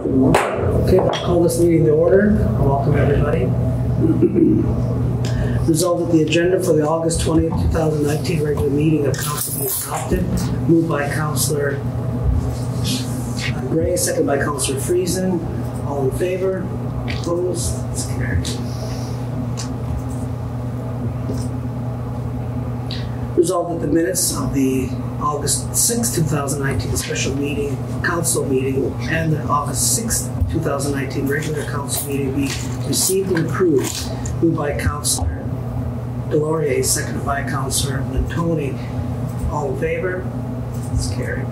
Okay, I'll call this meeting to order. Welcome, everybody. Resolved that the agenda for the August 20th, 2019 regular meeting of council be adopted. Moved by Councilor uh, Gray, second by Councilor Friesen. All in favor? Opposed? It's carried. Resolved that the minutes of the August 6, 2019 special meeting, council meeting, and the August 6, 2019 regular council meeting be received and approved. Moved by Councilor Delaurier, seconded by Councilor Wintoniw. All in favor? It's carried.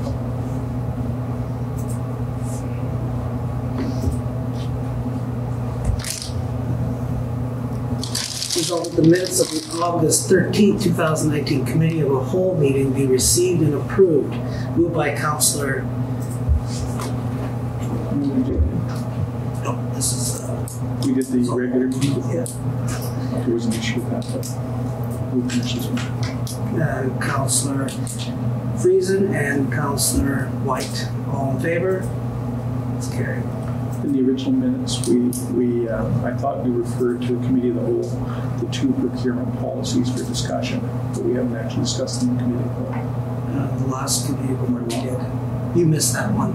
Resolved that the minutes of the August 13, 2019 Committee of a Whole meeting be received and approved. Moved by Councilor, oh, this is, uh, We did the regular meeting, yeah, there was an issue with that, but we'll finish uh, Councilor Friesen and Councilor Whyte. All in favor? It's carried. In the original minutes, we, we, uh, I thought we referred to the committee of the whole, the two procurement policies for discussion, but we haven't actually discussed them in committee of the whole. Uh, The last committee where we did. You missed that one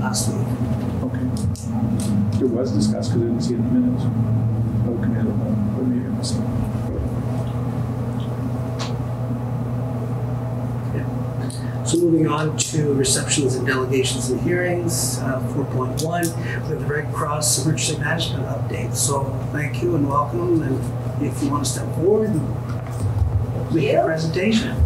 last week. Okay. It was discussed because I didn't see it in the minutes of committee of the whole, but maybe I'm missing. it. So moving on to receptions and delegations and hearings, uh, 4.1, with the Red Cross Emergency Management Update. So thank you and welcome, and if you want to step forward, and make your presentation.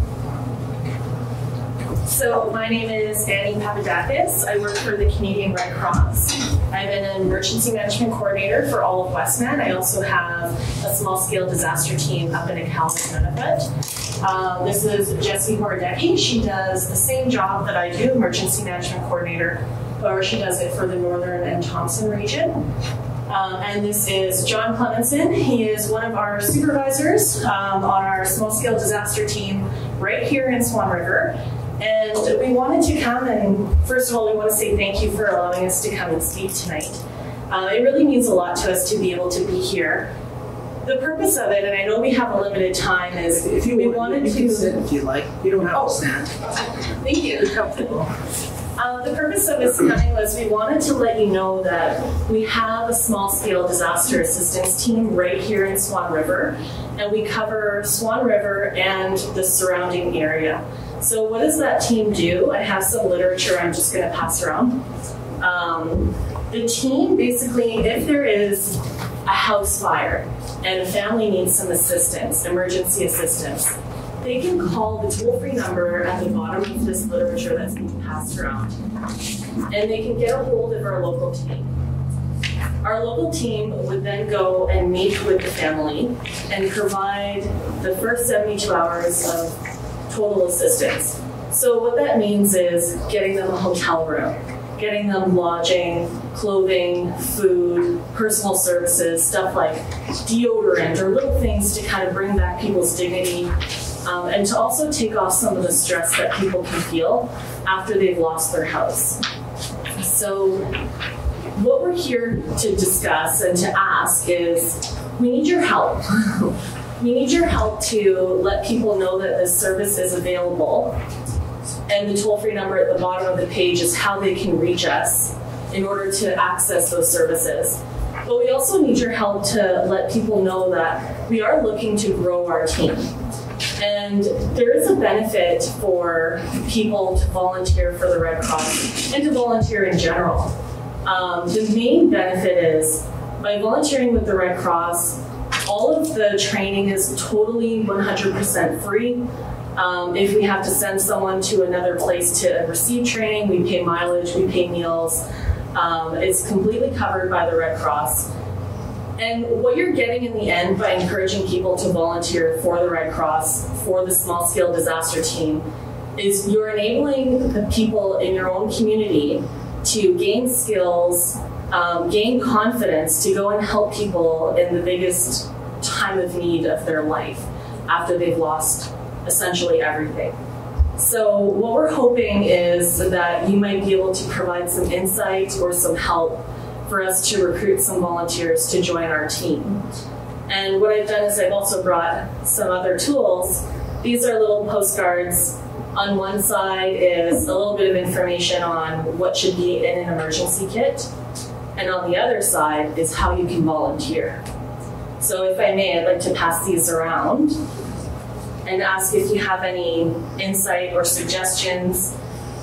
So my name is Annie Papadakis. I work for the Canadian Red Cross. I'm an emergency management coordinator for all of Westman. I also have a small scale disaster team up in Iqaluit, Nunavut. Um, this is Jessie Horodecki. She does the same job that I do, emergency management coordinator, or she does it for the Northern and Thompson region. Um, and this is John Clemenson. He is one of our supervisors um, on our small scale disaster team right here in Swan River. And we wanted to come and, first of all, we want to say thank you for allowing us to come and speak tonight. Uh, it really means a lot to us to be able to be here. The purpose of it, and I know we have a limited time, is If you we want, wanted you can to. sit if you like. You don't have Oh. to stand. Thank you. You're comfortable. Uh, the purpose of this coming was we wanted to let you know that we have a small scale disaster assistance team right here in Swan River, and we cover Swan River and the surrounding area. So, what does that team do? I have some literature I'm just going to pass around. Um, the team basically, if there is a house fire and a family needs some assistance, emergency assistance, they can call the toll free number at the bottom of this literature that's being passed around. And they can get a hold of our local team. Our local team would then go and meet with the family and provide the first 72 hours of total assistance. So, what that means is getting them a hotel room, getting them lodging, clothing, food, personal services, stuff like deodorant or little things to kind of bring back people's dignity um, and to also take off some of the stress that people can feel after they've lost their house. So, what we're here to discuss and to ask is we need your help. we need your help to let people know that this service is available. And the toll free number at the bottom of the page is how they can reach us in order to access those services. But we also need your help to let people know that we are looking to grow our team. And there is a benefit for people to volunteer for the Red Cross and to volunteer in general. Um, the main benefit is by volunteering with the Red Cross, all of the training is totally 100% free. Um, if we have to send someone to another place to receive training, we pay mileage, we pay meals. Um, it's completely covered by the Red Cross. And what you're getting in the end by encouraging people to volunteer for the Red Cross, for the small scale disaster team, is you're enabling the people in your own community to gain skills, um, gain confidence to go and help people in the biggest time of need of their life after they've lost essentially everything. So what we're hoping is that you might be able to provide some insight or some help for us to recruit some volunteers to join our team. And what I've done is I've also brought some other tools. These are little postcards. On one side is a little bit of information on what should be in an emergency kit. And on the other side is how you can volunteer. So if I may, I'd like to pass these around and ask if you have any insight or suggestions,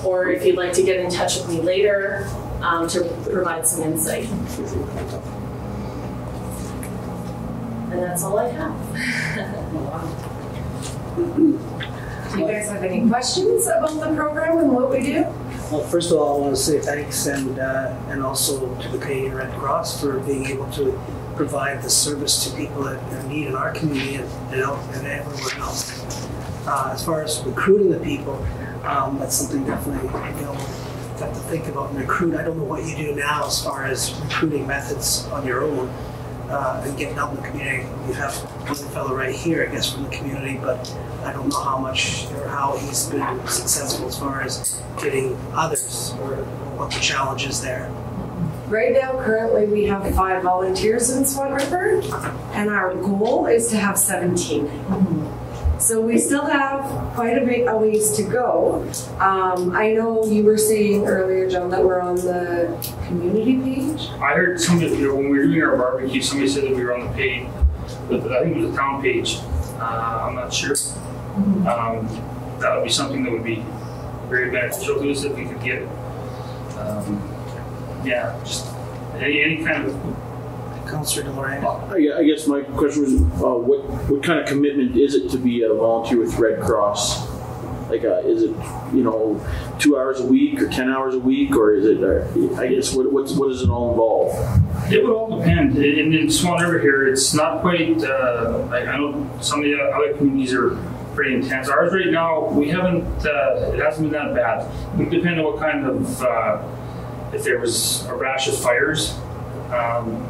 or if you'd like to get in touch with me later um, to provide some insight. And that's all I have. Do you guys have any questions about the program and what we do? Well, first of all, I want to say thanks and, uh, and also to the Canadian Red Cross for being able to provide the service to people that are need in our community and, and, and everywhere else. Uh, as far as recruiting the people, um, that's something definitely you know have to think about and recruit. I don't know what you do now as far as recruiting methods on your own uh, and getting out in the community. You have one fellow right here, I guess, from the community, but I don't know how much or how he's been successful as far as getting others or what the challenge is there. Right now, currently, we have five volunteers in Swan River, and our goal is to have 17. So we still have quite a bit a ways to go. Um, I know you were saying earlier, John, that we're on the community page. I heard somebody, you know, when we were doing our barbecue, somebody said that we were on the page, but I think it was the town page. Uh, I'm not sure. Um, that would be something that would be very beneficial to us if we could get, um, yeah, just any, any kind of, Councillor Delaurier. I gue- I guess my question was, uh, what, what kind of commitment is it to be a volunteer with Red Cross? Like, uh, is it, you know, two hours a week or 10 hours a week, or is it, uh, I guess, what, what's, what does it all involve? it would all depend. In, in Swan River here, it's not quite, uh, I, I know some of the other communities are pretty intense. Ours right now, we haven't, uh, it hasn't been that bad. It would depend on what kind of, uh, if there was a rash of fires. Um,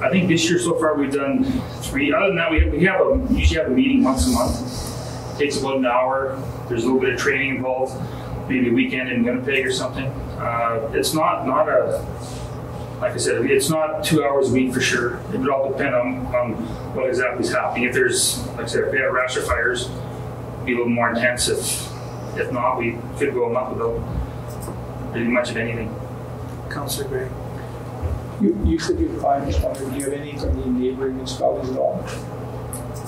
I think this year so far we've done three. Other than that, we have, we have a usually have a meeting once a month. It takes about an hour. There's a little bit of training involved. Maybe a weekend in Winnipeg or something. Uh, it's not not a like I said, it's not two hours a week for sure. It would all depend on, on what exactly is happening. If there's, like I said, if we have a rash of fires, be a little more intense. If if not, we could go a month without really much of anything. Councillor Gray. You, you said you have five, just wondering, do you have any from the neighboring municipalities at all?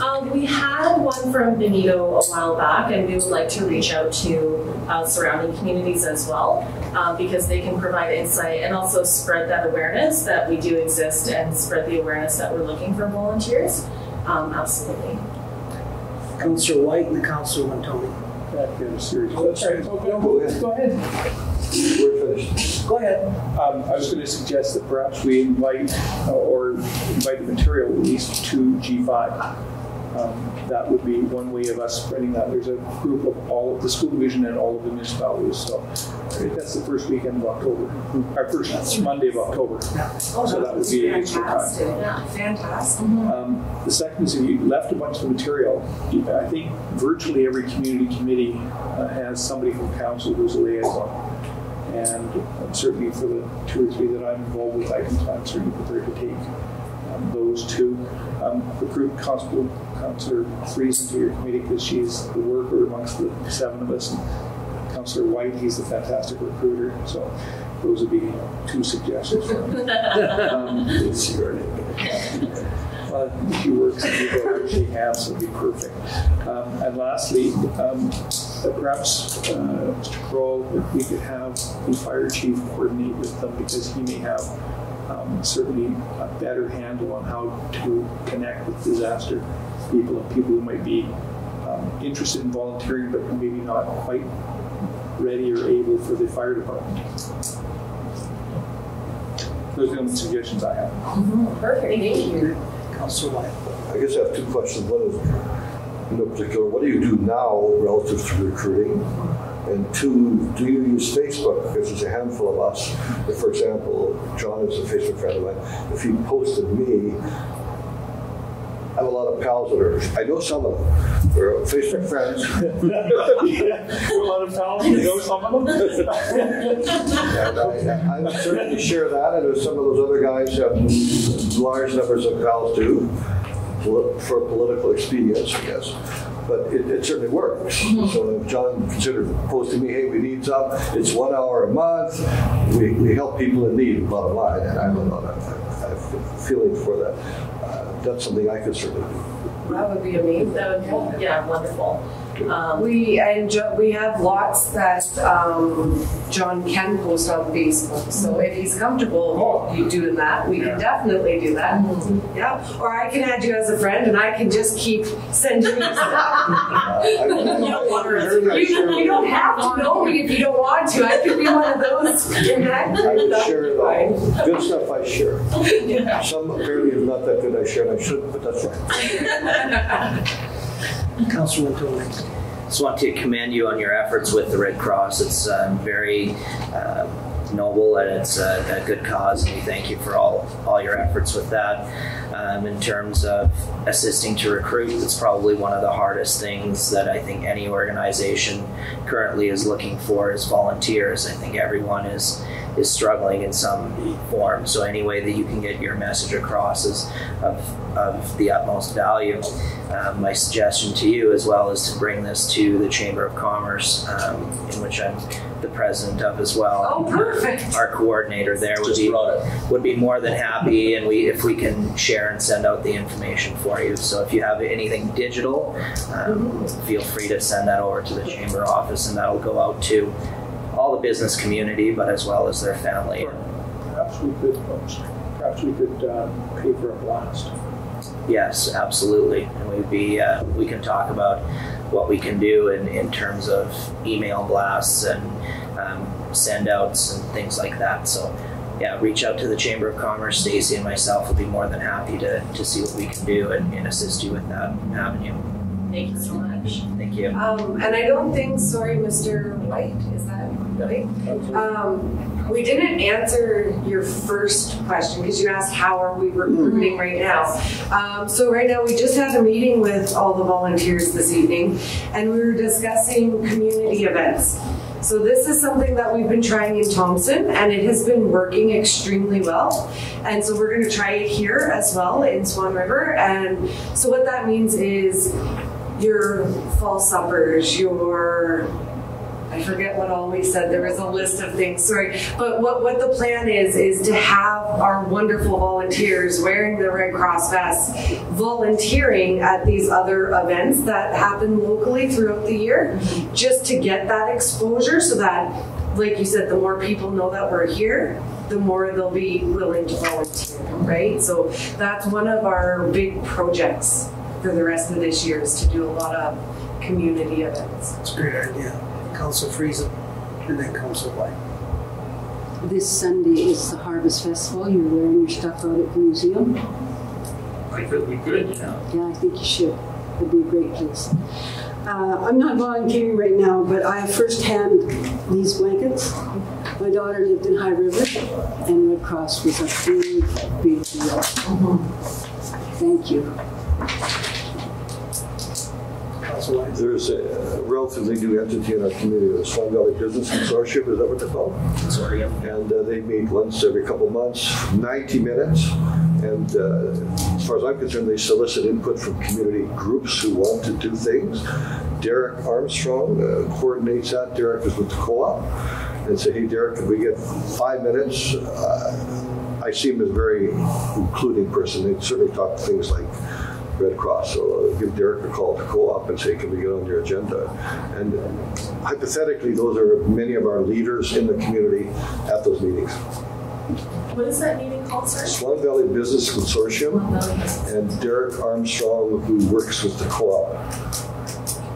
Um, we had one from Benito a while back, and we would like to reach out to uh, surrounding communities as well, um, because they can provide insight and also spread that awareness that we do exist and spread the awareness that we're looking for volunteers. Um, absolutely. Councillor Whyte and the Councillor Wintoniw. That is a serious Oh, question. sorry. Go ahead. Go ahead. We're finished. Go ahead. Um, I was going to suggest that perhaps we invite, uh, or invite the material at least to G5. Um, That would be one way of us spreading that. There's a group of all of the school division and all of the municipalities, so that's the first weekend of October, our first Monday of October. Oh, So that would be extra time. fantastic. Yeah. Fantastic. Um, The second is if you left a bunch of material, I think virtually every community committee uh, has somebody from council who's a liaison. And um, certainly for the two or three that I'm involved with, I can, I'm certainly prepared to take um, those two. Um, Recruit Constable, Councillor Freeze into your committee because she's the worker amongst the seven of us. And Councillor Whyte, he's a fantastic recruiter, so those would be two suggestions. Um, see her name. Uh, if you work, some people are shake hands would be perfect. Um, and lastly, um, perhaps uh, Mr. Croll, if we could have the fire chief coordinate with them because he may have um, certainly a better handle on how to connect with disaster people and people who might be um, interested in volunteering but maybe not quite ready or able for the fire department. Those are the suggestions I have. Perfect. Thank you. Whyte. I guess I have two questions. One is, in particular, what do you do now relative to recruiting? And two, do you use Facebook? Because there's a handful of us. If, for example, John is a Facebook friend of mine. If he posted me, have a lot of pals that are, I know some of them, we're Facebook friends. a lot of pals, you know some of them? And I, I would certainly share that, and if some of those other guys have large numbers of pals too, for political expedience, I guess. But it, it certainly works. Mm-hmm. So if John considered posting me, hey, we need some, it's one hour a month, we, we help people in need, bottom line, and I have a lot I have a feeling for that. That's something I could certainly do. That would be amazing. That would be, yeah, wonderful. Um, We, and Jo- we have lots that um, John can post on Facebook. So if he's comfortable you doing that, we can definitely do that. Yeah. Or I can add you as a friend and I can just keep sending you stuff. You don't want her as a I You, you don't have to know me if you don't want to. I could be one of those. I would share would it all. Good stuff I share. Some apparently is not that good I share, I shouldn't, but that's fine. Councilman Tony. Just want to commend you on your efforts with the Red Cross. It's um, very uh, noble and it's a, a good cause, and we thank you for all all your efforts with that. Um, in terms of assisting to recruit, it's probably one of the hardest things that I think any organization currently is looking for is volunteers. I think everyone is is struggling in some form. So any way that you can get your message across is of, of the utmost value. Um, my suggestion to you as well is to bring this to the Chamber of Commerce, um, in which I'm the president of as well. Oh, perfect. Our coordinator there would Just be would be more than happy, and we if we can share and send out the information for you. So if you have anything digital, um, feel free to send that over to the chamber office, and that'll go out to all the business community, but as well as their family. Perhaps we could, perhaps we could uh, pay for a blast. Yes, absolutely. And we'd be, uh, we can talk about what we can do in, in terms of email blasts and um, send outs and things like that. So, yeah, reach out to the Chamber of Commerce. Stacy and myself will be more than happy to, to see what we can do and, and assist you with that avenue. Thank you so much. Thank you. Um, and I don't think, sorry, Mr. Whyte, is that right? Um, we didn't answer your first question because you asked how are we recruiting right now. Um, so right now we just had a meeting with all the volunteers this evening and we were discussing community events. So this is something that we've been trying in Thompson and it has been working extremely well. And so we're going to try it here as well in Swan River. And so what that means is your fall suppers, your I forget what all we said. There was a list of things. Sorry, but what what the plan is is to have our wonderful volunteers wearing the Red Cross vests, volunteering at these other events that happen locally throughout the year, just to get that exposure, so that, like you said, the more people know that we're here, the more they'll be willing to volunteer, right? So that's one of our big projects for the rest of this year is to do a lot of community events. That's a great idea. Council Friesen, and then Council Whyte. This Sunday is the Harvest Festival. You're wearing your stuff out at the museum. I think we could, yeah. Yeah, I think you should. It'd be a great place. Uh, I'm not volunteering right now, but I have firsthand these blankets. My daughter lived in High River, and Red Cross was a big, big deal. Thank you. There's a relatively new entity in our community, the Swan Valley Business Consortium, is that what they're called? Sorry. And uh, they meet once every couple months, 90 minutes. And uh, as far as I'm concerned, they solicit input from community groups who want to do things. Derek Armstrong uh, coordinates that. Derek is with the co-op. And say, hey, Derek, can we get five minutes? Uh, I see him as a very including person. They certainly talk things like Red Cross. So uh, give Derek a call to co-op and say, can we get on your agenda? And hypothetically, those are many of our leaders in the community at those meetings. What is that meeting called, sir? Swan Valley Business Consortium and Derek Armstrong, who works with the co-op.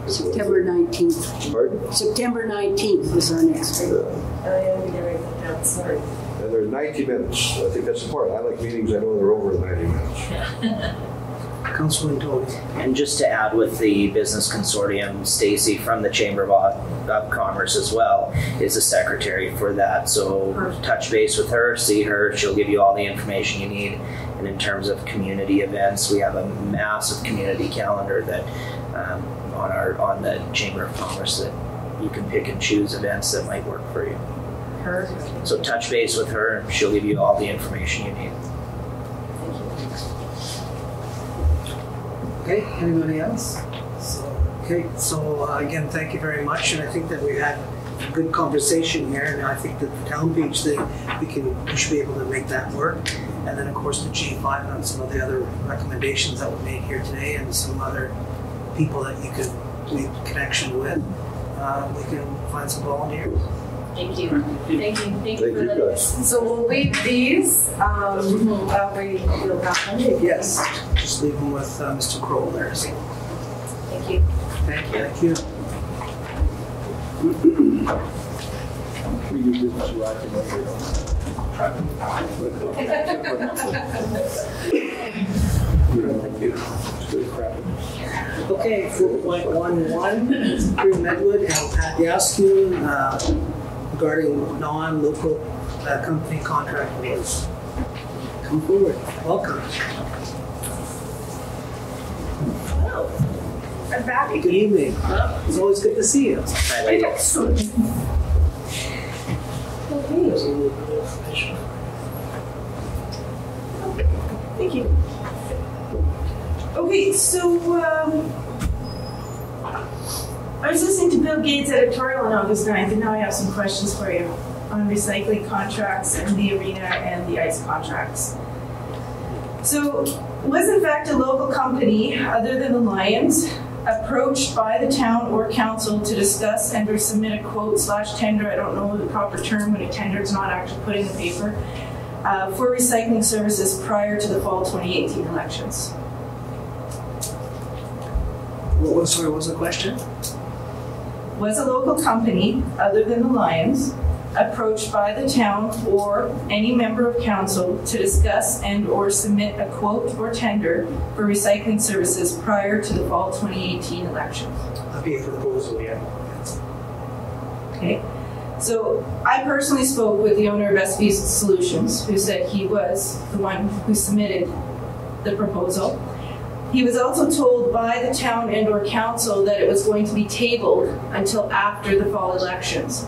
September 19th. Pardon? September 19th is our next one. Uh, I am gonna down, sorry. And they're 90 minutes. I think that's important. I like meetings, I know they're over 90 minutes. Councilman. And just to add with the business consortium, Stacy from the Chamber of, of Commerce as well is the secretary for that. So touch base with her, see her. She'll give you all the information you need. And in terms of community events, we have a massive community calendar that um, on our on the Chamber of Commerce that you can pick and choose events that might work for you. Perfect. So touch base with her, and she'll give you all the information you need. Okay, anybody else? So, okay, so uh, again, thank you very much, and I think that we had a good conversation here, and I think that the town page thing, we can, we should be able to make that work. And then, of course, the G5 and some of the other recommendations that were made here today, and some other people that you could make connection with. Uh, we can find some volunteers. Thank you. Thank you. Thank you for you, letting guys. us. So we'll leave these, um, while we, you'll have them. Yes, just leave them with uh, Mr. Croll there. So, Thank you. thank you. Thank you. We do business right in Okay, four point one one, Drew Medwid and Pat Yaskiw, uh, regarding non-local uh, company contract awards. Come forward, welcome. Hello. I'm back Good evening, it's always good to see you. Hi, ladies. Thank you. Okay, so um, I was listening to Bill Gates' editorial on August 9th, and now I have some questions for you on recycling contracts and the arena and the ice contracts. So, was in fact a local company other than the Lions approached by the town or council to discuss and or submit a quote slash tender, I don't know the proper term when a tender is not actually put in the paper, uh, for recycling services prior to the fall 2018 elections. What was, sorry, what was the question? Was a local company, other than the Lions, approached by the town or any member of council to discuss and or submit a quote or tender for recycling services prior to the fall 2018 elections? A proposal, yeah. Okay. So I personally spoke with the owner of SV Solutions, who said he was the one who submitted the proposal. He was also told by the town and or council that it was going to be tabled until after the fall elections.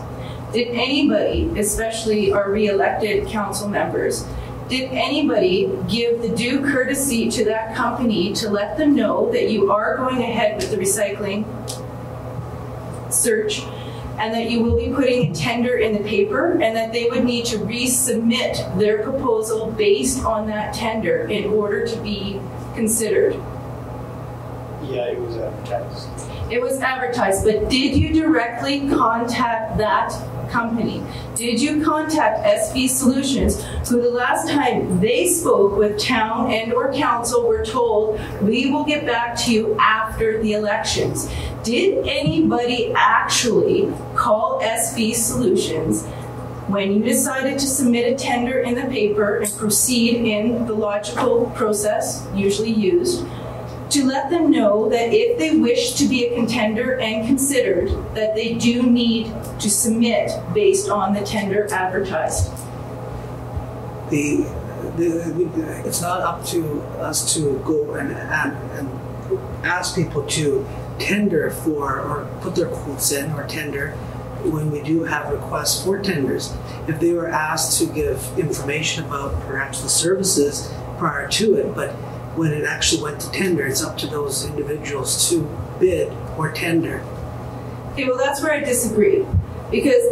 Did anybody, especially our re-elected council members, did anybody give the due courtesy to that company to let them know that you are going ahead with the recycling search and that you will be putting a tender in the paper and that they would need to resubmit their proposal based on that tender in order to be considered. Yeah, it was advertised. It was advertised, but did you directly contact that company? Did you contact SV Solutions, So the last time they spoke with town and or council were told, we will get back to you after the elections? Did anybody actually call SV Solutions when you decided to submit a tender in the paper and proceed in the logical process usually used? To let them know that if they wish to be a contender and considered, that they do need to submit based on the tender advertised. The, the, it's not up to us to go and, and, and ask people to tender for or put their quotes in or tender when we do have requests for tenders. If they were asked to give information about perhaps the services prior to it, but when it actually went to tender, it's up to those individuals to bid or tender. Okay, well, that's where I disagree. Because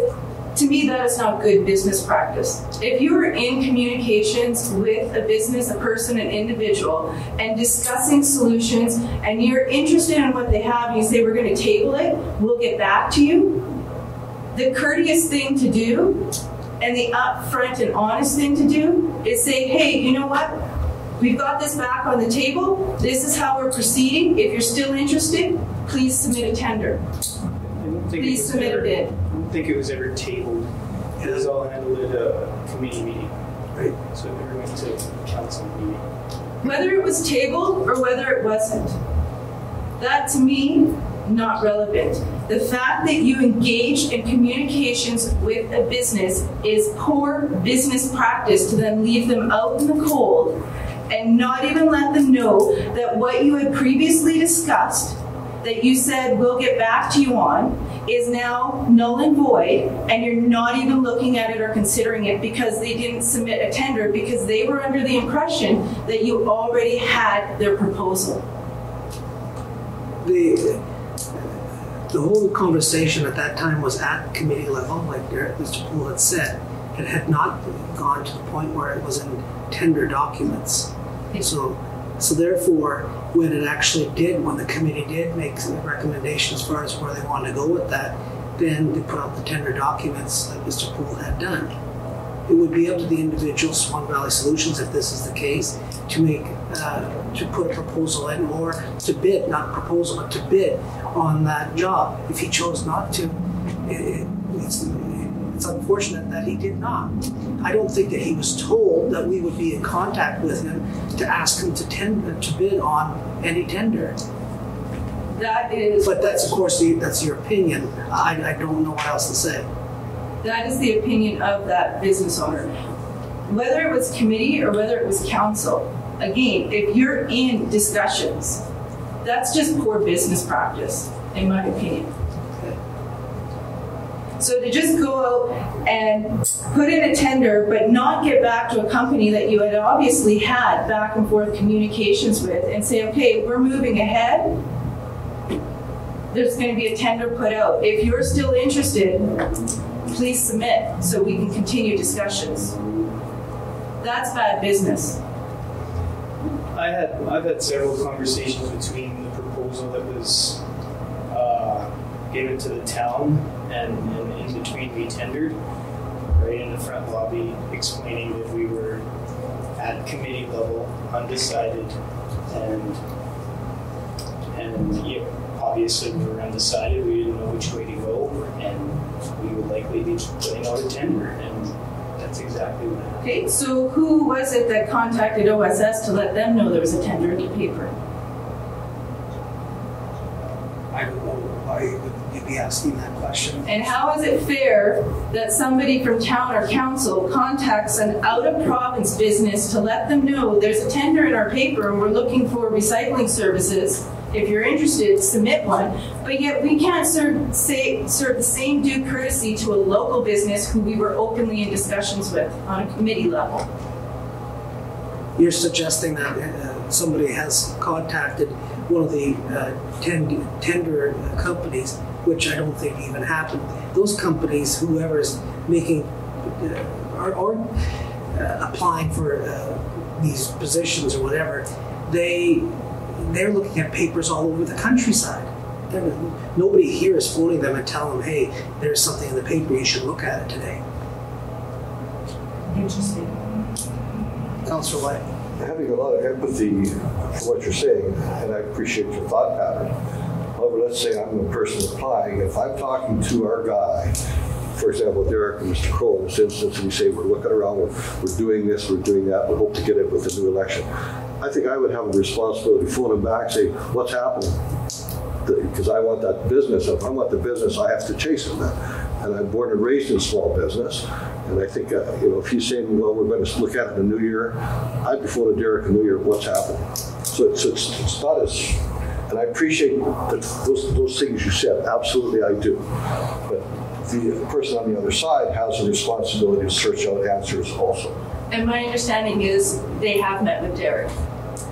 to me, that is not good business practice. If you are in communications with a business, a person, an individual, and discussing solutions, and you're interested in what they have, and you say, We're going to table it, we'll get back to you, the courteous thing to do and the upfront and honest thing to do is say, Hey, you know what? We've got this back on the table. This is how we're proceeding. If you're still interested, please submit a tender. I don't think it Please was submit a ever- bid. I don't think it was ever tabled. It was all handled at a committee meeting. Right. So it never went to council meeting. Whether it was tabled or whether it wasn't, that to me, not relevant. The fact that you engaged in communications with a business is poor business practice to then leave them out in the cold and not even let them know that what you had previously discussed, that you said we'll get back to you on, is now null and void, and you're not even looking at it or considering it because they didn't submit a tender because they were under the impression that you already had their proposal. The, the whole conversation at that time was at committee level, like Derek- Mr. Poole had said. It had not gone to the point where it was in tender documents. So, so therefore, when it actually did, when the committee did make some recommendations as far as where they wanted to go with that, then they put out the tender documents that Mr. Poole had done. It would be up to the individual Swan Valley Solutions, if this is the case, to make, uh, to put a proposal in or to bid, not proposal, but to bid on that job. If he chose not to, it, it's, it's unfortunate that he did not. I don't think that he was told that we would be in contact with him to ask him to tender, to bid on any tender. That is. But that's, of course, the- that's your opinion. I, I don't know what else to say. That is the opinion of that business owner. Whether it was committee or whether it was council, again, if you're in discussions, that's just poor business practice, in my opinion. So to just go out and put in a tender, but not get back to a company that you had obviously had back and forth communications with and say, okay, we're moving ahead, there's going to be a tender put out. If you're still interested, please submit so we can continue discussions. That's bad business. I had, I've had several conversations between the proposal that was uh, given to the town and, and in between we tendered, right in the front lobby, explaining that we were at committee level, undecided, and and yeah, obviously we were undecided. We didn't know which way to go, and we would likely be putting out a tender, and that's exactly what happened. Okay, so who was it that contacted OSS to let them know there was a tender in the paper? I don't know why be asking that question. And how is it fair that somebody from town or council contacts an out-of-province business to let them know there's a tender in our paper and we're looking for recycling services? If you're interested, submit one. But yet we can't serve, say, serve the same due courtesy to a local business who we were openly in discussions with on a committee level. You're suggesting that uh, somebody has contacted one of the uh, tend- tender companies, which I don't think even happened. Those companies, whoever is making uh, or, or uh, applying for uh, these positions or whatever, they they're looking at papers all over the countryside. They're- nobody here is phoning them and telling them, "Hey, there's something in the paper. You should look at it today." Interesting. Councilor Whyte. having a lot of empathy for what you're saying, and I appreciate your thought pattern. Let's say I'm the person applying, if I'm talking to our guy, for example, Derek and Mr. Cole, in this instance, and we say, we're looking around, we're, we're doing this, we're doing that, we hope to get it with the new election. I think I would have a responsibility to phone him back, say, what's happening? Because I want that business, if I want the business, I have to chase it. And I'm born and raised in small business, and I think, uh, you know, if he's saying, well, we're going to look at it in the new year, I'd be phoning Derek in the new year, what's happening? So it's, it's, it's not as, and I appreciate that those, those things you said, absolutely I do. But the person on the other side has a responsibility to search out answers also. And my understanding is they have met with Derek.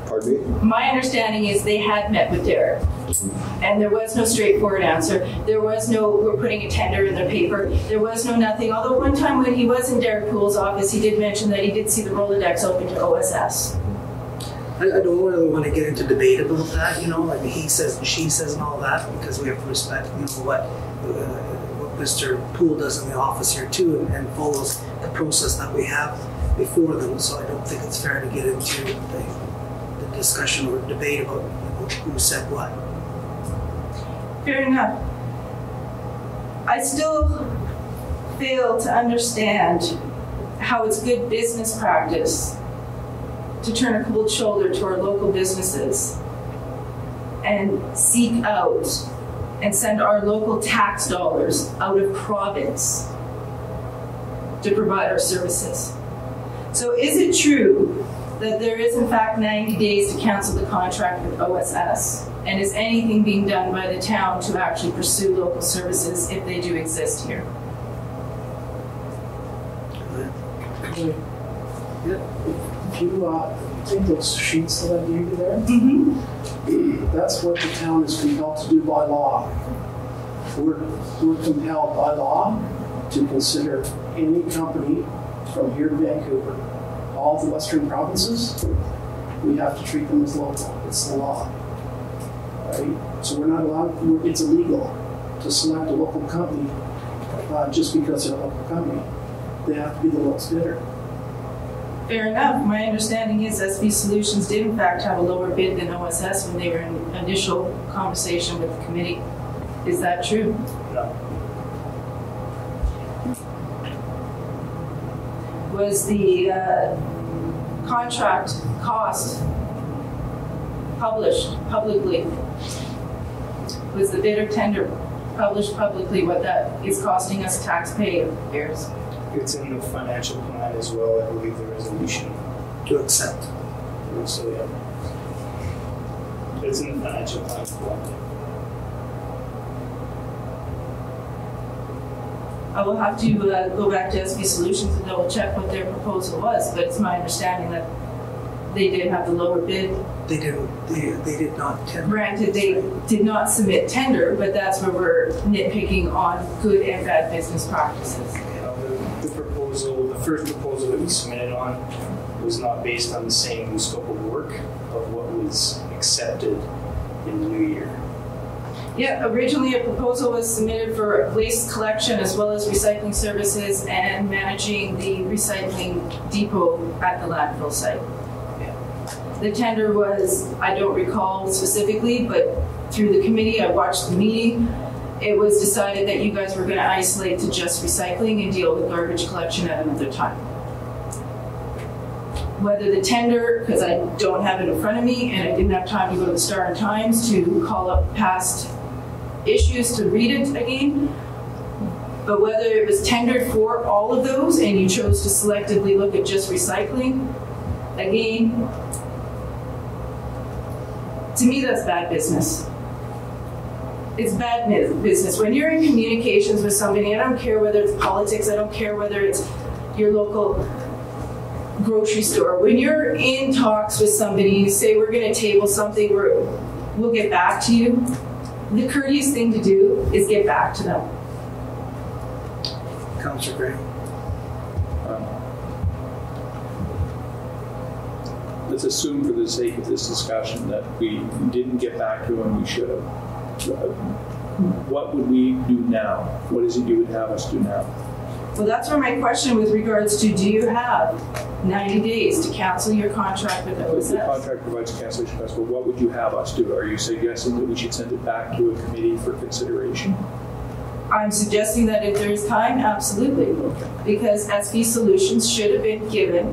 Pardon me? My understanding is they had met with Derek. Mm-hmm. And there was no straightforward answer. There was no, we're putting a tender in the paper. There was no nothing. Although one time when he was in Derek Poole's office, he did mention that he did see the Rolodex open to OSS. I, I don't really want to get into debate about that, you know, like he says and she says and all that, because we have to respect, you know, what, uh, what Mr. Poole does in the office here too, and, and follows the process that we have before them. So I don't think it's fair to get into the, the discussion or debate about who said what. Fair enough. I still fail to understand how it's good business practice to turn a cold shoulder to our local businesses and seek out and send our local tax dollars out of province to provide our services. So is it true that there is in fact 90 days to cancel the contract with OSS? And is anything being done by the town to actually pursue local services if they do exist here? If you uh, take those sheets that I gave you there, Mm-hmm. that's what the town is compelled to do by law. We're, we're compelled by law to consider any company from here to Vancouver, all the western provinces, we have to treat them as local. It's the law. Right? So we're not allowed, it's illegal to select a local company uh, just because they're a local company. They have to be the lowest bidder. Fair enough. My understanding is SV Solutions did in fact have a lower bid than OSS when they were in initial conversation with the committee. Is that true? No. Was the uh, contract cost published publicly? Was the bid or tender published publicly what that is costing us taxpayers? It's in the financial plan as well, I believe the resolution. To accept. So, yeah. It's in the financial plan. I will have to uh, go back to SV Solutions and double check what their proposal was, but it's my understanding that they did have the lower bid. They didn't, they, they did not tender. Granted, they did not submit tender, but that's where we're nitpicking on good and bad business practices. First proposal that we submitted on was not based on the same scope of work of what was accepted in the new year. Yeah, originally a proposal was submitted for waste collection as well as recycling services and managing the recycling depot at the landfill site. The tender was, I don't recall specifically, but through the committee, I watched the meeting. It was decided that you guys were gonna isolate to just recycling and deal with garbage collection at another time. Whether the tender, because I don't have it in front of me and I didn't have time to go to the Star and Times to call up past issues to read it again. But whether it was tendered for all of those and you chose to selectively look at just recycling, again, to me, that's bad business. It's bad business. When you're in communications with somebody, I don't care whether it's politics, I don't care whether it's your local grocery store. When you're in talks with somebody, you say, we're gonna table something, we're, we'll get back to you. The courteous thing to do is get back to them. Councillor Gray. Let's assume for the sake of this discussion that we didn't get back to when we should have. What would we do now? What is it you would have us do now? Well, that's where my question with regards to, do you have 90 days to cancel your contract with The contract provides a cancellation clause, but what would you have us do? Are you suggesting that we should send it back to a committee for consideration? I'm suggesting that if there is time, absolutely. Because SV Solutions should have been given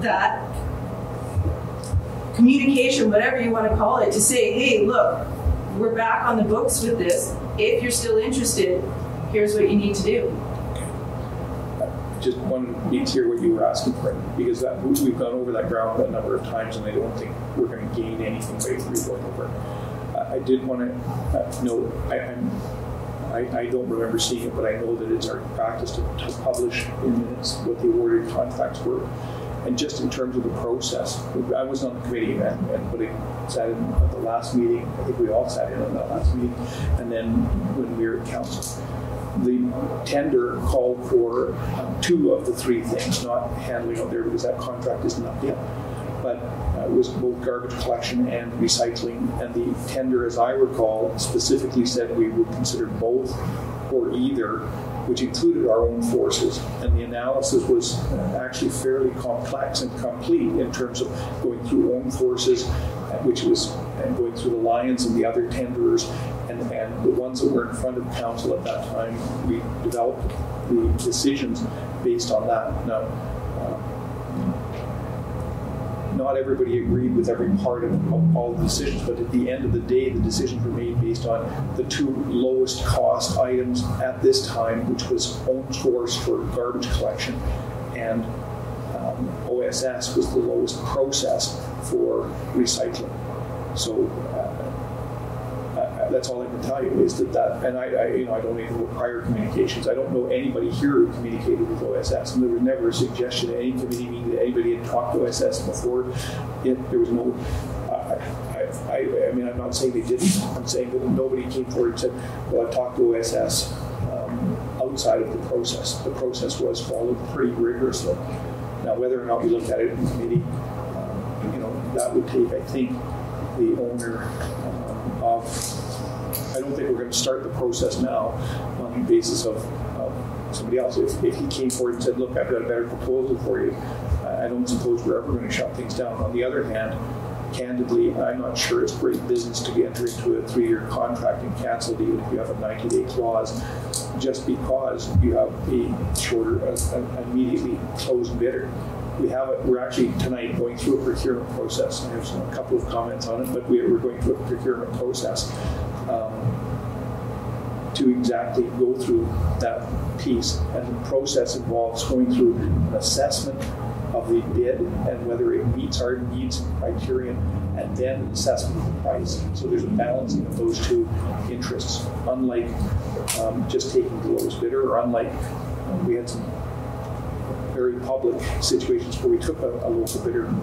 that communication, whatever you want to call it, to say, hey, look, we're back on the books with this. If you're still interested, here's what you need to do. Just one need to hear what you were asking for, because that, we- we've gone over that ground a number of times, and I don't think we're going to gain anything by re-going over. I I did want to uh, note, I, I'm, I, I don't remember seeing it, but I know that it's our practice to, to publish in minutes what the awarded contracts were. And just in terms of the process, I was on the committee and, and I sat in at the last meeting, I think we all sat in on that last meeting, and then when we were at council the tender called for two of the three things, not handling out there because that contract isn't up yet. But uh, it was both garbage collection and recycling. And the tender, as I recall, specifically said we would consider both or either, which included our own forces. And the analysis was actually fairly complex and complete in terms of going through own forces, which was and going through the Lions and the other tenderers, and, and the ones that were in front of council at that time, we developed the decisions based on that. Now, not everybody agreed with every part of, of all the decisions, but at the end of the day, the decisions were made based on the two lowest cost items at this time, which was own source for garbage collection and um, OSS was the lowest process for recycling. So uh, that's all I can tell you is that that, and I, I, you know, I don't even know prior communications. I don't know anybody here who communicated with OSS, and there was never a suggestion at any committee meeting that anybody had talked to OSS before. It, there was no. I, I, I mean, I'm not saying they didn't. I'm saying that nobody came forward and said, "Well, I've talked to OSS." Um, outside of the process, the process was followed pretty rigorously. Now, whether or not we looked at it in committee, um, you know, that would take, I think, the owner um, of. I don't think we're going to start the process now on the basis of, of somebody else. If, if he came forward and said, "Look, I've got a better proposal for you," I don't suppose we're ever going to shut things down. On the other hand, candidly, I'm not sure it's great business to enter into a three-year contract and cancel it if you have a 90-day clause, just because you have a shorter, immediately closed bidder. We have it. We're actually tonight going through a procurement process. I have a couple of comments on it, but we, are going through a procurement process um, to exactly go through that piece. And the process involves going through an assessment of the bid and whether it meets our needs and criterion, and then an assessment of the price. So there's a balancing of those two interests, unlike um, just taking the lowest bidder, or unlike um, we had some very public situations where we took a, a local bidder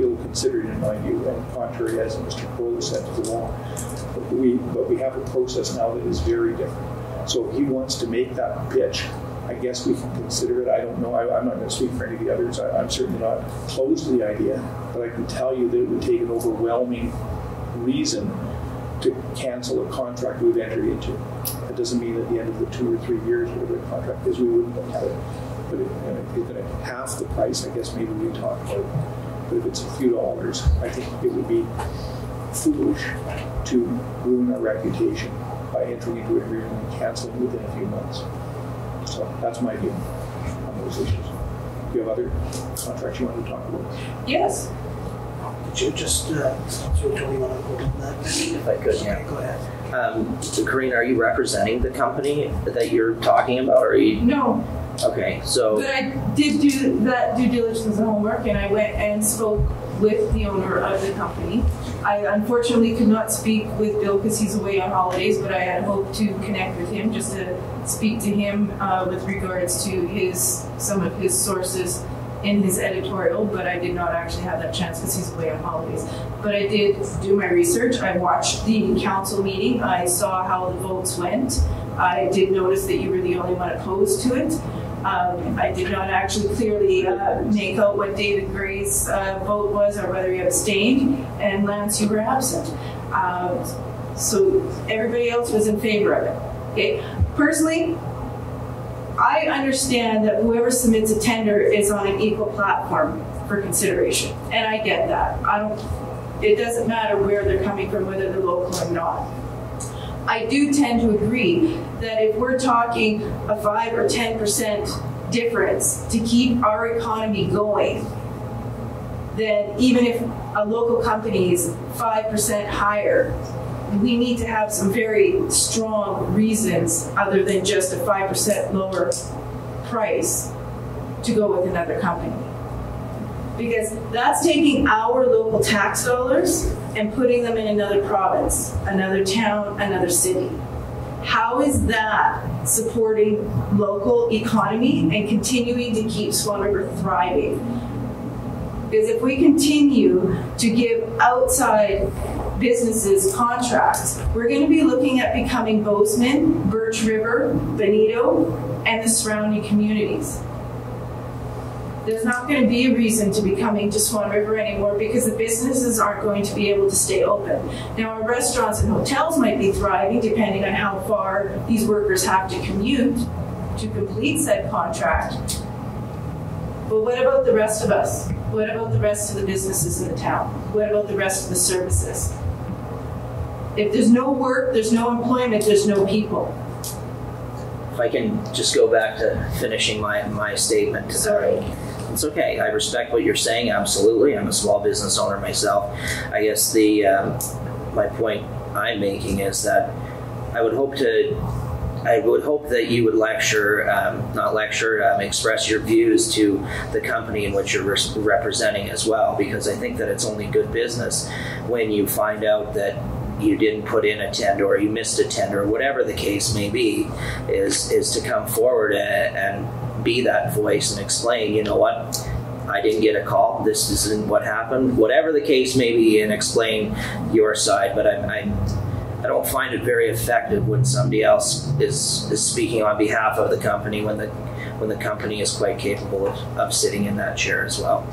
ill considered in my view, and contrary as Mr. Croll said to the law. But we, but we have a process now that is very different. So if he wants to make that pitch, I guess we can consider it. I don't know. I, am not going to speak for any of the others. I, am certainly not close to the idea, but I can tell you that it would take an overwhelming reason to cancel a contract we've entered into. That doesn't mean at the end of the two or three years, whatever the contract is, we wouldn't at it. But if it's at half the price, I guess maybe we talk about it. But if it's a few dollars, I think it would be foolish to ruin our reputation by entering into an agreement and canceling within a few months. So that's my view on those issues. Do you have other contracts you want to talk about? Yes. Could you just, uh, Councilor Tony, want to go to that? If I could, yeah. Okay, go ahead. Um, so Corinna, are you representing the company that you're talking about, or are you? No, Okay, so but I did do that due diligence and homework, and I went and spoke with the owner of the company. I unfortunately could not speak with Bill because he's away on holidays, but I had hoped to connect with him just to speak to him uh, with regards to his some of his sources in his editorial, but I did not actually have that chance because he's away on holidays. But I did do my research. I watched the council meeting. I saw how the votes went. I did notice that you were the only one opposed to it. Um, I did not actually clearly uh, make out what David Gray's uh, vote was or whether he abstained, and Lance, you were absent. Um, so everybody else was in favor of it. Okay, personally, I understand that whoever submits a tender is on an equal platform for consideration, and I get that. I don't. It doesn't matter where they're coming from, whether they're local or not. I do tend to agree that if we're talking a 5 or 10% difference to keep our economy going, then even if a local company is 5% higher, we need to have some very strong reasons other than just a 5% lower price to go with another company. Because that's taking our local tax dollars and putting them in another province, another town, another city. How is that supporting local economy and continuing to keep Swan River thriving? Because if we continue to give outside businesses contracts, we're going to be looking at becoming Bowsman, Birch River, Benito, and the surrounding communities. There's not going to be a reason to be coming to Swan River anymore because the businesses aren't going to be able to stay open. Now, our restaurants and hotels might be thriving depending on how far these workers have to commute to complete said contract. But what about the rest of us? What about the rest of the businesses in the town? What about the rest of the services? If there's no work, there's no employment, there's no people. if I can just go back to finishing my, my statement. Sorry. It's okay. I respect what you're saying. Absolutely. I'm a small business owner myself. I guess the um, my point I'm making is that I would hope to. I would hope that you would lecture, um, not lecture, um, express your views to the company in which you're res- representing as well, because I think that it's only good business when you find out that you didn't put in a tender or you missed a tender, whatever the case may be, is is to come forward and, and be that voice and explain, you know what, I didn't get a call. This isn't what happened. Whatever the case may be, and explain your side. But I, I, I don't find it very effective when somebody else is is speaking on behalf of the company when the when the company is quite capable of, of sitting in that chair as well.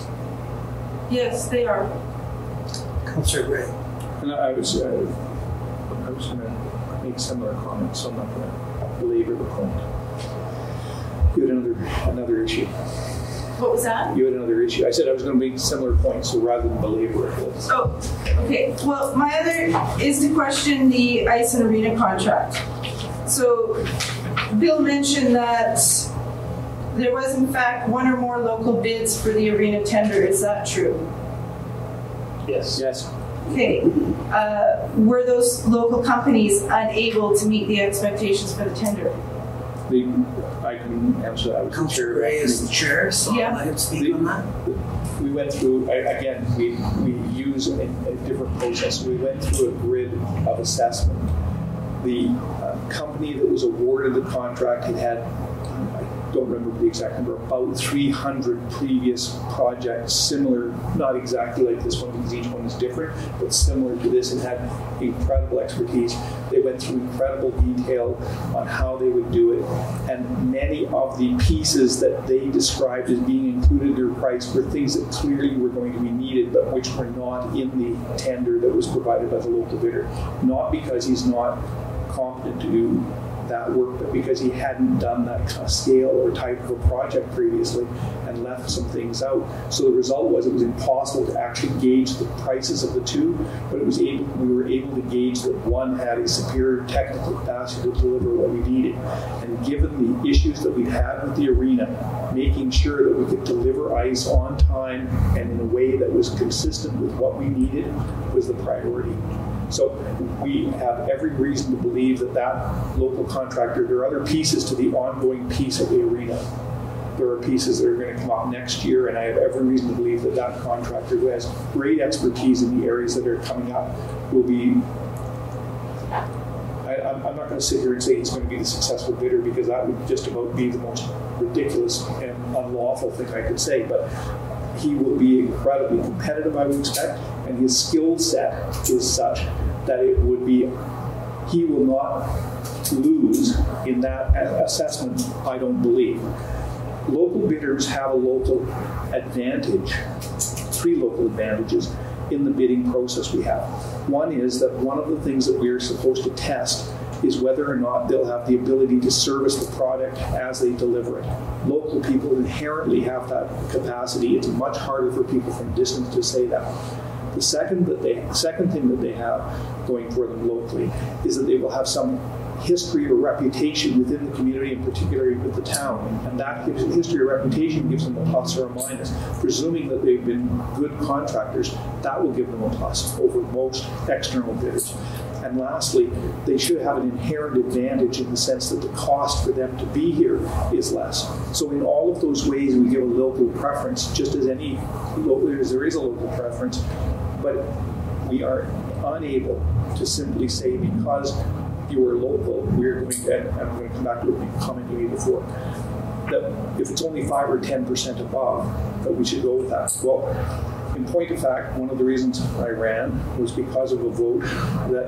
Yes, they are. Councillor Gray. And I was, uh, I was going to make similar comments, so I'm not going to belabor the point. You had another, another issue. What was that? You had another issue. I said I was going to make similar points, so rather than belabor it, let's- Oh, okay. Well, my other is to question the ice and arena contract. So, Bill mentioned that there was in fact one or more local bids for the arena tender. Is that true? Yes. yes. Okay. Uh, were those local companies unable to meet the expectations for the tender? The, I can. I was the Councillor chair. Gray is the chair, so Yeah. I can speak on that. We went through, I- again, we, we use a, a different process. We went through a grid of assessment. The uh, company that was awarded the contract had had, I don't remember the exact number, about 300 previous projects similar, not exactly like this one because each one is different, but similar to this and had incredible expertise. They went through incredible detail on how they would do it. And many of the pieces that they described as being included in their price were things that clearly were going to be needed, but which were not in the tender that was provided by the local bidder. Not because he's not competent to do that work, but because he hadn't done that kind of scale or type of a project previously and left some things out. So the result was it was impossible to actually gauge the prices of the two, but it was able we were able to gauge that one had a superior technical capacity to deliver what we needed. And given the issues that we've had with the arena, making sure that we could deliver ice on time and in a way that was consistent with what we needed was the priority. So we have every reason to believe that that local contractor, there are other pieces to the ongoing piece of the arena. There are pieces that are going to come up next year, and I have every reason to believe that that contractor who has great expertise in the areas that are coming up will be. I, I'm I'm not going to sit here and say he's going to be the successful bidder because that would just about be the most ridiculous and unlawful thing I could say. But he will be incredibly competitive, I would expect, and his skill set is such that it would be, he will not lose in that assessment, I don't believe. Local bidders have a local advantage, three local advantages in the bidding process we have. One is that one of the things that we are supposed to test is whether or not they'll have the ability to service the product as they deliver it. Local people inherently have that capacity. It's much harder for people from distance to say that. The second that they second thing that they have going for them locally is that they will have some history or reputation within the community, and particularly with the town. And that gives, history or reputation gives them a plus or a minus. Presuming that they've been good contractors, that will give them a plus over most external bidders. And lastly, they should have an inherent advantage in the sense that the cost for them to be here is less. So in all of those ways, we give a local preference, just as any as there is a local preference, but we are unable to simply say because you are local, we're going to, and I'm going to come back to a comment you before, that if it's only five or ten percent above, that we should go with that. Well, in point of fact, one of the reasons I ran was because of a vote that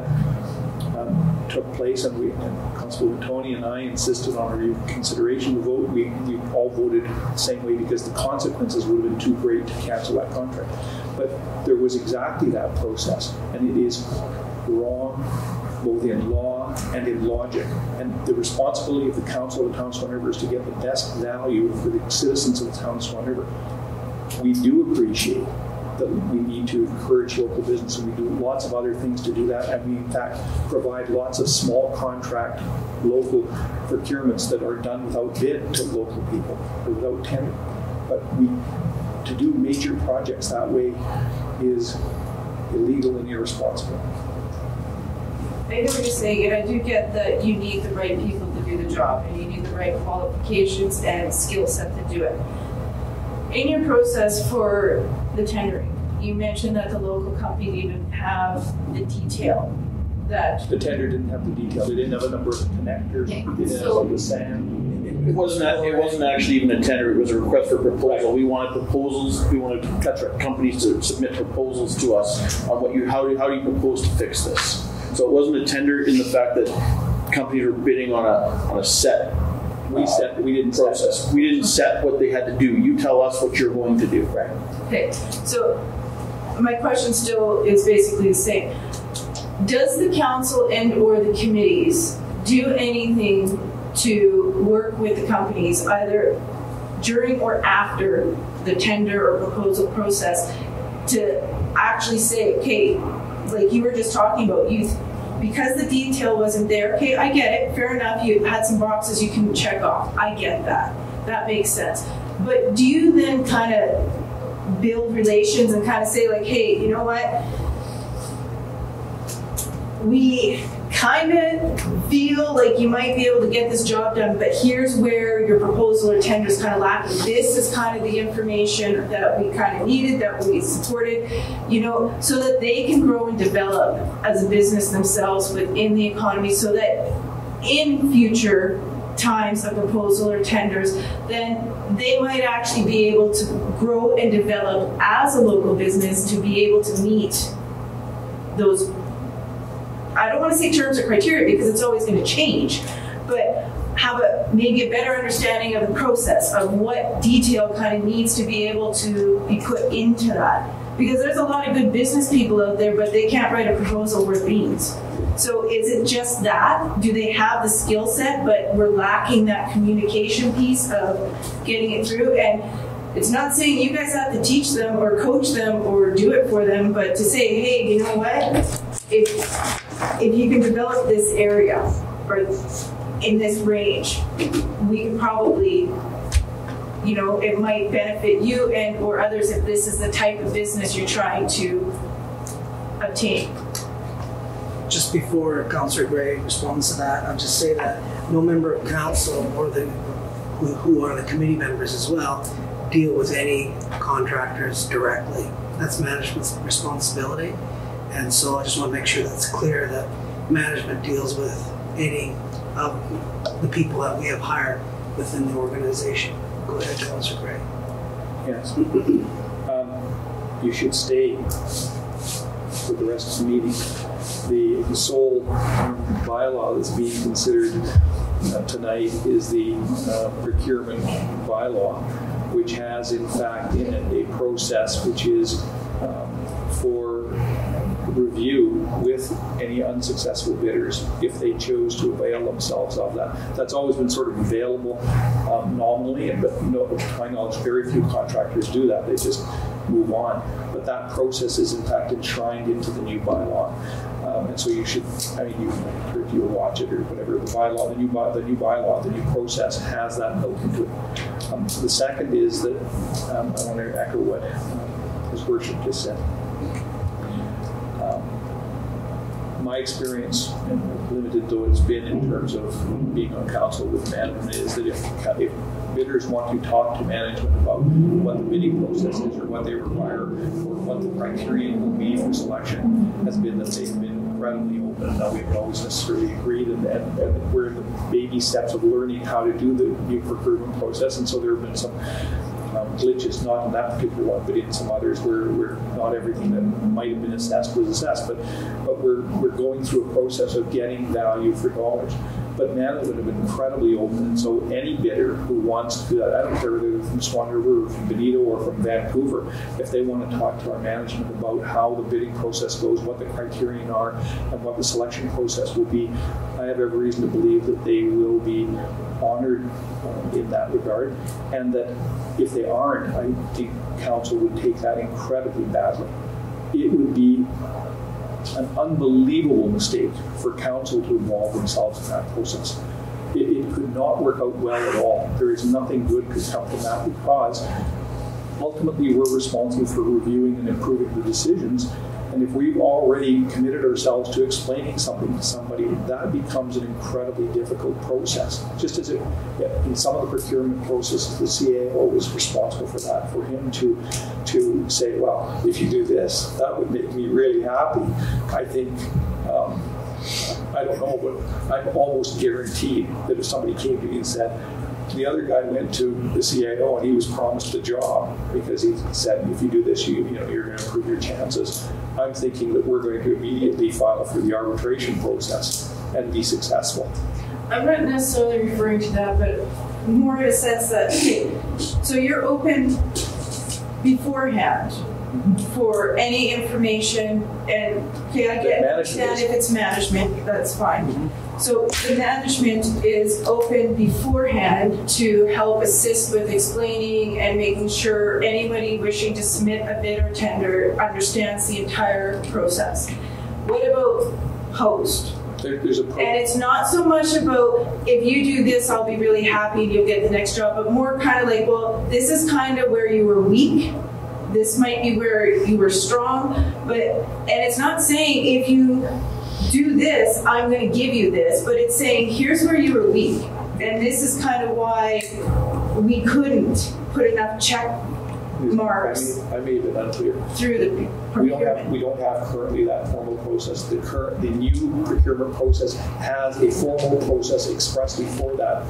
um, took place, and we, and Councilor Tony and I insisted on a reconsideration of the vote. We, we all voted the same way because the consequences would have been too great to cancel that contract. But there was exactly that process, and it is wrong both in law and in logic. And the responsibility of the Council of the Town of Swan River is to get the best value for the citizens of the Town of Swan River. We do appreciate that we need to encourage local business, and we do lots of other things to do that. And we, in fact, provide lots of small contract local procurements that are done without bid to local people or without tender. But we, to do major projects that way is illegal and irresponsible. I hear what you're saying, and I do get that you need the right people to do the job, and you need the right qualifications and skill set to do it. In your process for the tendering, you mentioned that the local company didn't have the detail that. The tender didn't have the detail. They didn't have a number of connectors. Okay, They didn't so- have the sand. It wasn't, that- it wasn't actually even a tender, it was a request for proposal. We wanted proposals, we wanted companies to submit proposals to us on what you, how do, how do you propose to fix this? So it wasn't a tender in the fact that companies were bidding on a, on a set uh, We set, we didn't set process. We didn't set what they had to do. You tell us what you're going to do. Right. Okay, so my question still is basically the same. Does the council and or the committees do anything to work with the companies either during or after the tender or proposal process to actually say, okay, like you were just talking about, youth, because the detail wasn't there, okay, I get it, fair enough, you had some boxes you can check off, I get that, that makes sense. But do you then kind of build relations and kind of say like, hey, you know what? We kind of feel like you might be able to get this job done, but here's where your proposal or tender is kind of lacking. This is kind of the information that we kind of needed, that we supported, you know, so that they can grow and develop as a business themselves within the economy so that in future times of proposal or tenders, then they might actually be able to grow and develop as a local business to be able to meet those I don't want to say terms or criteria because it's always going to change, but have a maybe a better understanding of the process of what detail kind of needs to be able to be put into that. Because there's a lot of good business people out there, but they can't write a proposal worth beans. So is it just that? Do they have the skill set, but we're lacking that communication piece of getting it through? And it's not saying you guys have to teach them or coach them or do it for them, but to say, hey, you know what? If if you can develop this area or in this range, we could probably, you know, it might benefit you and or others if this is the type of business you're trying to obtain. Just before Councillor Gray responds to that, I'll just say that no member of council or the, who, who are the committee members as well, deal with any contractors directly. That's management's responsibility. And so I just want to make sure that's clear that management deals with any of the people that we have hired within the organization. Go ahead, Councillor Gray. Yes. Um, You should stay for the rest of the meeting. The the sole bylaw that's being considered uh, tonight is the uh, procurement bylaw, which has in fact in it a process which is um, for review with any unsuccessful bidders if they chose to avail themselves of that. That's always been sort of available um, nominally, but no, to my knowledge, very few contractors do that. They just move on. But that process is in fact enshrined into the new bylaw. Um, and so you should, I mean, you, if you watch it or whatever, the bylaw, the new, the new bylaw, the new process has that built into it. Um, the second is that um, I want to echo what um, His Worship just said my experience, and limited though it's been in terms of being on council with management, is that if, if bidders want to talk to management about what the bidding process is or what they require or what the criteria will be for selection, has been that they've been incredibly open. Now, we haven't always necessarily agreed, and, and, and we're in the baby steps of learning how to do the new procurement process, and so there have been some um, glitches, not in that particular one, but in some others where, where not everything that might have been assessed was assessed. But but we're we're going through a process of getting value for dollars. But management have been incredibly open, and so any bidder who wants to do that, I don't care whether they're from Swan River or from Benito or from Vancouver, if they want to talk to our management about how the bidding process goes, what the criterion are, and what the selection process will be, I have every reason to believe that they will be honored um, in that regard, and that if they aren't, I think council would take that incredibly badly. It would be an unbelievable mistake for council to involve themselves in that process. It, it could not work out well at all. There is nothing good could come from that because ultimately we're responsible for reviewing and improving the decisions. And if we've already committed ourselves to explaining something to somebody, that becomes an incredibly difficult process. Just as it, in some of the procurement processes, the CAO was responsible for that, for him to, to say, well, if you do this, that would make me really happy. I think um, I don't know, but I'm almost guaranteed that if somebody came to me and said, the other guy went to the CAO and he was promised a job because he said, if you do this, you, you know, you're going to improve your chances. I'm thinking that we're going to immediately file for the arbitration process and be successful. I'm not necessarily referring to that, but more in a sense that, okay, so you're open beforehand for any information and, okay, I get, That management understand is. if it's management, that's fine. Mm-hmm. So the management is open beforehand to help assist with explaining and making sure anybody wishing to submit a bid or tender understands the entire process. What about post? There, there's a pro- And it's not so much about if you do this, I'll be really happy and you'll get the next job, but more kind of like, well, this is kind of where you were weak. This might be where you were strong, but and it's not saying if you do this, I'm going to give you this, but it's saying here's where you were weak, and this is kind of why we couldn't put enough check marks I made, I have been unclear. through the We don't procurement. have, we don't have currently that formal process. The current, the new procurement process has a formal process expressly for that.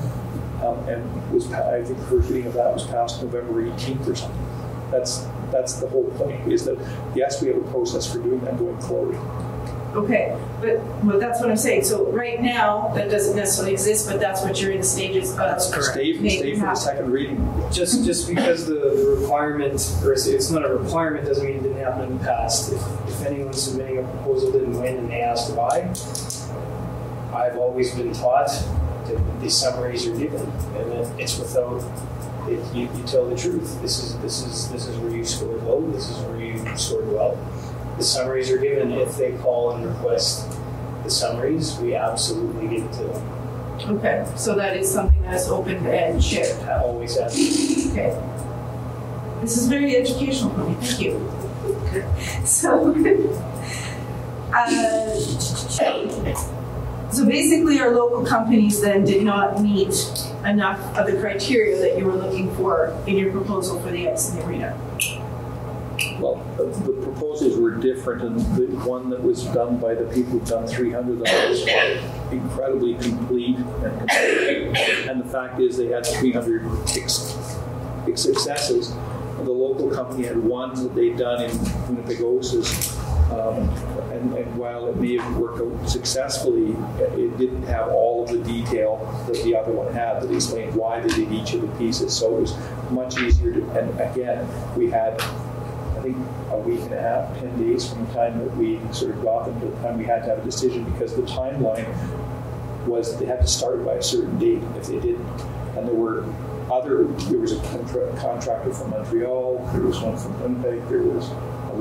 Um, and was, I think the first reading of that was passed November 18th or something. That's, that's the whole point, is that, yes, we have a process for doing that going forward. Okay, but well, that's what I'm saying. So right now, that doesn't necessarily exist, but that's what you're in the stages of. That's correct. Stay, Make stay it for the second reading. Just just because the, the requirement, or it's, it's not a requirement, doesn't mean it didn't happen in the past. If, if anyone submitting a proposal didn't win and they asked why, I've always been taught that the summaries are given, and that it's without. It, you, you tell the truth. This is this is this is where you scored low. This is where you scored well. The summaries are given. If they call and request the summaries, we absolutely give it to them. Okay, so that is something that's open and shared. I always have. Okay. This is very educational for me. Thank you. So, uh, so basically, our local companies then did not meet enough of the criteria that you were looking for in your proposal for the ice in the arena. Well, the, proposals were different, and the one that was done by the people who've done 300 of them was incredibly complete and complete. And the fact is, they had 300 ex- ex- successes. The local company had one that they'd done in Winnipegosis. Um, and, and while it may have worked out successfully, it didn't have all of the detail that the other one had that explained why they did each of the pieces. So it was much easier to, and again, we had I think a week and a half, 10 days from the time that we sort of got them to the time we had to have a decision because the timeline was they had to start by a certain date if they didn't. And there were other, there was a contra- contractor from Montreal, there was one from Winnipeg, there was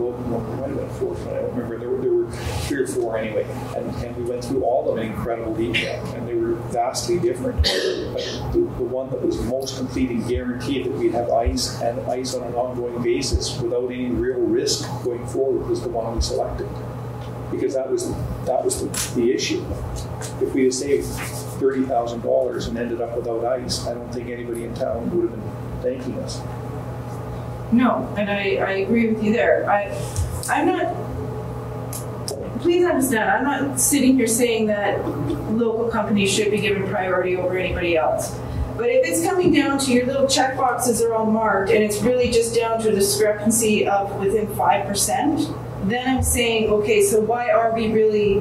a fourth I don't remember. There were, there were three or four anyway. And, and we went through all of them in incredible detail and they were vastly different. But the, the one that was most complete and guaranteed that we'd have ice and ice on an ongoing basis without any real risk going forward was the one we selected. Because that was that was the, the issue. If we had saved thirty thousand dollars and ended up without ice, I don't think anybody in town would have been thanking us. No, and I, I agree with you there. I, I'm not, please understand, I'm not sitting here saying that local companies should be given priority over anybody else. But if it's coming down to your little check boxes are all marked and it's really just down to a discrepancy of within 5%, then I'm saying, okay, so why are we really,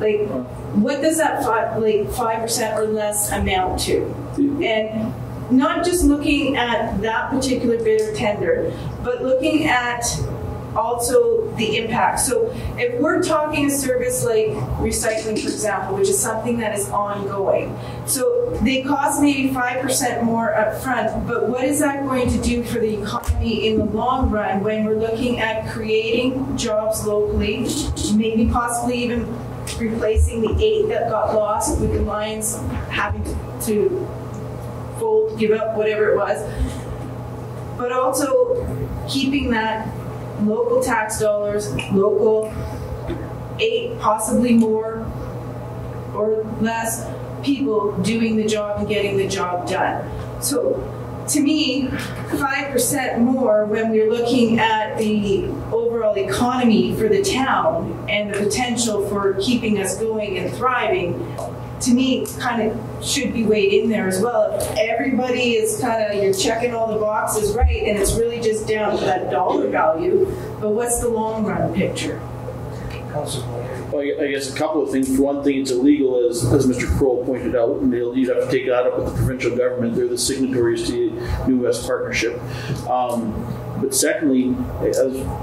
like, what does that five, like five percent or less amount to? And not just looking at that particular bid or tender, but looking at also the impact. So if we're talking a service like recycling, for example, which is something that is ongoing, so they cost maybe 5% more upfront, but what is that going to do for the economy in the long run when we're looking at creating jobs locally, maybe possibly even replacing the eight that got lost with the Lions having to fold, give up, whatever it was, but also keeping that local tax dollars, local eight, possibly more or less people doing the job and getting the job done. So to me, 5% more when we're looking at the overall economy for the town and the potential for keeping us going and thriving, to me, kind of should be weighed in there as well. Everybody is kind of, you're checking all the boxes right, and it's really just down to that dollar value, but what's the long run picture? Councilor I guess a couple of things. For one thing, it's illegal, as, as Mr. Croll pointed out, and you'd have to take that up with the provincial government. They're the signatories to the New West Partnership. Um, but secondly, as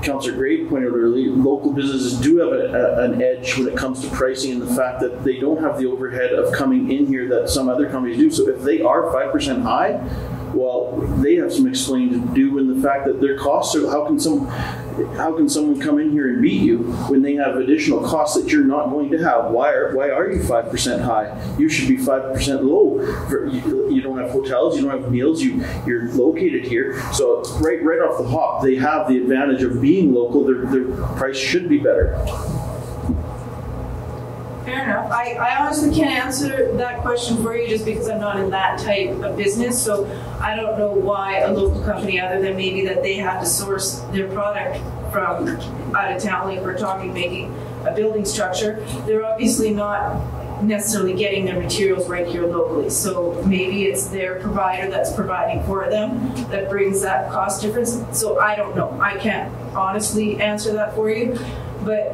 Councillor Gray pointed out earlier, local businesses do have a, a, an edge when it comes to pricing and the fact that they don't have the overhead of coming in here that some other companies do. So if they are 5% high, well, they have some explaining to do in the fact that their costs are, how can some, how can someone come in here and beat you when they have additional costs that you're not going to have? Why are, why are you 5% high? You should be 5% low. For, you, you don't have hotels, you don't have meals, you, you're located here. So right, right off the hop, they have the advantage of being local. Their, their price should be better. Fair enough. I, I honestly can't answer that question for you just because I'm not in that type of business. So I don't know why a local company, other than maybe that they have to source their product from out of town, like we're talking making a building structure, they're obviously not necessarily getting their materials right here locally. So maybe it's their provider that's providing for them that brings that cost difference. So I don't know. I can't honestly answer that for you. But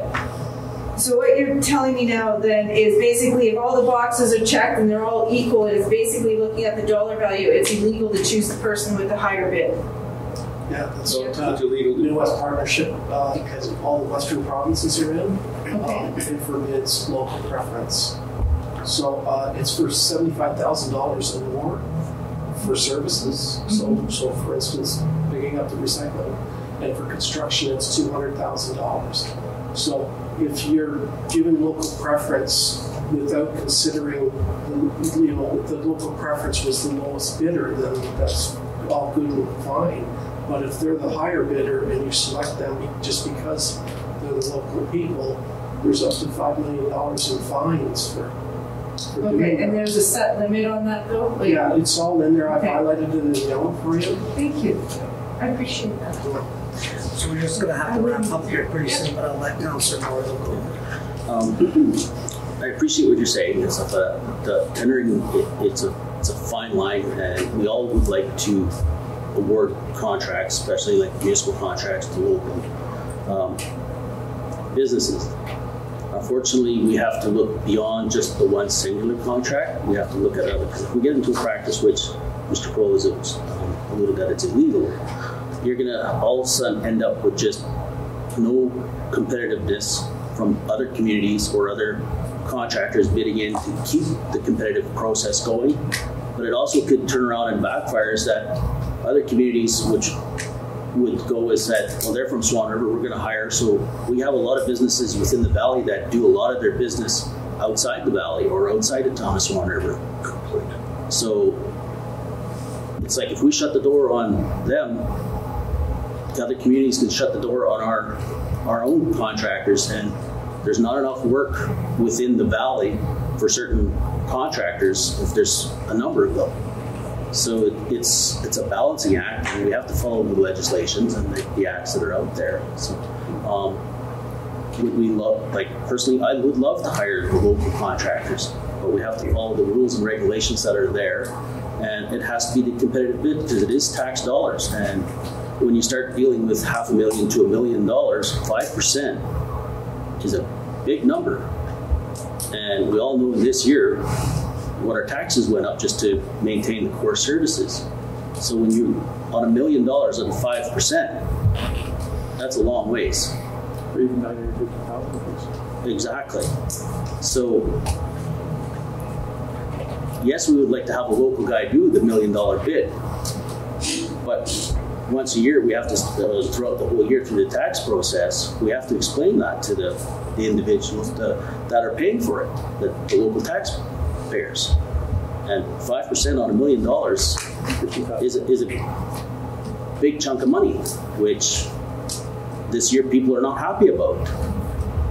so what you're telling me now then is basically if all the boxes are checked and they're all equal, it is basically looking at the dollar value, it's illegal to choose the person with the higher bid. Yeah, that's So what uh, it's illegal to- New West Partnership, uh, because all the western provinces are in, um, bid for bids local preference. So uh, it's for seventy-five thousand dollars and more for services. So, so for instance, picking up the recycling, and for construction, it's two hundred thousand dollars. So if you're given local preference without considering, the, you know, the local preference was the lowest bidder, then that's all good and fine. But if they're the higher bidder and you select them just because they're the local people, there's up to five million dollars in fines for, for Okay, and that. there's a set limit on that though? Like- Yeah, it's all in there. I've highlighted it in yellow for you. Thank you. I appreciate that. So we're just gonna have to wrap up here pretty soon, but I'll let Councilor go. Um, I appreciate what you're saying. It's like the, the tendering, it, it's a it's a fine line, and we all would like to award contracts, especially like municipal contracts to local um, businesses. Unfortunately, we have to look beyond just the one singular contract. We have to look at other. If we get into a practice which Mr. Has um, alluded that it's illegal, you're gonna all of a sudden end up with just no competitiveness from other communities or other contractors bidding in to keep the competitive process going. But it also could turn around and backfire is that other communities which would go is that, well, they're from Swan River, we're gonna hire. So we have a lot of businesses within the valley that do a lot of their business outside the valley or outside of Thomas Swan River. So it's like if we shut the door on them, the other communities can shut the door on our our own contractors and there's not enough work within the valley for certain contractors if there's a number of them. So it, it's it's a balancing act and we have to follow the legislations and the, the acts that are out there. So um, would we love like personally i would love to hire local contractors but we have to follow the rules and regulations that are there and it has to be the competitive bid because it is tax dollars and when you start dealing with half a million to a million dollars, five percent is a big number. And we all know this year what our taxes went up just to maintain the core services. So when you on a million dollars on five percent, that's a long ways. Or even nine hundred fifty thousand. Exactly. So, yes, we would like to have a local guy do the million dollar bid, but once a year we have to, uh, throughout the whole year through the tax process, we have to explain that to the, the individuals that, that are paying for it, the, the local taxpayers. And five percent on a million dollars is a, is a big chunk of money, which this year people are not happy about.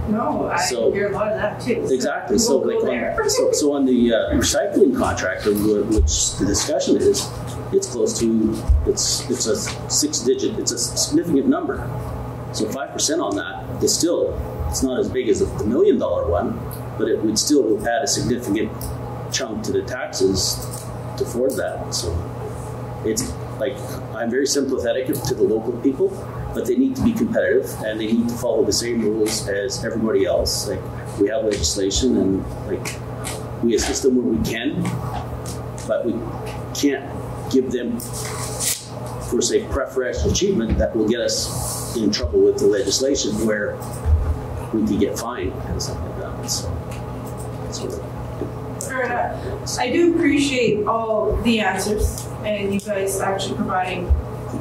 No, I So- hear a lot of that too. Exactly. We So, like, on, so, so on the uh, recycling contract, which the discussion is, it's close to it's it's a six digit. It's a significant number. So five percent on that is still it's not as big as the million dollar one, but it would still add a significant chunk to the taxes to afford that. So it's like I'm very sympathetic to the local people, but they need to be competitive and they need to follow the same rules as everybody else. Like we have legislation and like we assist them where we can, but we can't give them for say preferential treatment that will get us in trouble with the legislation where we could get fined and stuff like that. So what Fair enough. I do appreciate all the answers and you guys actually providing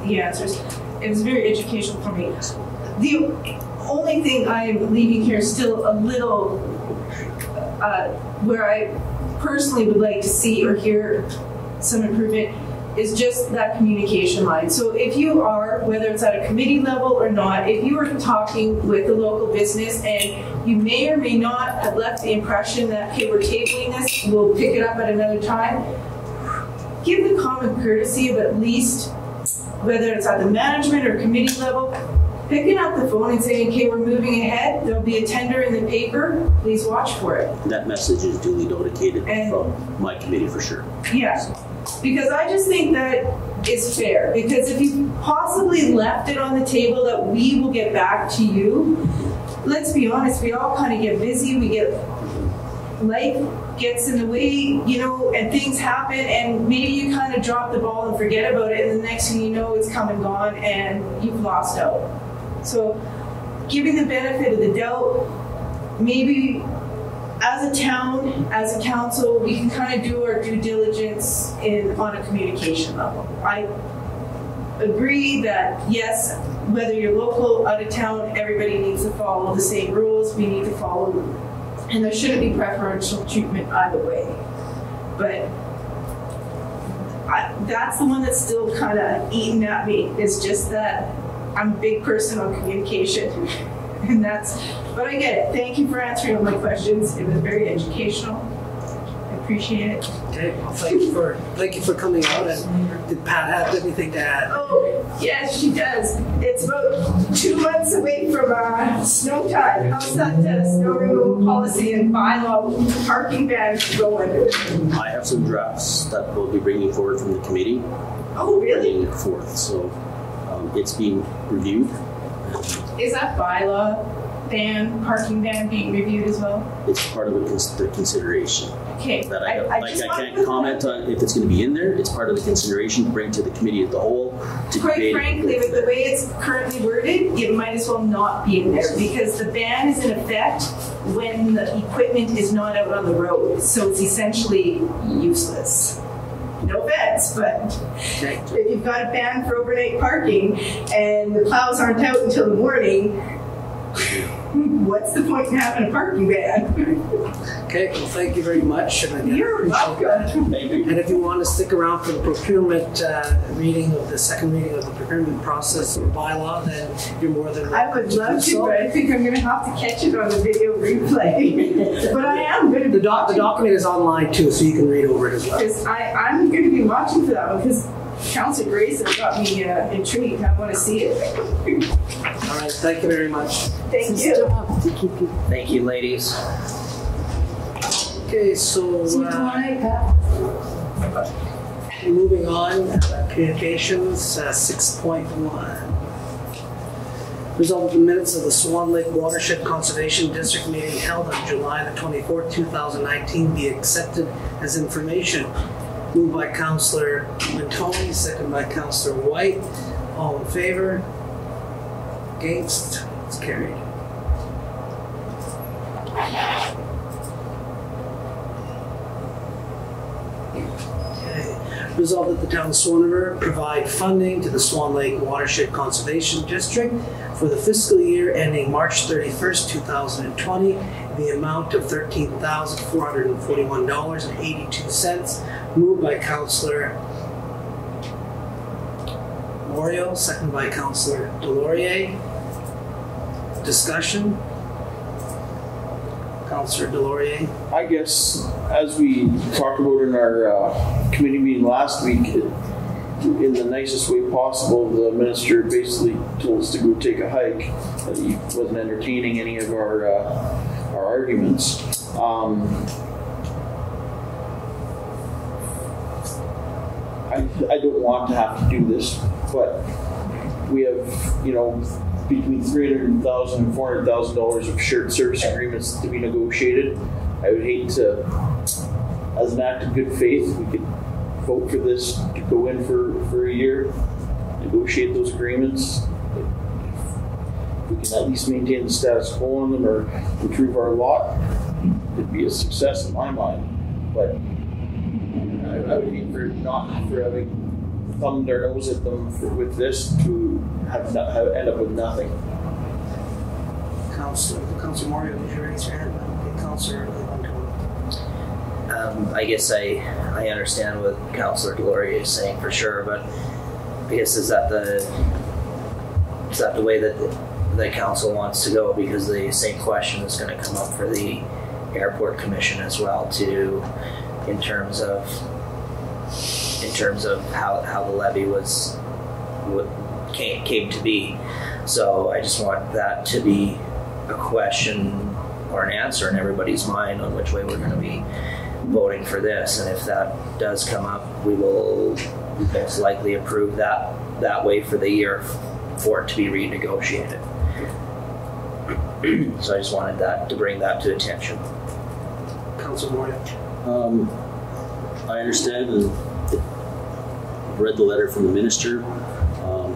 the answers. It was very educational for me. The only thing I am leaving here still a little uh, where I personally would like to see or hear some improvement is just that communication line. So if you are, whether it's at a committee level or not, if you are talking with the local business and you may or may not have left the impression that, okay, we're tabling this, we'll pick it up at another time, give the common courtesy of at least, whether it's at the management or committee level, picking up the phone and saying, okay, we're moving ahead, there'll be a tender in the paper, please watch for it. that message is duly notified And- from my committee for sure. Yeah, because I just think that is fair. Because if you possibly left it on the table that we will get back to you, let's be honest, we all kind of get busy. We get life gets in the way, you know, and things happen, and maybe you kind of drop the ball and forget about it, and the next thing you know, it's come and gone, and you've lost out. So, giving the benefit of the doubt, maybe as a town, as a council, we can kind of do our due diligence in on a communication level. I agree that yes, whether you're local, out of town, everybody needs to follow the same rules. We need to follow, and there shouldn't be preferential treatment either way. But I, that's the one that's still kind of eating at me. It's just that I'm a big person on communication, and that's. But I get it. Thank you for answering all my questions. It was very educational. I appreciate it. Okay, well, thank you for, thank you for coming out, and did Pat have anything to add? Oh, yes, she does. It's about two months away from uh, snow time. How's that uh, snow removal policy and bylaw parking ban going? I have some drafts that we'll be bringing forward from the committee. Oh, really? Bringing it forth, so um, it's being reviewed. Is that bylaw ban, parking ban being reviewed as well? It's part of the, cons- the consideration. Okay. That I, I like, just I can't comment on if it's going to be in there. It's part of the consideration to bring to the committee as the whole to Quite frankly, with the way it's currently worded, it might as well not be in there because the ban is in effect when the equipment is not out on the road. So it's essentially useless. No offense, but if you've got a ban for overnight parking and the plows aren't out until the morning, what's the point in having a parking ban? Okay, well, thank you very much. and again, You're welcome. And if you want to stick around for the procurement uh, reading of the second meeting of the procurement process or bylaw, then you're more than I would love to, but I think I'm gonna have to catch it on the video replay. But I am gonna be The doc, the document is online too, so you can read over it as well. Because I'm going to be watching for that one because Council Grace has got me uh, intrigued. I want to see it. All right, thank you very much. Thank you. Thank you, ladies. Okay, so uh, moving on, uh, communications, uh, 6.1. Resolved that the minutes of the Swan Lake Watershed Conservation District meeting held on July the 24th, 2019 be accepted as information. Moved by Counselor Wintoniw, second by Counselor Whyte. All in favor? Against? It's carried. Okay. Resolved that the town of Swan River provide funding to the Swan Lake Watershed Conservation District for the fiscal year ending March 31st, 2020, the amount of $13,441.82. Moved by Counselor Moriaux, second by Counselor Delaurier. Discussion? Counselor Delaurier? I guess, as we talked about in our uh, committee meeting last week, it- in the nicest way possible, the minister basically told us to go take a hike. He wasn't entertaining any of our uh, our arguments. Um, I, I don't want to have to do this, but we have, you know, between three hundred thousand and four hundred thousand dollars of shared service agreements to be negotiated. I would hate to, as an act of good faith, we could vote for this to go in for, for a year, negotiate those agreements. If we can at least maintain the status quo on them or improve our lot, it'd be a success in my mind. But I, I would hate for not for having thumbed our nose at them for, with this to have, not, have end up with nothing. Councilor, Counselor Moriaux, did you raise your hand? Okay, Counselor Mantoni. Um, I guess I I understand what Councillor Delaurier is saying for sure, but I guess is that the is that the way that the, the council wants to go? Because the same question is going to come up for the airport commission as well, too, in terms of in terms of how, how the levy was what came came to be. So I just want that to be a question or an answer in everybody's mind on which way we're going to be voting for this. And if that does come up, we will most likely approve that that way for the year for it to be renegotiated. so I just wanted that to bring that to attention. Counselor Moriaux. Um, I understand and read the letter from the minister. Um,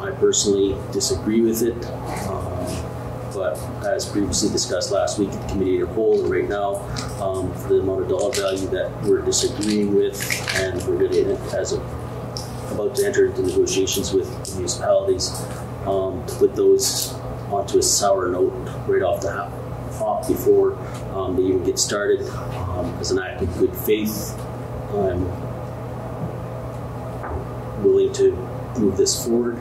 I personally disagree with it. Um, but as previously discussed last week at the committee of the whole, and right now, um, for the amount of dollar value that we're disagreeing with, and we're going to, as a, about to enter into negotiations with municipalities, um, to put those onto a sour note right off the hop, before um, they even get started, um, as an act of good faith, I'm willing to move this forward.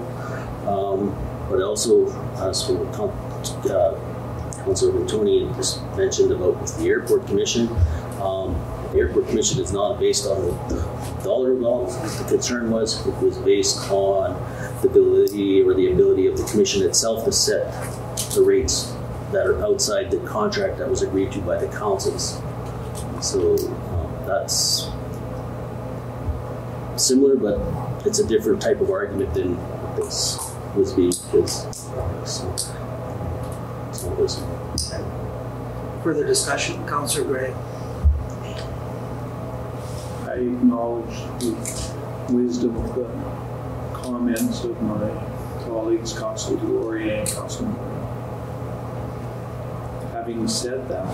Um, but also, as what Con- uh, Councilor Tony just mentioned about the airport commission, um, the airport commission is not based on the dollar amount. The concern was it was based on the ability or the ability of the commission itself to set the rates that are outside the contract that was agreed to by the councils. So um, that's similar, but it's a different type of argument than this was being. Because, so, so this. Further discussion, Councillor Gray. I acknowledge the wisdom of the comments of my colleagues, Councilor Delaurier and Moore. Having said that,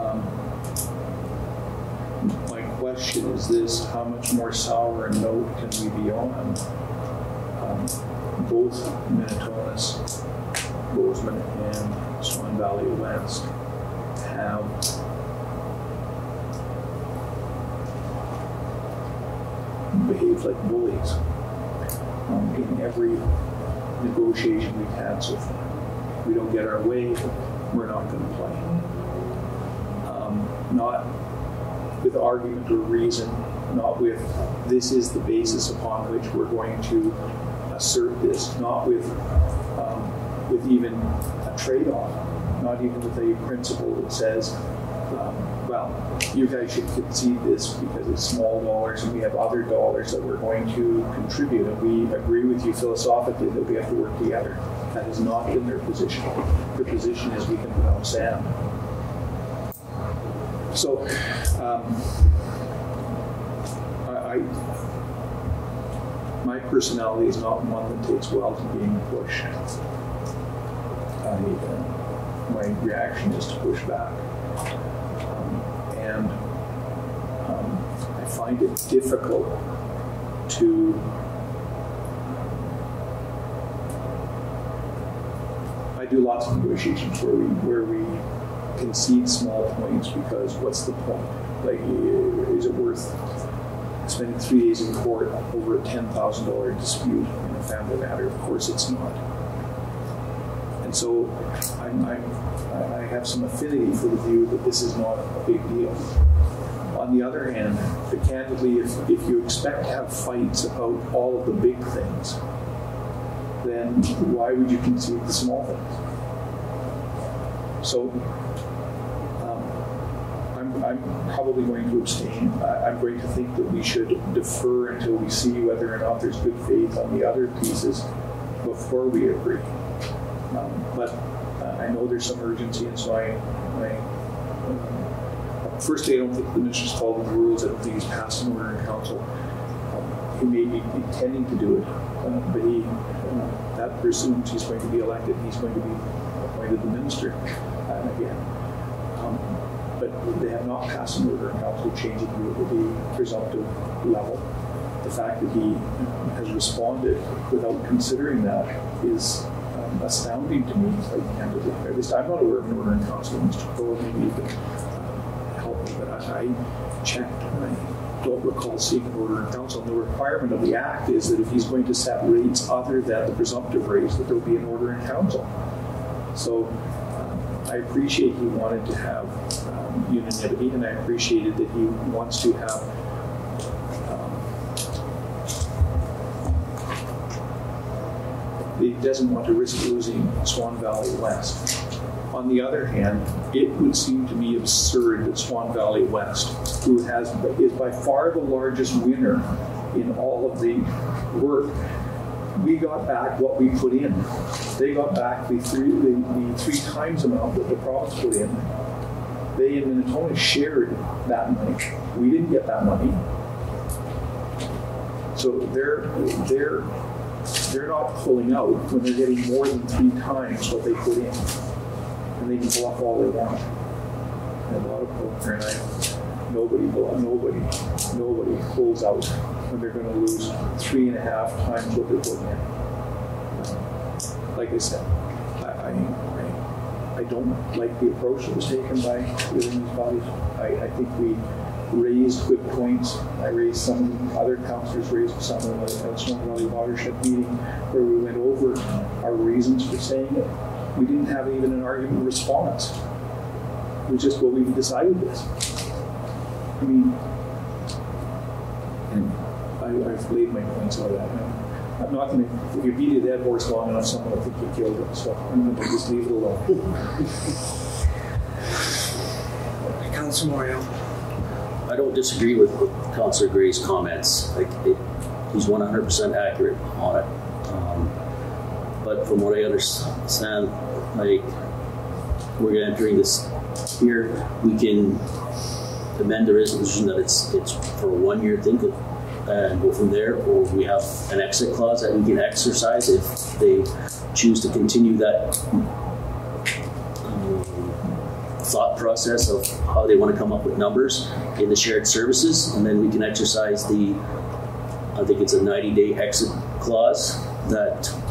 um, my question is this, how much more sour a note can we be on? Um, both Minitonas, Bowsman and Swan Valley West have behaved like bullies um, in every negotiation we've had so far. We don't get our way, we're not going to play. Um, not with argument or reason, not with this is the basis upon which we're going to assert this, not with um, with even a trade-off, not even with a principle that says you guys should concede this because it's small dollars and we have other dollars that we're going to contribute. And we agree with you philosophically that we have to work together. That has not been their position. Their position is we can out sand. So, um, I, I, my personality is not one that takes well to being pushed. I, uh, my reaction is to push back. Um, and um, I find it difficult to I do lots of negotiations where we where we concede small points because what's the point? Like, is it worth spending three days in court over a ten thousand dollar dispute in a family matter? Of course, it's not. And so, I'm, I'm, I I have some affinity for the view that this is not a big deal. On the other hand, candidly, if, if you expect to have fights about all of the big things, then why would you concede the small things? So, um, I'm, I'm probably going to abstain. I, I'm going to think that we should defer until we see whether or not there's good faith on the other pieces before we agree. Um, but uh, I know there's some urgency, and so I, I firstly, I don't think the minister's following the rules. I don't think he's passed an order in council. Um, he may be intending to do it, uh, but he uh, that presumes he's going to be elected. He's going to be appointed the minister uh, again. Um, but they have not passed an order in council changing the, the presumptive level. The fact that he has responded without considering that is um, astounding to me. Like, at least I'm not aware of an order in council. Mr. Croll, maybe you can uh, help me, but I, checked and I don't recall seeing an order in council. And the requirement of the act is that if he's going to set rates other than the presumptive rates, that there will be an order in council. So um, I appreciate he wanted to have um, unanimity, and I appreciated that he wants to have um, he doesn't want to risk losing Swan Valley West. On the other hand, it would seem to me absurd that Swan Valley West, who has is by far the largest winner in all of the work, we got back what we put in. They got back the three the, the three times amount that the province put in. They in Minitonas shared that money. We didn't get that money. So they're they're they're not pulling out when they're getting more than three times what they put in. And they can bluff all they want. And a lot of poker and nobody nobody nobody pulls out when they're gonna lose three and a half times what they're putting in. Like I said, I, I, I, don't like the approach that was taken by within these bodies. I, I think we raised good points. I raised some, other councillors raised some in the Snow Valley Watershed meeting where we went over our reasons for saying it. We didn't have even an argument response. It was just, well, we decided this. I mean, I, I've laid my points on that. I'm, I'm not going to, if you beat a dead horse long enough, someone will think you killed it. So I'm going to just leave it alone. Council Moriaux. I don't disagree with Councillor Gray's comments. Like, it, he's 100% accurate on it. But from what I understand, like, we're entering this here, we can amend the resolution that it's it's for a one-year thing and go from there, or we have an exit clause that we can exercise if they choose to continue that um, thought process of how they want to come up with numbers in the shared services, and then we can exercise the, I think it's a 90-day exit clause that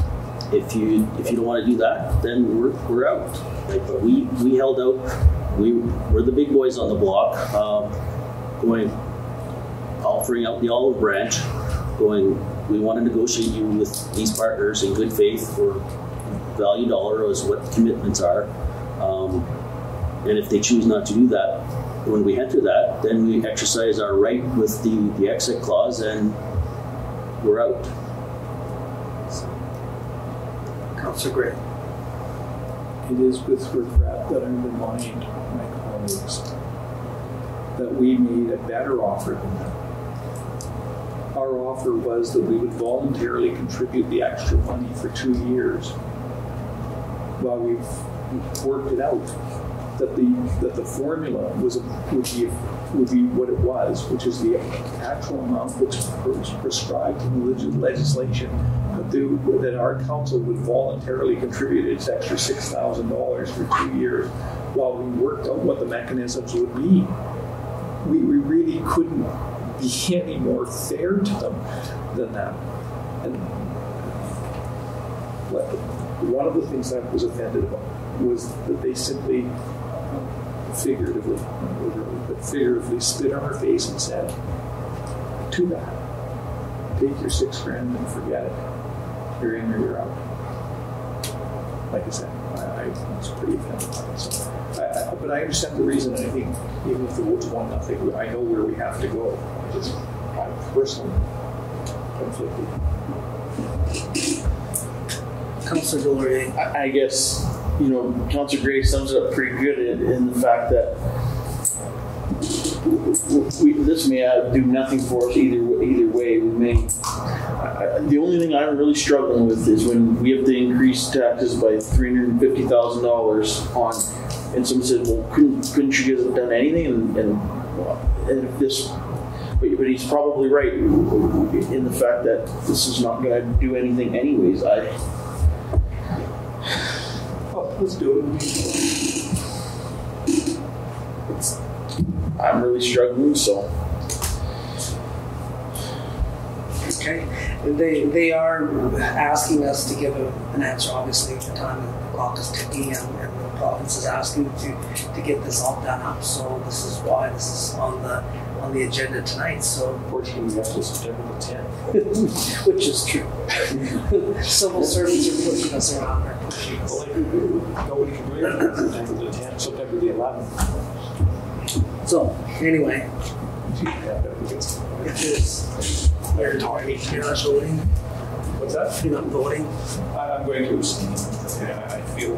if you if you don't want to do that, then we're, we're out. Like, but we we held out. We we're the big boys on the block, um, going offering out the olive branch, going. We want to negotiate you with these partners in good faith for value dollar is what commitments are. Um, and if they choose not to do that, when we enter that, then we exercise our right with the, the exit clause and we're out. Councilor Gray. It is with regret that I remind my colleagues that we made a better offer than that. Our offer was that we would voluntarily contribute the extra money for two years while we've worked it out. That the that the formula was would be would be what it was, which is the actual amount that's prescribed in the legislation, the, that our council would voluntarily contribute its extra six thousand dollars for two years while we worked out what the mechanisms would be. We, we really couldn't be any more fair to them than that. And one of the things I was offended about was that they simply figuratively, literally, but figuratively spit on her face and said, too bad. Take your six grand and forget it. You're in or you're out. Like I said, I, I was pretty offended by it. So, I, I, but I understand the reason, and I think even if the vote's one nothing, I know where we have to go. I just, I'm personally conflicted. Councilor Delaurier. I, I guess, you know, Councilor Gray sums it up pretty good in, in the fact that we, this may uh, do nothing for us either either way. We may. The only thing I'm really struggling with is when we have to increase taxes by three hundred and fifty thousand dollars on, and someone said, "Well, couldn't couldn't you guys have done anything?" And and, and if this, but, but he's probably right in the fact that this is not going to do anything anyways. I. Oh, let's do it. I'm really struggling, so. Okay, they, they are asking us to give a, an answer, obviously, at the time the clock is ticking and, and the province is asking to, to get this all done up, so this is why this is on the, on the agenda tonight, so. Unfortunately, we have till September the tenth. Which is true. Civil servants are pushing us around, they're pushing us. Nobody can do it September the tenth, September the eleventh. So, anyway, it is, you're not voting, What's that? you're not voting, I'm going to abstain. I feel,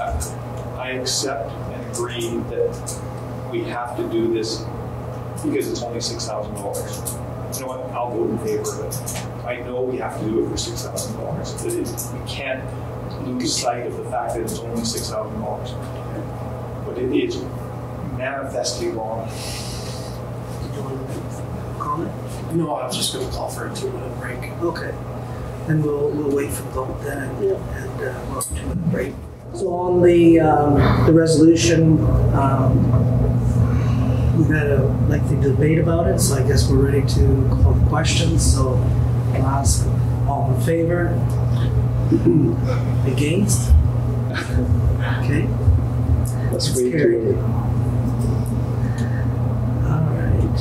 uh, I accept and agree that we have to do this because it's only six thousand dollars. You know what, I'll vote in favor of it. I know we have to do it for six thousand dollars, we can't lose sight of the fact that it's only six thousand dollars. But it is manifestly wrong. Did you want to comment? No, I was just going to call for a two-minute break. Okay, And we'll, we'll wait for the vote then and, and uh, we'll have a two-minute break. So on the, um, the resolution, um, we've had a lengthy debate about it, so I guess we're ready to call the questions, so I'll ask all in favor? Against? Okay. Let's It's wait carried. till All right.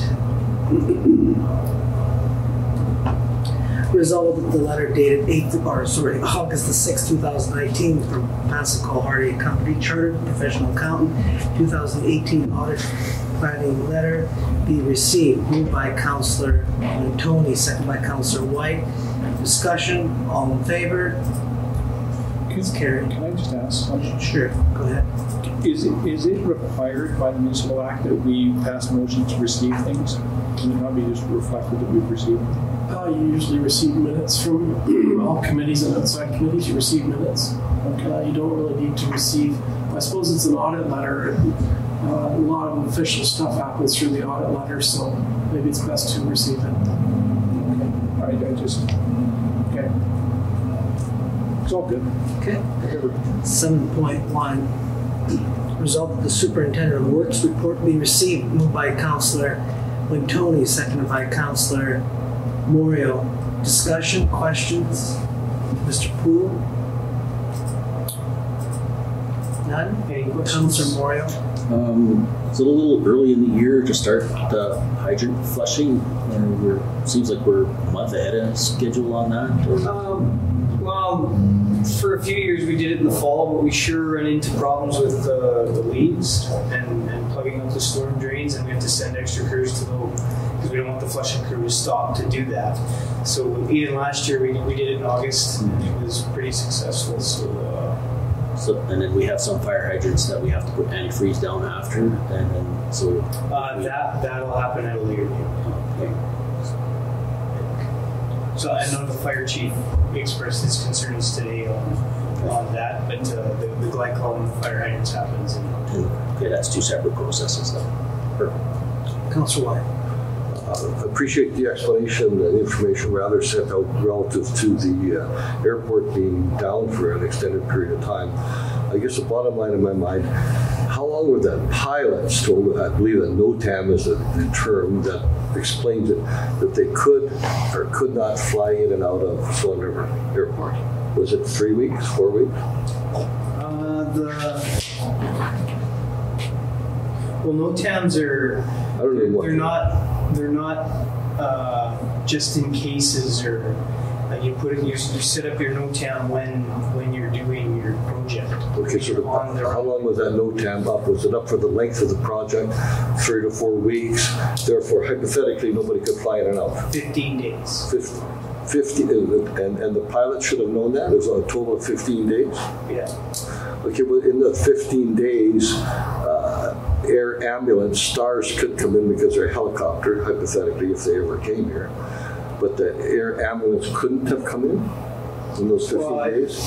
Resolved that the letter dated 8th, or sorry, August the 6th, 2019 from Pascal Hardy Company Chartered Professional Accountant, 2018 audit planning letter be received. Moved by Counselor Tony, second by Counselor Whyte. Discussion, all in favor? It's carried. Can I just ask something? Sure, go ahead. Is it, is it required by the municipal act that we pass motions to receive things? Can it not be just reflected that we've received? them? Uh, you usually receive minutes from all committees and outside committees. You receive minutes. Uh, you don't really need to receive. I suppose it's an audit letter. Uh, a lot of official stuff happens through the audit letter, so maybe it's best to receive it. All right, I just, okay. It's all good. Okay. Seven point one, result that the superintendent of works report be received, moved by Counselor Wintoniw, seconded by Counselor Moriaux. Discussion, questions? Mr. Poole? None? Any questions? Counselor Moriaux? Um, it's a little early in the year to start the hydrant flushing, and we're seems like we're a month ahead of schedule on that. Or, Um, well, for a few years we did it in the fall, but we sure run into problems with uh, the leads and, and plugging up the storm drains, and we have to send extra crews to go because we don't want the flushing crew to stop to do that. So even last year we, we did it in August, and it was pretty successful. So uh, So, and then we have some fire hydrants that we have to put antifreeze down after, and then so. Uh, that that'll happen at a later date. Okay. So I know the fire chief expressed his concerns today on, on that, but uh, the, the glycol fire hydrants happens. In, Okay, that's two separate processes then. Perfect. Councillor Whyte. Uh, Appreciate the explanation and information rather sent out relative to the uh, airport being down for an extended period of time. I guess the bottom line in my mind, how long were the pilots told, I believe that NOTAM is the, the term that explains it, that they could or could not fly in and out of Swan River Airport? Was it three weeks, four weeks? uh, the well, NOTAMs are I don't know what. they're not they're not uh, just in cases or like you put it you, you set up your NOTAM when when you're doing your project. Okay, so the, on the how long was that no NOTAM up? Was it up for the length of the project? Three to four weeks? Therefore, hypothetically, nobody could fly in and out. 15 days. 50, 50 and, and the pilot should have known that. It was a total of 15 days. Yeah. Okay, well, in the 15 days, uh, air ambulance stars could come in because they're a helicopter, hypothetically, if they ever came here. But the air ambulance couldn't have come in in those 15 Well, days?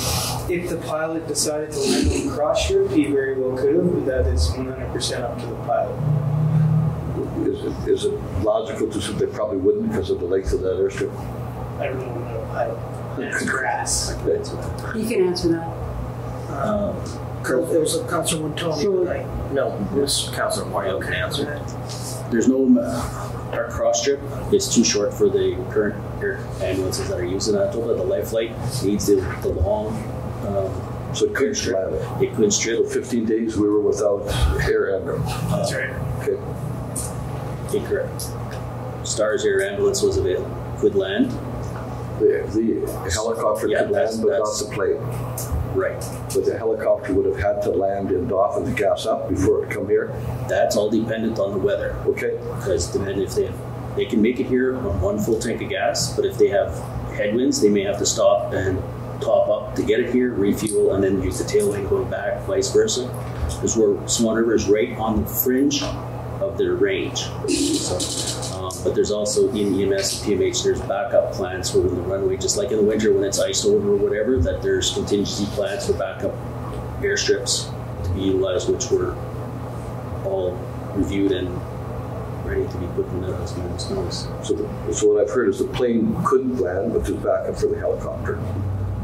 If the pilot decided to land on cross strip, he very well could have, but that is 100% up to the pilot. Is it, is it logical to assume they probably wouldn't because of the length of that airstrip? I don't know I a pilot. And it's grass. You can answer that. Um, Uh, It was a Councillor Tony, but I, No, this Councilor Moriaux can answer. There's no, uh, our cross strip is too short for the current air ambulances that are using that. Told that the life flight needs the, the long, um, So it couldn't strip. it. It couldn't strip. So 15 days we were without air ambulance. That's right. Okay. Incorrect. Stars Air Ambulance was available, could land, The, the helicopter Yeah, could that's- land, but not that's- the plane. Right. But the helicopter would have had to land in Dauphin to gas up before it come here. That's all dependent on the weather. Okay. Because depending if they have, they can make it here on one full tank of gas, but if they have headwinds, they may have to stop and top up to get it here, refuel, and then use the tailwind going back, vice versa. Because we're Swan River is right on the fringe of their range. So, but there's also in EMS and PMH, there's backup plans for when the runway, just like in the winter when it's iced over or whatever, that there's contingency plans for backup airstrips to be utilized, which were all reviewed and ready to be put in the as knows. So, the, so what I've heard is the plane couldn't land, but there's backup for the helicopter.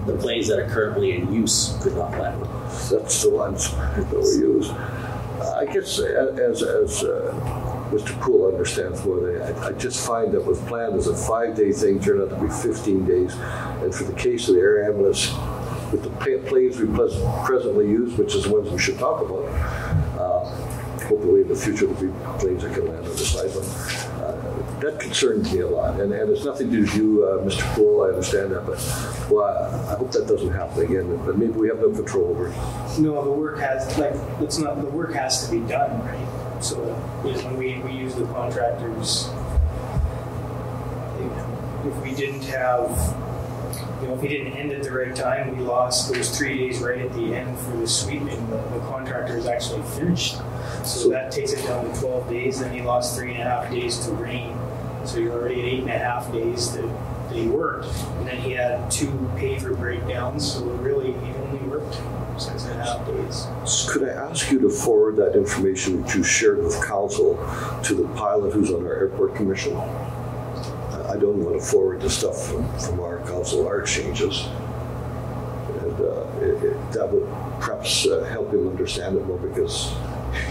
The planes that are currently in use could not land. That's the ones that were used. I guess as, as uh, Mr. Poole understands more than I, I just find that was planned as a five-day thing turned out to be 15 days. And for the case of the air ambulance, with the planes we presently use, which is the ones we should talk about, uh, hopefully in the future there'll be planes that can land on the. But uh, that concerns me a lot, and, and it's nothing to do uh, Mr. Poole. I understand that, but well, I, I hope that doesn't happen again. But maybe we have no control over it. No, the work has like it's not the work has to be done, right? So know, when we, we use the contractors, if we didn't have, you know, if we didn't end at the right time, we lost those three days right at the end for the sweeping. The, the contractor is actually finished, so that takes it down to 12 days. Then he lost three and a half days to rain, so you're already at eight and a half days that, they worked. And then he had two paver breakdowns, so really he only worked Could I ask you to forward that information that you shared with council to the pilot who's on our airport commission? I I don't want to forward the stuff from, from our council, our exchanges. And uh, it, it, that would perhaps uh, help him understand it more because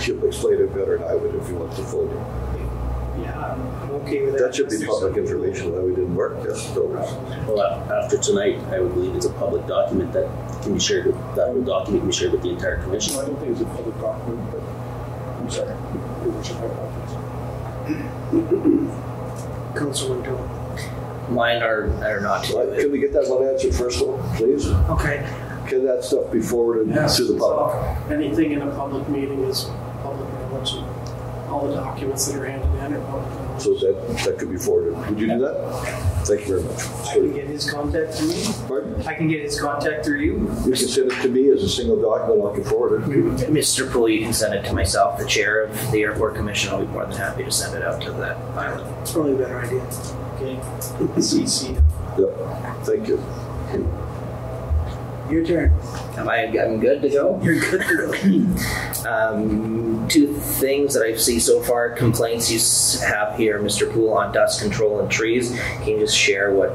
he'll explain it better than I would if he wants to phone you. Yeah, I'm, I'm okay with that. That should be public information why we didn't work, yes. Well, after tonight, I would believe it's a public document that can be shared with, that whole document can be shared with the entire commission. I don't think it's a public document, but I'm sorry. Your worship, I. Councillor Tony. Mine are, are not to do it. Can we get that one answered first, though, please? Okay, Can that stuff be forwarded Yes, to the it's public? all- Anything in a public meeting is public knowledge. all the documents that are handed in are public knowledge. So that, that could be forwarded. Would you do that? Thank you very much. I can get his contact through me. Pardon? I can get his contact through you. You can send it to me as a single document, I can forward it. Mr. Poole, you can send it to myself, the chair of the airport commission. I'll be more than happy to send it out to that pilot. It's probably a better idea. Okay. CC. Yep, thank you. Your turn. Am I? I'm good to go. You're good to go. Um, two things that I see so far complaints you have here, Mr. Poole, on dust control and trees. Can you just share what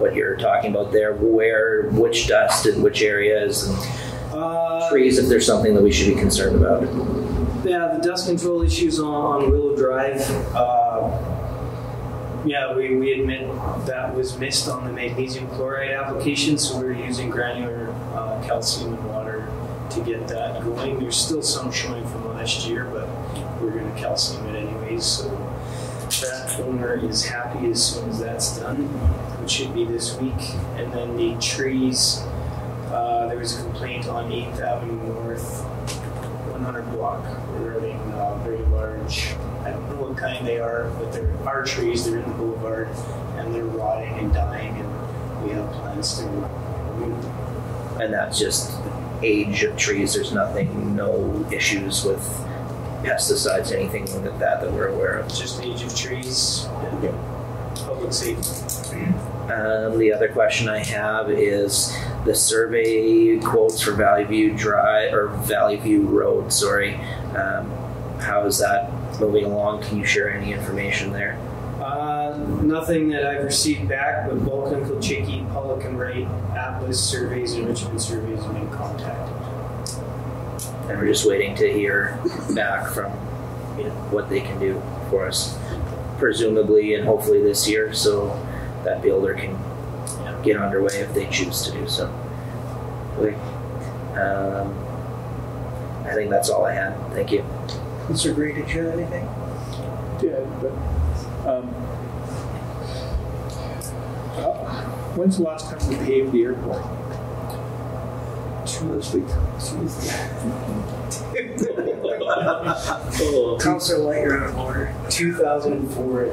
what you're talking about there? Where, which dust in which areas, and Uh, trees? If there's something that we should be concerned about. Yeah, the dust control issues on, on Willow Drive. Uh, yeah, we, we admit that was missed on the magnesium chloride application, so we were using granular uh, calcium and water to get that going. There's still some showing from last year, but we're going to calcium it anyways. So that owner is happy as soon as that's done, which should be this week. And then the trees, uh, there was a complaint on 8th Avenue North 100 block regarding uh, very large, I don't know what kind they are, but they're our trees, they're in the boulevard, and they're rotting and dying, and we have plans to remove them. And that's just age of trees. There's nothing, no issues with pesticides, anything like that that we're aware of. Just age of trees and public safety. Um, the other question I have is the survey quotes for Valley View Drive or Valley View Road. Sorry, um, how is that moving along? Can you share any information there? Uh, nothing that I've received back, but Vulcan, Kilchickie, Pollock and Wright, Atlas surveys and Richmond surveys have been contacted. And we're just waiting to hear back from you know what they can do for us, presumably and hopefully this year, so that builder can get underway if they choose to do so. Okay. Um, I think that's all I had. Thank you. Mr. Gray, did you have anything? Yeah, but, um, uh, when's the last time we paved the airport? Tuesday. Oh, Councilor Whyte, you're out of order. 2004, I.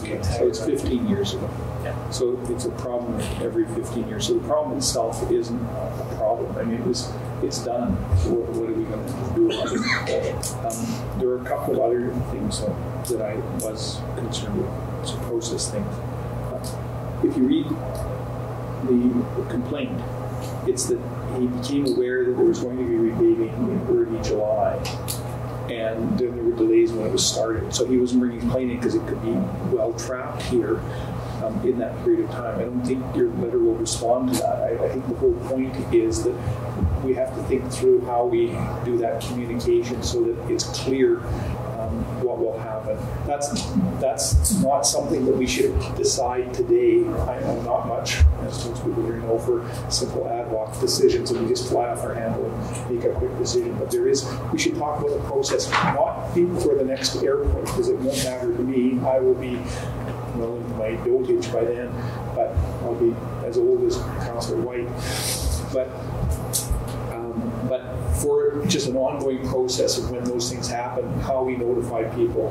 Okay, so it's 15 years ago. Yeah. So it's a problem every 15 years. So the problem itself isn't a problem. I mean, it was, it's done. What, what are we going to do about it? Um, there are a couple of other things that, that I was concerned with, some process things. Uh, If you read the complaint, it's that he became aware that there was going to be repaving in early July and then there were delays when it was started. So he wasn't bringing complaining because it could be well trapped here um, in that period of time. I don't think your letter will respond to that. I, I think the whole point is that we have to think through how we do that communication so that it's clear what will happen. That's that's not something that we should decide today. I know not much, as most people here know, for simple ad hoc decisions, and we just fly off our handle and make a quick decision. But there is, we should talk about the process, not even for the next airport, because it won't matter to me. I will be well into my dotage by then, but I'll be as old as Councillor Whyte. But for just an ongoing process of when those things happen, how we notify people,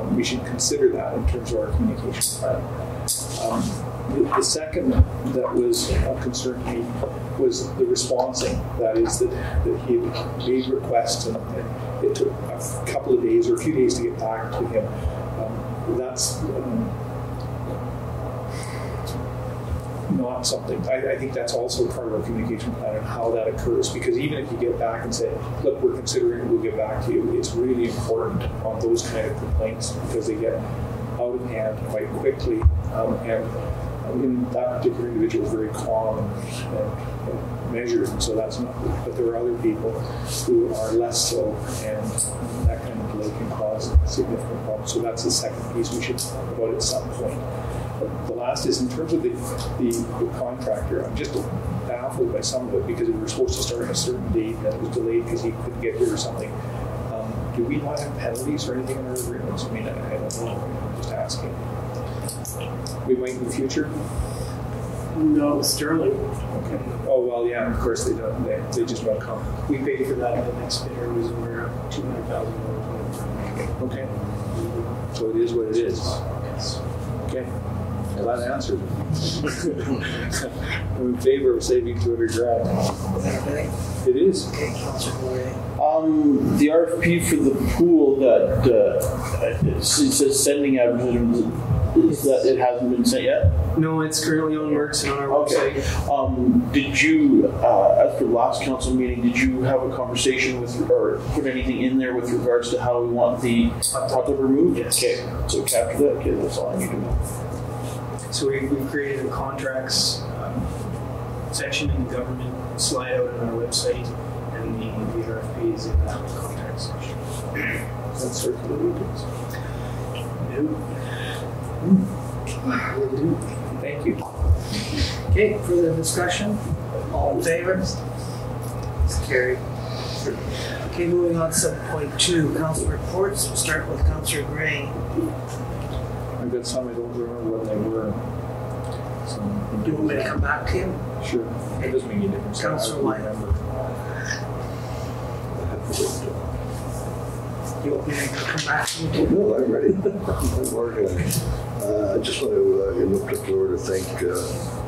um, we should consider that in terms of our communication plan. Um, the, the second that was a concern to me was the responsing. That is that, that he made requests and it, took a couple of days or a few days to get back to him. Um, that's um, not something. I, I think that's also part of our communication plan and how that occurs. Because even if you get back and say, "Look, we're considering we'll get back to you," it's really important on those kind of complaints because they get out of hand quite quickly. Um, and I mean, that particular individual is very calm and, and, and measured, and so that's not. But there are other people who are less so, and that kind of delay can cause significant problems. So that's the second piece we should talk about at some point. The last is in terms of the, the, the contractor, I'm just baffled by some of it because we were supposed to start on a certain date and it was delayed because he couldn't get here or something. Um, do we not have penalties or anything in our agreements? I mean, I, I don't know. I'm just asking. We might in the future. No, Sterling. Okay. Oh well, yeah. Of course they don't. They, they just won't come. We paid for that. In the next bidder was over two hundred thousand dollars. Okay. So it is what it is. Yes. Okay. Well, that answered. I'm in favor of saving 200 grand. Is that everything? It is. Okay, Councillor Moran. Um, the RFP for the pool that, uh, it says sending advertisements, is that, it hasn't been sent yet? No, it's currently on MERX and on our Okay. website. Um, did you, uh, as per last council meeting, did you have a conversation with, or put anything in there with regards to how we want the hot tub removed? Yes. Okay, so capture that, okay, that's all I need to know. So we, we've created a contracts um, section in the government slide out on our website, and the, the RFP is in that contracts section. That's circulated. Will do. Thank you. Okay, further discussion? All in favor? It's carried. Okay, moving on to seven point two, council reports. We'll start with Councillor Gray. I've got some, I don't remember what they were. So, Do you want me to come back to you? Sure. It doesn't make any difference. Whyte. remember. Do you want me to come back to you? No, I'm ready. I'm organized. Uh, I just want to, uh, in no particular order, thank uh,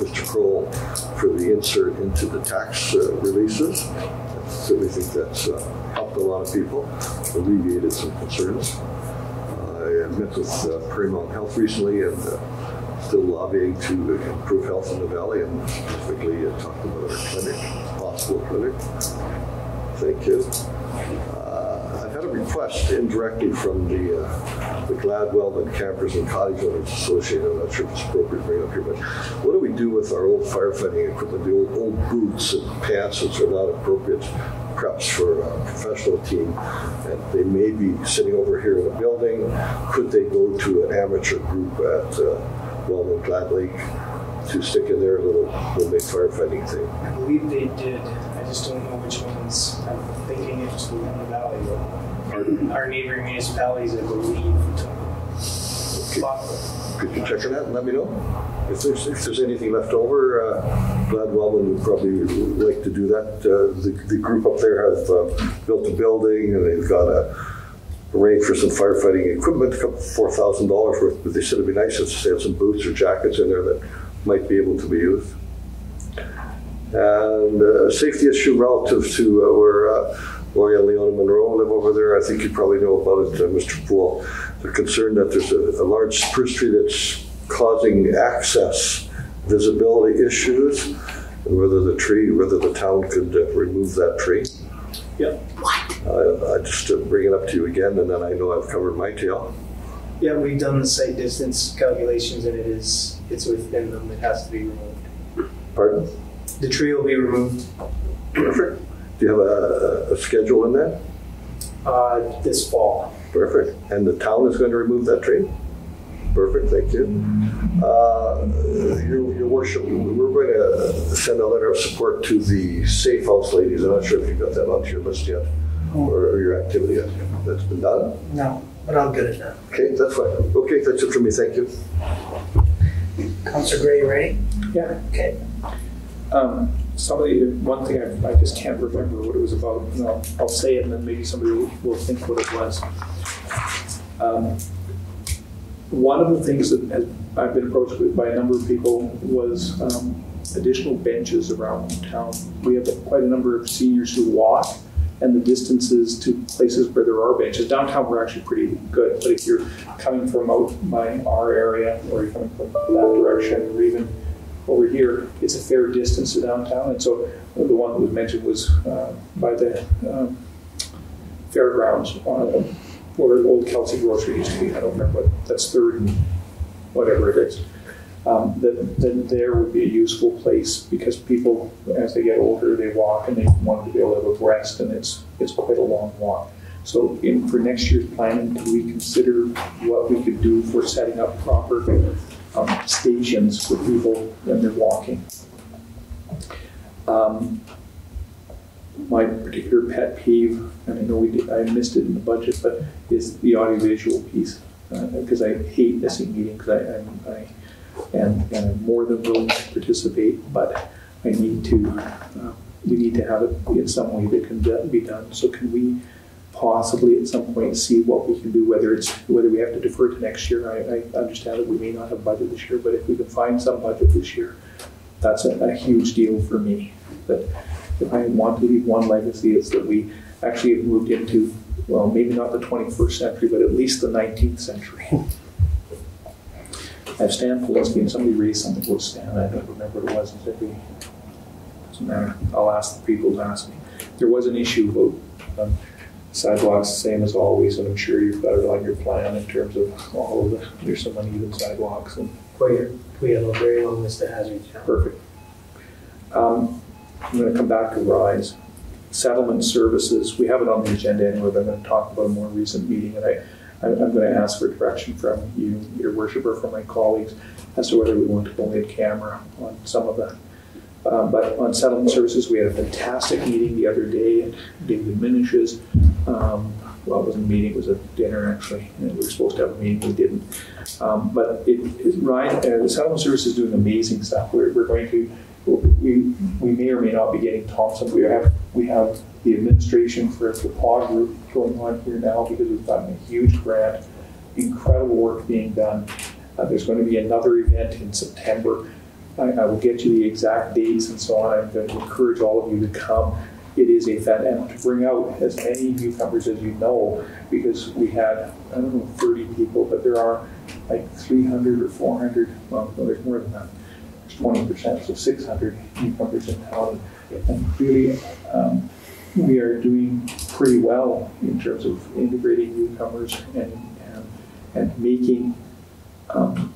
Mr. Croll for the insert into the tax uh, releases. I certainly think that's uh, helped a lot of people, alleviated some concerns. I met with uh, Prairie Health recently and uh, still lobbying to improve health in the valley and specifically uh, talked about our clinic, hospital clinic. Thank you. Uh, I've had a request indirectly from the, uh, the Gladwell and Campers and Cottage Owners Association. I'm not sure if it's appropriate to bring up here, but what do we do with our old firefighting equipment, the old, old boots and pants which are not appropriate preps for a professional team? And they may be sitting over here in a building. Could they go to an amateur group at uh, Wellman Glad Lake to stick in their little homemade firefighting thing? I believe they did. I just don't know which ones. I'm thinking it's in the valley. Our neighboring municipalities, I believe, took Could you check on that and let me know? If there's, if there's anything left over, uh, Glad Wellman would probably like to do that. Uh, the, the group up there have uh, built a building and they've got a arranged for some firefighting equipment, a couple, four thousand dollars worth, but they said it'd be nice if they had some boots or jackets in there that might be able to be used. And uh, a safety issue relative to uh, where uh, Lori and Leona Monroe live over there. I think you probably know about it, uh, Mr. Poole. They're concerned that there's a, a large spruce tree that's causing access visibility issues, and whether the tree, whether the town could uh, remove that tree. Yeah. I, I just uh, bring it up to you again, and then I know I've covered my tail. Yeah, we've done the site distance calculations, and it is it's within them. It has to be removed. Pardon? The tree will be removed Perfect. Do you have a, a schedule in that? uh, this fall. Perfect. And the town is going to remove that tree? Perfect, thank you. Uh, Your, your worship, we're going to send a letter of support to the Safe House ladies. I'm not sure if you got that onto your list yet, or or your activity. That's been done? No, but I'll get it that. Okay, that's fine. Okay, that's it for me, thank you. Councillor Gray, you ready? Yeah. Okay. Um, somebody, one thing I, I just can't remember what it was about. No, I'll say it and then maybe somebody will, will think what it was. Um, one of the things that has, I've been approached with by a number of people was um, additional benches around town. We have quite a number of seniors who walk, and the distances to places where there are benches. Downtown, we're actually pretty good, but if you're coming from out by our area, or you're coming from that direction, or even over here, it's a fair distance to downtown. And so the one that was mentioned was uh, by the um, fairgrounds, uh, where old Kelsey Grocery used to be. I don't remember what, that's third and whatever it is. Um, that, there would be a useful place because people, as they get older, they walk and they want to be able to rest, and it's it's quite a long walk. So, in, for next year's planning, could we consider what we could do for setting up proper um, stations for people when they're walking? Um, my particular pet peeve, and I know we did, I missed it in the budget, but is the audiovisual piece. Because I hate missing meetings. I, I'm- I, and, and I'm more than willing to participate, but I need to, uh, we need to have it in some way that can be done. So can we possibly at some point see what we can do, whether it's, whether we have to defer to next year. I, I understand that we may not have budget this year, but if we can find some budget this year, that's a, a huge deal for me. That if I want to leave one legacy, it's that we actually have moved into, well, maybe not the 21st century, but at least the 19th century. I have Stan Polinski and somebody raised something about Stan, I don't remember what it was, we- doesn't matter, I'll ask the people to ask me. There was an issue about um, sidewalks, same as always, and I'm sure you've got it on your plan in terms of all of the, there's some uneven sidewalks and Quite, we have a very long list of hazards. Perfect. Um, I'm going to come back to RISE. Settlement services, we have it on the agenda anyway, but I'm going to talk about a more recent meeting, and I, I- I'm going to ask for direction from you, your worship, or from my colleagues as to whether we want to go in camera on some of that. Um, But on settlement services, we had a fantastic meeting the other day David Minish's. Um, Well, it wasn't a meeting, it was a dinner, actually, and we were supposed to have a meeting, we didn't. Um, But it, it- Ryan, uh, the settlement service is doing amazing stuff. We're, we're going to, we, we may or may not be getting Thompson. We have, we have the administration for the PAW group going on here now because we've gotten a huge grant, incredible work being done. Uh, there's going to be another event in September. I, I will get you the exact dates and so on. I'm going to encourage all of you to come. It is a fan, and to bring out as many newcomers as you know, because we had, I don't know, 30 people, but there are like 300 or 400, well, no, there's more than that. There's 20%, so 600 newcomers in town. And really, um, we are doing pretty well in terms of integrating newcomers and, and, and making um,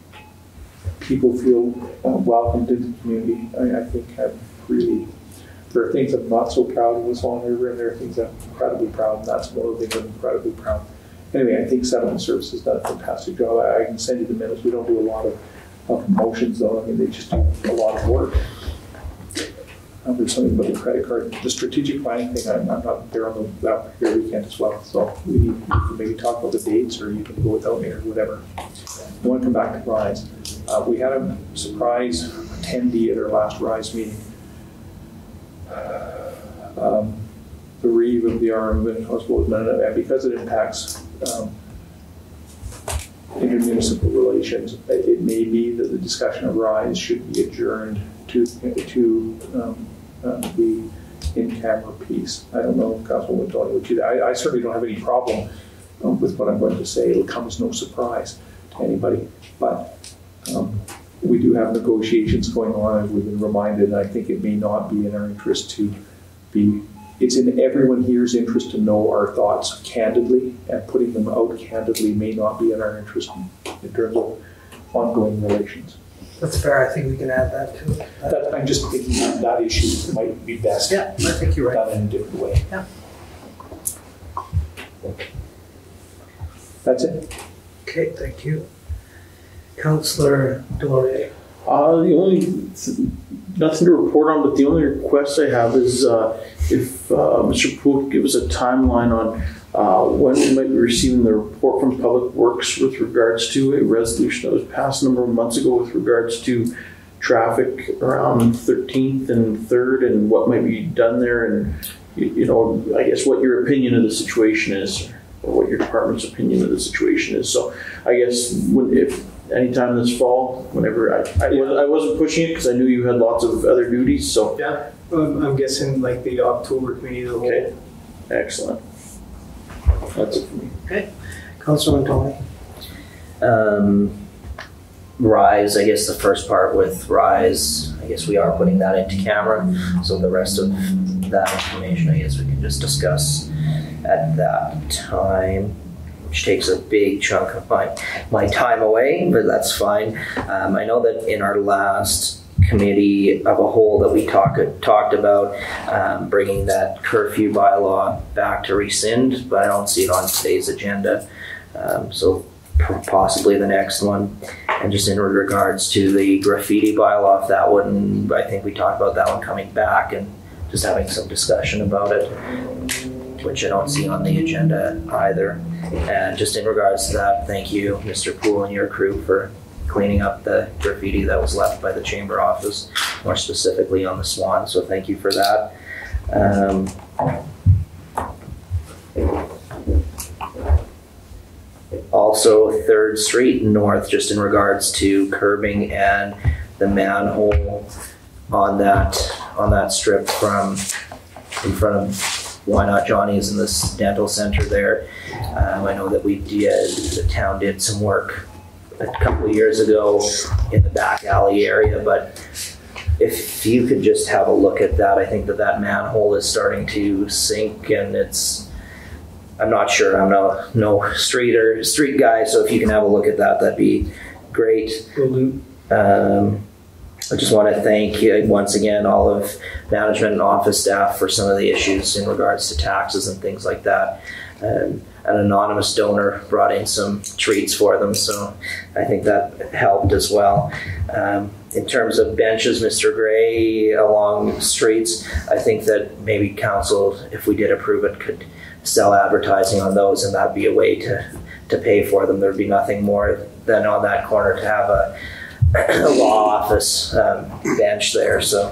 people feel uh, welcomed in the community. I, I think I'm really, there are things I'm not so proud of with Long River, and there are things I'm incredibly proud, and that's one of the things I'm incredibly proud. of. Anyway, I think settlement services done a fantastic job. I, I can send you the minutes. We don't do a lot of, of motions though. I mean, they just do a lot of work. There's something about the credit card, the strategic planning thing. I'm, I'm not there on the that here weekend as well. So we can maybe talk about the dates, or you can go without me, or whatever. I want to come back to Rise. Uh, we had a surprise attendee at our last Rise meeting. Um, the reeve of the arm of Oswald Minute, and because it impacts um, intermunicipal relations, it it may be that the discussion of RISE should be adjourned to, to um, uh, the in-camera piece. I don't know, if Councilwoman Tony, what you, I, I certainly don't have any problem um, with what I'm going to say. It'll come as no surprise to anybody. But um, we do have negotiations going on, as we've been reminded, and I think it may not be in our interest to be, it's in everyone here's interest to know our thoughts candidly, and putting them out candidly may not be in our interest in terms of ongoing relations. That's fair, I think we can add that to it. That, I'm just thinking that that issue might be best Yeah, I think you're right. done in a different way. Yeah. That's it. Okay, thank you. Counselor Dore. Uh, the only, nothing to report on, but the only request I have is uh, if uh, Mr. Poole could give us a timeline on uh, when we might be receiving the report from Public Works with regards to a resolution that was passed a number of months ago with regards to traffic around 13th and 3rd and what might be done there and, you you know, I guess what your opinion of the situation is or what your department's opinion of the situation is. So I guess when, if, anytime this fall, whenever, I, I wasn't- I wasn't pushing it because I knew you had lots of other duties, so. Yeah, um, I'm guessing like the October committee of the whole. Okay, excellent. That's it for me. Okay. Counselor Tony. Um, Rise, I guess the first part with Rise, I guess we are putting that into camera. So the rest of that information, I guess we can just discuss at that time, which takes a big chunk of my, my time away, but that's fine. Um, I know that in our last committee of a whole that we talked talked about um, bringing that curfew bylaw back to rescind, but I don't see it on today's agenda. Um, so possibly the next one. And just in regards to the graffiti bylaw, if that wouldn't, I think we talked about that one coming back and just having some discussion about it, which I don't see on the agenda either. And just in regards to that, thank you, Mr. Poole and your crew for cleaning up the graffiti that was left by the chamber office, more specifically on the Swan. So thank you for that. Um, also Third Street North, just in regards to curbing and the manhole on that on that strip from in front of Why Not Johnny's in this dental center there. Um, I know that we did the town did some work a couple of years ago in the back alley area, but if you could just have a look at that, I think that that manhole is starting to sink and it's. I'm not sure. I'm no no street or street guy, so if you can have a look at that, that'd be great. Um, I just want to thank uh, once again all of management and office staff for some of the issues in regards to taxes and things like that. Um, an anonymous donor brought in some treats for them, so I think that helped as well. Um, in terms of benches, Mr. Gray along streets, I think that maybe council, if we did approve it, could sell advertising on those, and that'd be a way to to pay for them. There'd be nothing more than on that corner to have a, a law office um, bench there. So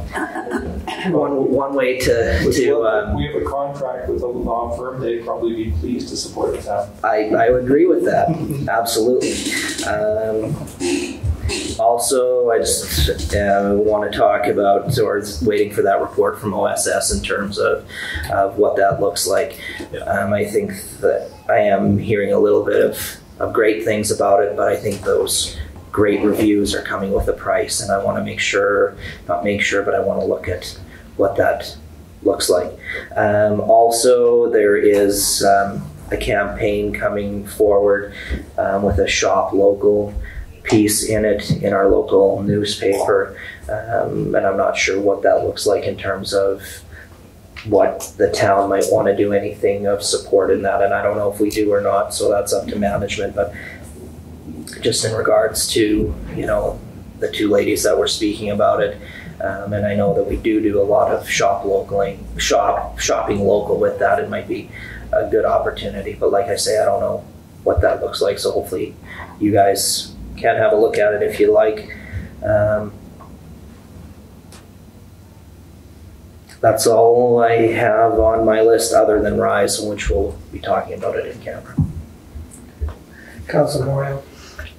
one one way to to um, we have a contract with a law firm. They'd probably be pleased to support the town. I, I would agree with that. Absolutely. Um, also, I just uh, want to talk about, or waiting for that report from OSS in terms of, of what that looks like. Um, I think that I am hearing a little bit of, of great things about it, but I think those great reviews are coming with a price, and I want to make sure, not make sure, but I want to look at what that looks like. Um, also, there is um, a campaign coming forward um, with a shop local piece in it in our local newspaper, um, and I'm not sure what that looks like in terms of what the town might want to do anything of support in that, and I don't know if we do or not, so that's up to management, but just in regards to, you know, the two ladies that were speaking about it, um, and I know that we do do a lot of shop localing, shop shopping local with that. It might be a good opportunity, but like I say, I don't know what that looks like. So hopefully, you guys can have a look at it if you like. Um, that's all I have on my list, other than Rise, which we'll be talking about it in camera. Council Moriaux.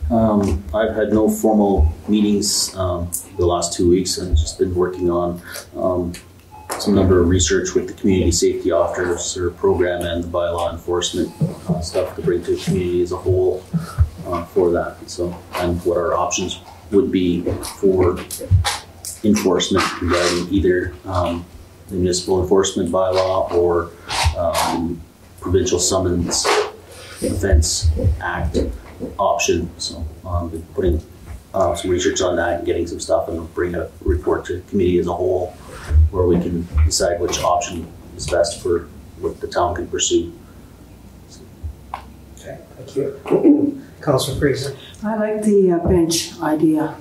Um, I've had no formal meetings um, the last two weeks and just been working on um, some number of research with the community safety officer program and the bylaw enforcement uh, stuff to bring to the community as a whole uh, for that. So, and what our options would be for enforcement regarding either um, the municipal enforcement bylaw or um, provincial summons offense act option. So um, been putting uh, some research on that and getting some stuff and bring a report to the committee as a whole where we can decide which option is best for what the town can pursue. Okay, thank you. Councilor Fraser. I like the uh, bench idea.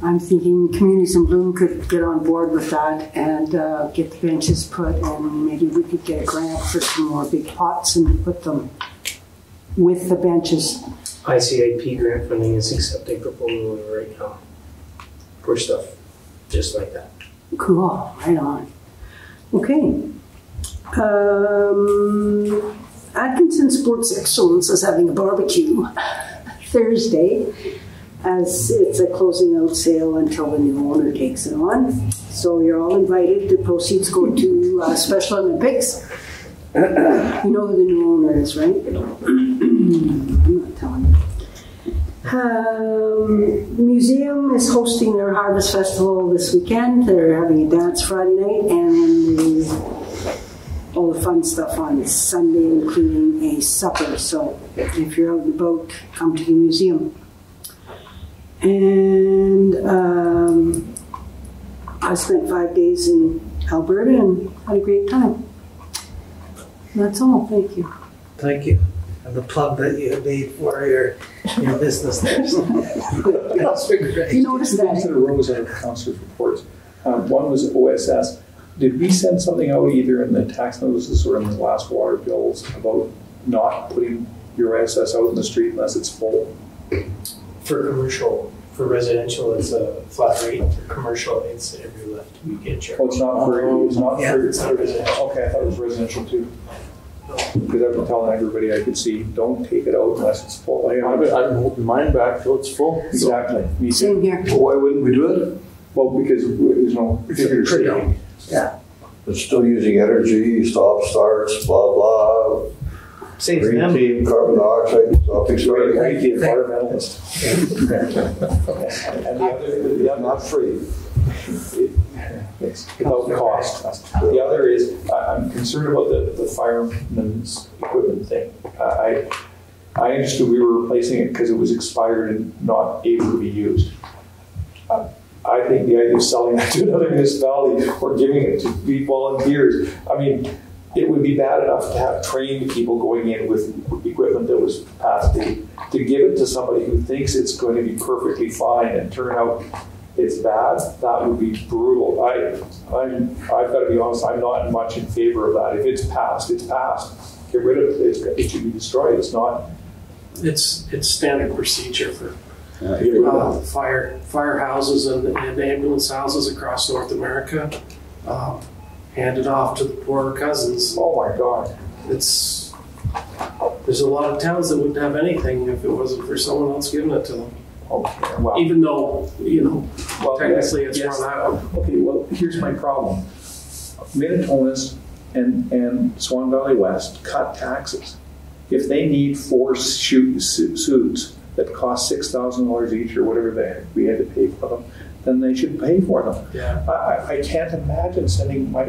I'm thinking communities in Bloom could get on board with that and uh, get the benches put, and maybe we could get a grant for some more big pots and put them with the benches. ICIP grant funding is accepting proposal right now for stuff just like that. Cool, right on. Okay. Um, Atkinson Sports Excellence is having a barbecue Thursday as it's a closing out sale until the new owner takes it on. So you're all invited. The proceeds go to uh, Special Olympics. You know who the new owner is, right? I'm not telling you. Um, the museum is hosting their Harvest Festival this weekend. They're having a dance Friday night and the, all the fun stuff on Sunday, including a supper. So if you're out in the boat, come to the museum. And um, I spent five days in Alberta and had a great time. That's all. Thank you. Thank you. And the plug that you made for your, your business there. So, Councilor Gray. You noticed that? Things that arose out of council's reports. Um, one was OSS. Did we send something out either in the tax notices or in the last water bills about not putting your OSS out in the street unless it's full? For commercial, for residential, it's a flat rate. For commercial, it's every left we get charged. Oh, it's not for, it's not Yeah, for. it's not residential. Okay, I thought it was residential too. Because I've been telling everybody I could see, don't take it out unless it's full. I- I've been, I've been holding mine back till it's full. Exactly. Me too. Same here. Well, why wouldn't we do it? Well, because there's no figure pretty skating. It's still using energy, stop starts, blah, blah, Saves green them. team, carbon dioxide, starting. I the environmentalist. And the other, the other, not free. it's without cost. The other is, I'm concerned about the, the fireman's equipment thing. I, I understood we were replacing it because it was expired and not able to be used. Uh, I think the idea of selling that to another municipality or giving it to be volunteers, I mean, it would be bad enough to have trained people going in with equipment that was past. To give it to somebody who thinks it's going to be perfectly fine and turn out it's bad, that would be brutal. I, I'm, I've got to be honest, I'm not much in favor of that. If it's past, it's past. Get rid of it. It's, it should be destroyed. It's not. It's, it's standard procedure for Uh, uh, fire, firehouses and, and ambulance houses across North America. Um, handed off to the poorer cousins. Oh my God. It's, there's a lot of towns that wouldn't have anything if it wasn't for someone else giving it to them. Okay. Well, Even though, you know, well, technically it's yes. run out. Okay, well, here's my problem. Minitonas and, and Swan Valley West cut taxes. If they need four shoot, suits that cost six thousand dollars each or whatever the heck we had to pay for them, then they should pay for them. Yeah. I, I, can't imagine sending my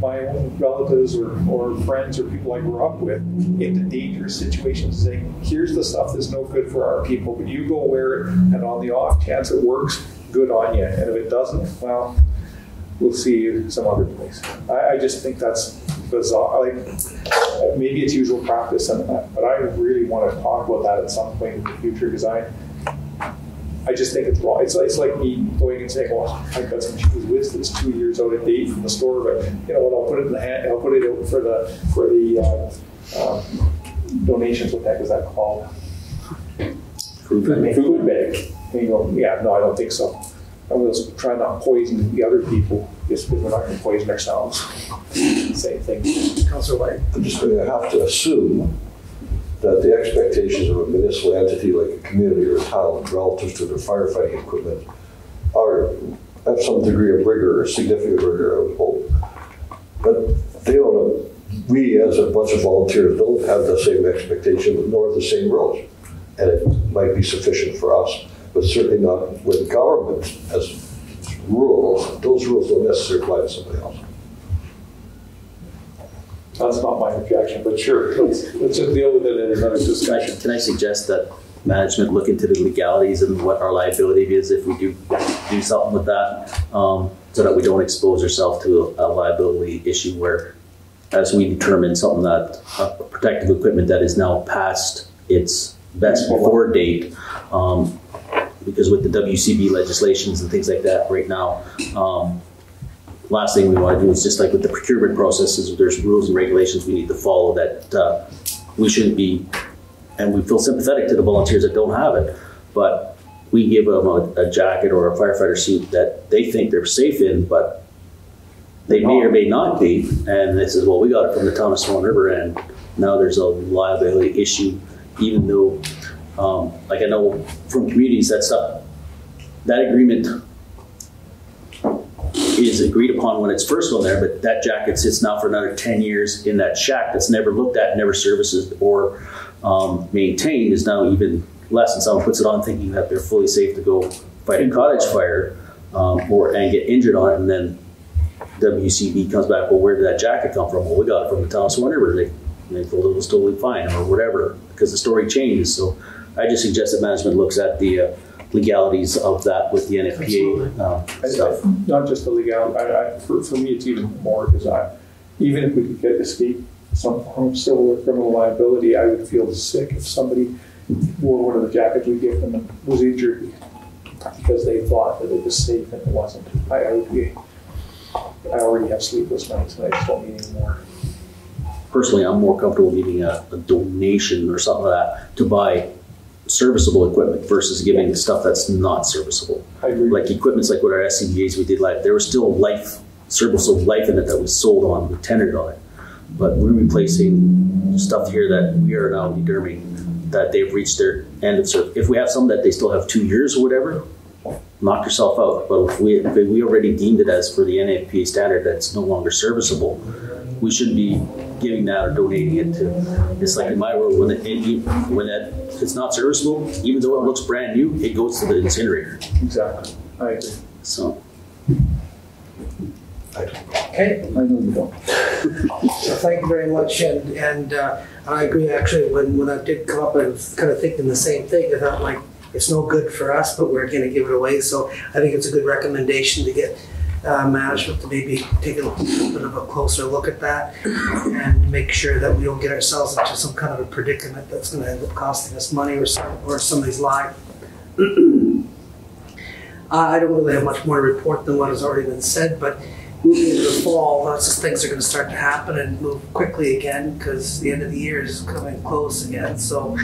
my own relatives or, or friends or people I grew up with into dangerous situations saying, here's the stuff that's no good for our people, but you go wear it, and on the off chance it works, good on you. And if it doesn't, well, we'll see you some other place. I, I just think that's bizarre. Like, maybe it's usual practice, and but I really want to talk about that at some point in the future because I. I just think it's wrong. It's, it's like me going and saying, "Well, I've got some cheese whiz that's two years out of date from the store, but you know what? I'll put it in the hand. I'll put it out for the for the uh, um, donations. What the heck is that called? Food bank. Food bank. And you go, yeah, no, I don't think so. I was trying not to poison the other people just because we're not going to poison ourselves. Same thing. Councillor Whyte. I'm just going to have to assume that the expectations of a municipal entity like a community or a town relative to their firefighting equipment are have some degree of rigor, significant rigor, I would hope. But they don't, we as a bunch of volunteers don't have the same expectation nor the same rules. And it might be sufficient for us, but certainly not when government has rules. Those rules don't necessarily apply to somebody else. That's not my objection, but sure, let's, let's deal with it in another discussion. can I suggest that management look into the legalities and what our liability is if we do do something with that, um, so that we don't expose ourselves to a liability issue where, as we determine something that uh, protective equipment that is now past its best before date, um, because with the WCB legislations and things like that right now, um, last thing we want to do is just like with the procurement processes, there's rules and regulations we need to follow that uh, we shouldn't be, and we feel sympathetic to the volunteers that don't have it, but we give them a, a jacket or a firefighter suit that they think they're safe in, but they may or may not be, and they says, well, we got it from the of Swan River, and now there's a liability issue, even though, um, like I know from communities that stuff, that agreement is agreed upon when it's first on there, but that jacket sits now for another 10 years in that shack that's never looked at, never serviced or um, maintained is now even less. And someone puts it on thinking that they're fully safe to go fight a cottage fire um, or and get injured on it. And then WCB comes back, well, where did that jacket come from? Well, we got it from the town of River. They, they told it was totally fine or whatever because the story changes. So I just suggest that management looks at the uh, legalities of that with the NFPA I- um, stuff. I- Not just the legality, I, I, for, for me, it's even more, because I, even if we could get escape some form of civil or criminal liability, I would feel sick if somebody wore one of the jackets we give them and was injured because they thought that it was safe and it wasn't. I, I would be, I already have sleepless nights and I just don't need any more. personally, I'm more comfortable giving a, a donation or something like that to buy serviceable equipment versus giving the stuff that's not serviceable. I agree. Like equipment's like what our SCBA's we did live, there was still life, serviceable life in it that was sold on, we tendered on it. but we're replacing stuff here that we are now determining that they've reached their end of service. If we have some that they still have two years or whatever, knock yourself out. But if we, if we already deemed it as for the NFPA standard that's no longer serviceable, we shouldn't be giving that or donating it to. It's like in my world, when it, when that it's not serviceable, even though it looks brand new, it goes to the incinerator. Exactly. I agree. So Okay, I know you don't. so thank you very much, and, and uh, I agree, actually, when, when that did come up, I was kind of thinking the same thing, I thought like, it's no good for us, but we're gonna give it away, so I think it's a good recommendation to get uh, management to maybe take a little bit of a closer look at that and make sure that we don't get ourselves into some kind of a predicament that's gonna end up costing us money or some, or somebody's life. I don't really have much more to report than what has already been said, but moving into the fall, lots of things are going to start to happen and move quickly again because the end of the year is coming close again. So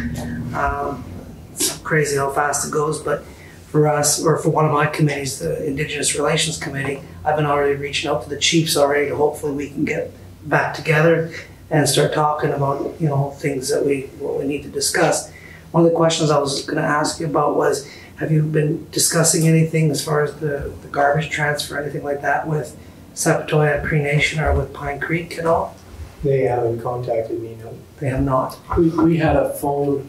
um, it's crazy how fast it goes. But for us, or for one of my committees, the Indigenous Relations Committee, I've been already reaching out to the chiefs already to hopefully we can get back together and start talking about you know things that we what we need to discuss. One of the questions I was going to ask you about was, have you been discussing anything as far as the, the garbage transfer, anything like that with Sapotaweyak Cree Nation or with Pine Creek at all? They haven't contacted me, no. They have not. We, we had a phone,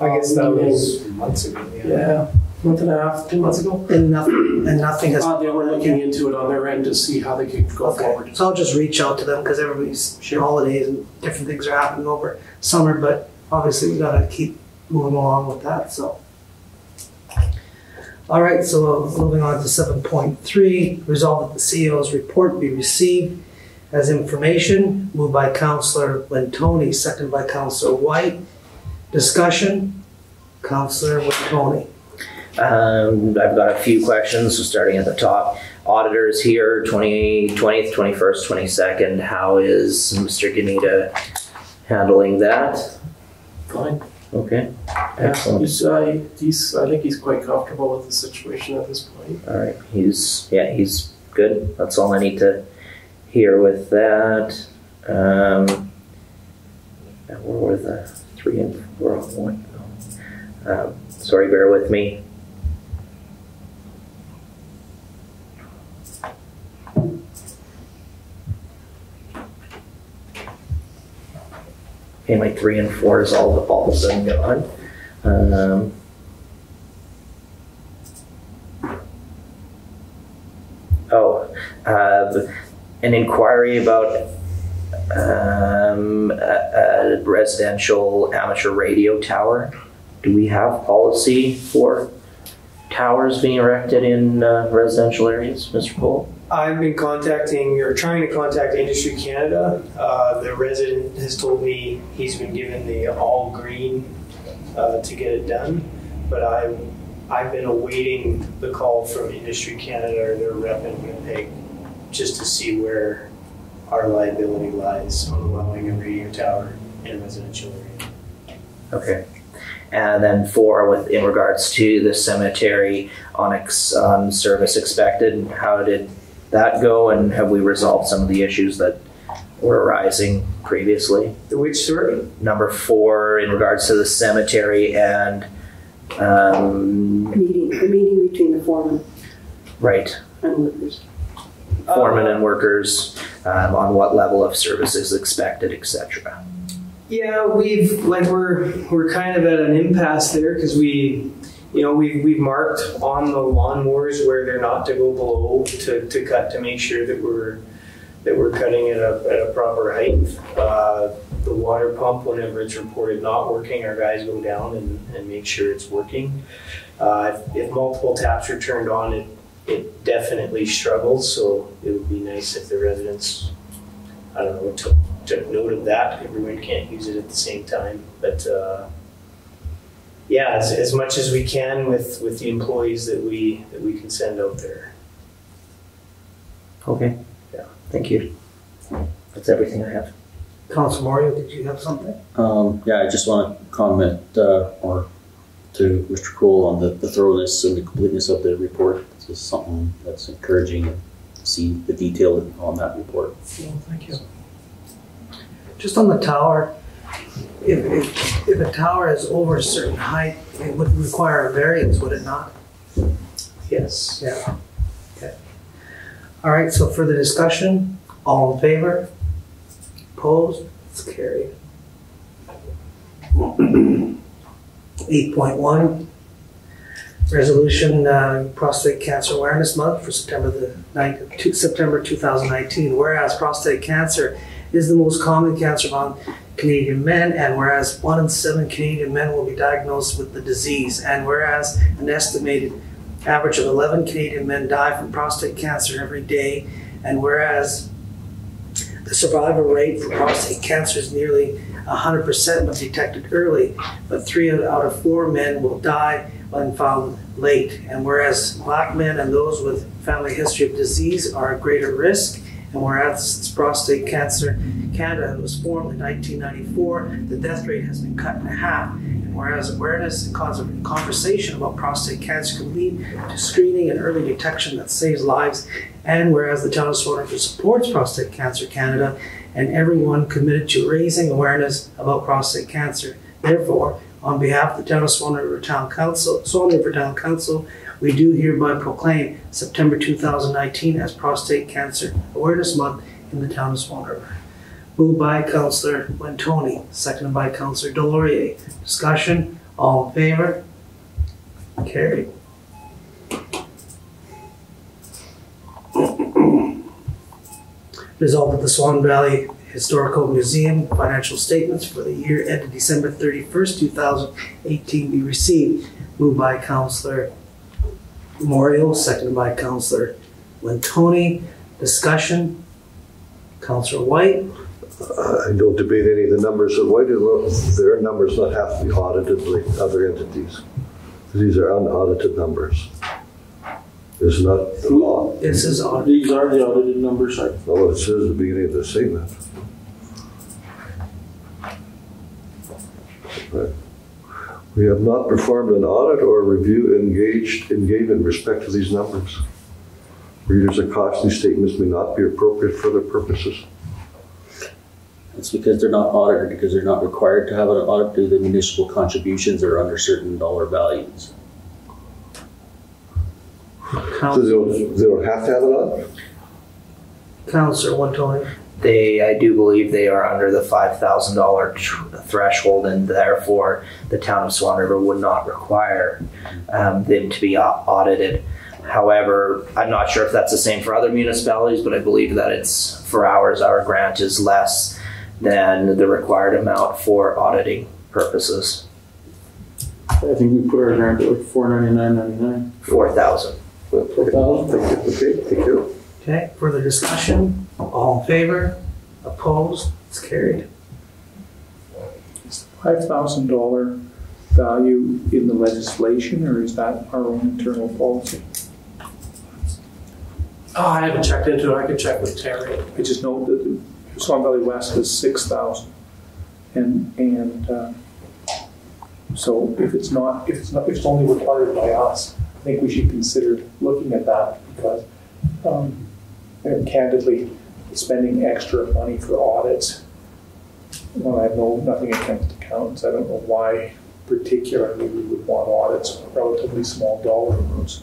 I guess that was months ago, yeah. yeah, month and a half, two months ago. And nothing, and nothing has. Uh, they were looking into it on their end to see how they could go Okay, forward. so I'll just reach out to them because everybody's holidays and different things are happening over summer, but obviously we gotta keep moving along with that, so. All right, so moving on to seven point three, resolve that the CAO's report be received as information, moved by Counselor Wintoniw, second by Counselor Whyte. Discussion, Counselor Wintoniw. Um, I've got a few questions, so starting at the top. Auditors here, 20, 20th, 21st, 22nd. How is Mr. Ganita handling that? Fine. Okay, excellent. he's, uh, he's, I think he's quite comfortable with the situation at this point. All right, he's, yeah, he's good. That's all I need to hear with that. Um, where were the three and four on one? Um, sorry, bear with me. Okay, my three and four is all, all of a sudden gone. Um, Oh, uh, an inquiry about um, a, a residential amateur radio tower. Do we have policy for towers being erected in uh, residential areas, Mr. Croll? I've been contacting or trying to contact Industry Canada. Uh, the resident has told me he's been given the all green uh, to get it done, but I, I've been awaiting the call from Industry Canada or their rep in Winnipeg just to see where our liability lies on allowing a radio tower in a residential area. Okay. And then four, with in regards to the cemetery on ex, on service expected, how did that go, and have we resolved some of the issues that were arising previously? Which story? Number four, in regards to the cemetery and um, Meeting, the meeting between the foreman right and workers. foremen and workers um, on what level of service is expected, etc. Yeah, we've like we're we're kind of at an impasse there because we, you know, we've we've marked on the lawnmowers where they're not to go below to, to cut to make sure that we're that we're cutting at a at a proper height. Uh, the water pump, whenever it's reported not working, our guys go down and, and make sure it's working. Uh, if, if multiple taps are turned on, it it definitely struggles. So it would be nice if the residents, I don't know, took took note of that. Everyone can't use it at the same time, but uh, yeah, as, as much as we can with, with the employees that we that we can send out there. Okay. Yeah. Thank you. That's everything I have. Council Moriaux, did you have something? Um, yeah, I just want to comment uh, or to Mr. Croll on the, the thoroughness and the completeness of the report. This is something that's encouraging to see the detail on that report. thank you. Just on the tower, if, if, if a tower is over a certain height, it would require a variance, would it not? Yes. Yeah. Okay. All right, so further discussion, all in favor? Opposed? It's carried. Eight point one, resolution, uh, prostate cancer awareness month for September the ninth, to September two thousand nineteen. Whereas prostate cancer is the most common cancer among Canadian men, and whereas one in seven Canadian men will be diagnosed with the disease, and whereas an estimated average of 11 Canadian men die from prostate cancer every day, and whereas the survival rate for prostate cancer is nearly 100% when detected early, but three out of four men will die when found late. And whereas black men and those with family history of disease are at greater risk, and whereas prostate cancer Canada was formed in 1994, the death rate has been cut in half. And whereas awareness and con- conversation about prostate cancer can lead to screening and early detection that saves lives, and whereas the town of supports Prostate Cancer Canada and everyone committed to raising awareness about prostate cancer. Therefore, on behalf of the town of Swan River Town Council, Swan River Town Council, we do hereby proclaim September 2019 as Prostate Cancer Awareness Month in the town of Swan River. Moved by Councillor Wintoniw, seconded by Councillor Delaurier. Discussion, all in favor? Carried. Resolved that the Swan Valley Historical Museum financial statements for the year ended December 31st, 2018 be received. Moved by Councillor Memorial, seconded by Councillor Wintoniw. Discussion, Councillor Whyte. Uh, I don't debate any of the numbers of White, their numbers not have to be audited like other entities. These are unaudited numbers. It's not the law. This is on. These are the audited numbers, right? Well, it says at the beginning of the statement. We have not performed an audit or review engaged, engaged in respect to these numbers. Readers of these statements may not be appropriate for their purposes. It's because they're not audited, because they're not required to have an audit due to the municipal contributions are under certain dollar values. So they don't, they don't have to have an audit? Councillor Wintoniw. They, I do believe they are under the five thousand dollar threshold, and therefore the town of Swan River would not require um, them to be au- audited. However, I'm not sure if that's the same for other municipalities, but I believe that it's for ours. Our grant is less than the required amount for auditing purposes. I think we put our grant at like four ninety nine ninety nine. Four thousand. Okay, okay, thank you. Okay, further discussion? All in favor? Opposed? It's carried. Is the Five thousand dollar value in the legislation, or is that our own internal policy? Oh, I haven't checked into it. I could check with Terry. I just know that Swan Valley West is six thousand. And, and, uh, so if it's not, if it's not, if it's only required by us, I think we should consider looking at that because, um, and candidly, spending extra money for audits. Well, I have no, nothing against accountants. I don't know why particularly we would want audits, for relatively small dollar amounts.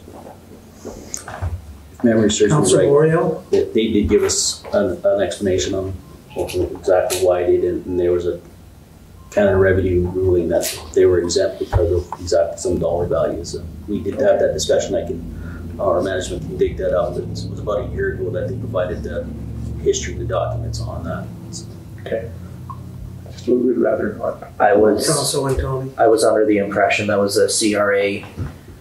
If Memory serves me Councillor right. Oriole? They, they did give us an, an explanation on exactly why they didn't, and there was a Canada Revenue ruling that they were exempt because of exactly some dollar values. And we did have that discussion. I can, our management can dig that up. It was about a year ago that they provided the history of the documents on that. Okay. Just would rather not. I was. Councillor Wintoniw. I was under the impression that was a CRA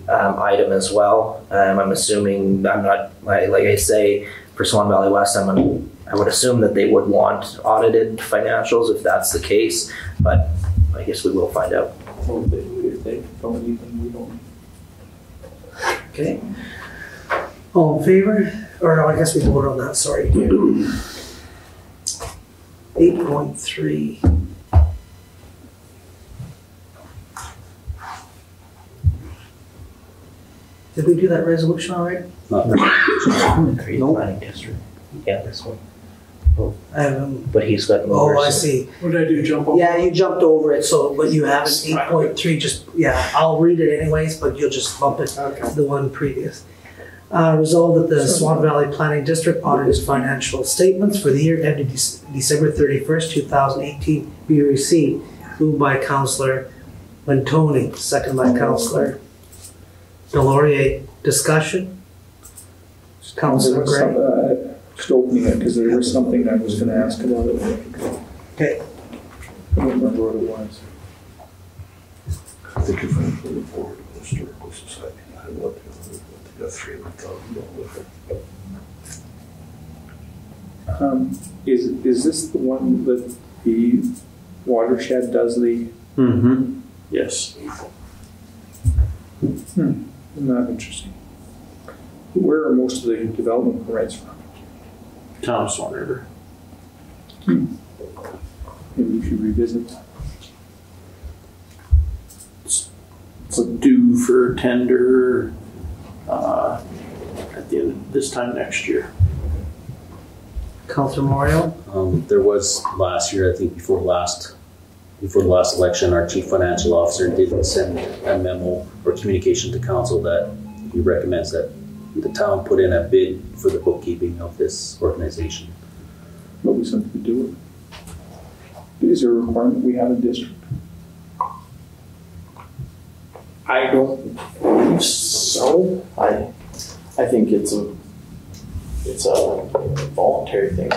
um, item as well. Um, I'm assuming, I'm not, like, like I say, for Swan Valley West, I'm, I would assume that they would want audited financials if that's the case, but I guess we will find out. If they, if they don't need we don't. Okay. All in favor? Or no, I guess we voted on that, sorry. Eight point three. Did we do that resolution already? Not Create planning district. Yeah, this one. Um, But he's got more. oh, I see. What did I do, jump over? Yeah, you jumped over it, so, but you have an eight point three, just, yeah, I'll read it anyways, but you'll just bump it to the one previous. Uh, resolved that the Swan Valley Planning District audited financial statements for the year ended Dec- December thirty-first, two thousand eighteen be received. Moved by Counselor Wintoniw, second by Counselor Delaurier. Discussion? Counselor There was some, Gray. uh, Just opening it, because there was something I was gonna ask about it. Okay. I don't remember what it was. I think if I'm from the board of the historical society, I want to, I got three hundred thousand dollars. Um, Is, is this the one that the watershed does the, Mm-hmm. Yes. hmm, not interesting. Where are most of the development permits from? Town of Swan River. Maybe you should revisit that. It's due for tender uh, at the end of this time next year. Counselor Moriaux? Um, there was last year, I think before last, before the last election, our chief financial officer did send a memo or communication to council that he recommends that the town put in a bid for the bookkeeping of this organization. What we something to do with it? Is there a requirement we have in district? I don't so. I, I think it's a, it's a voluntary thing.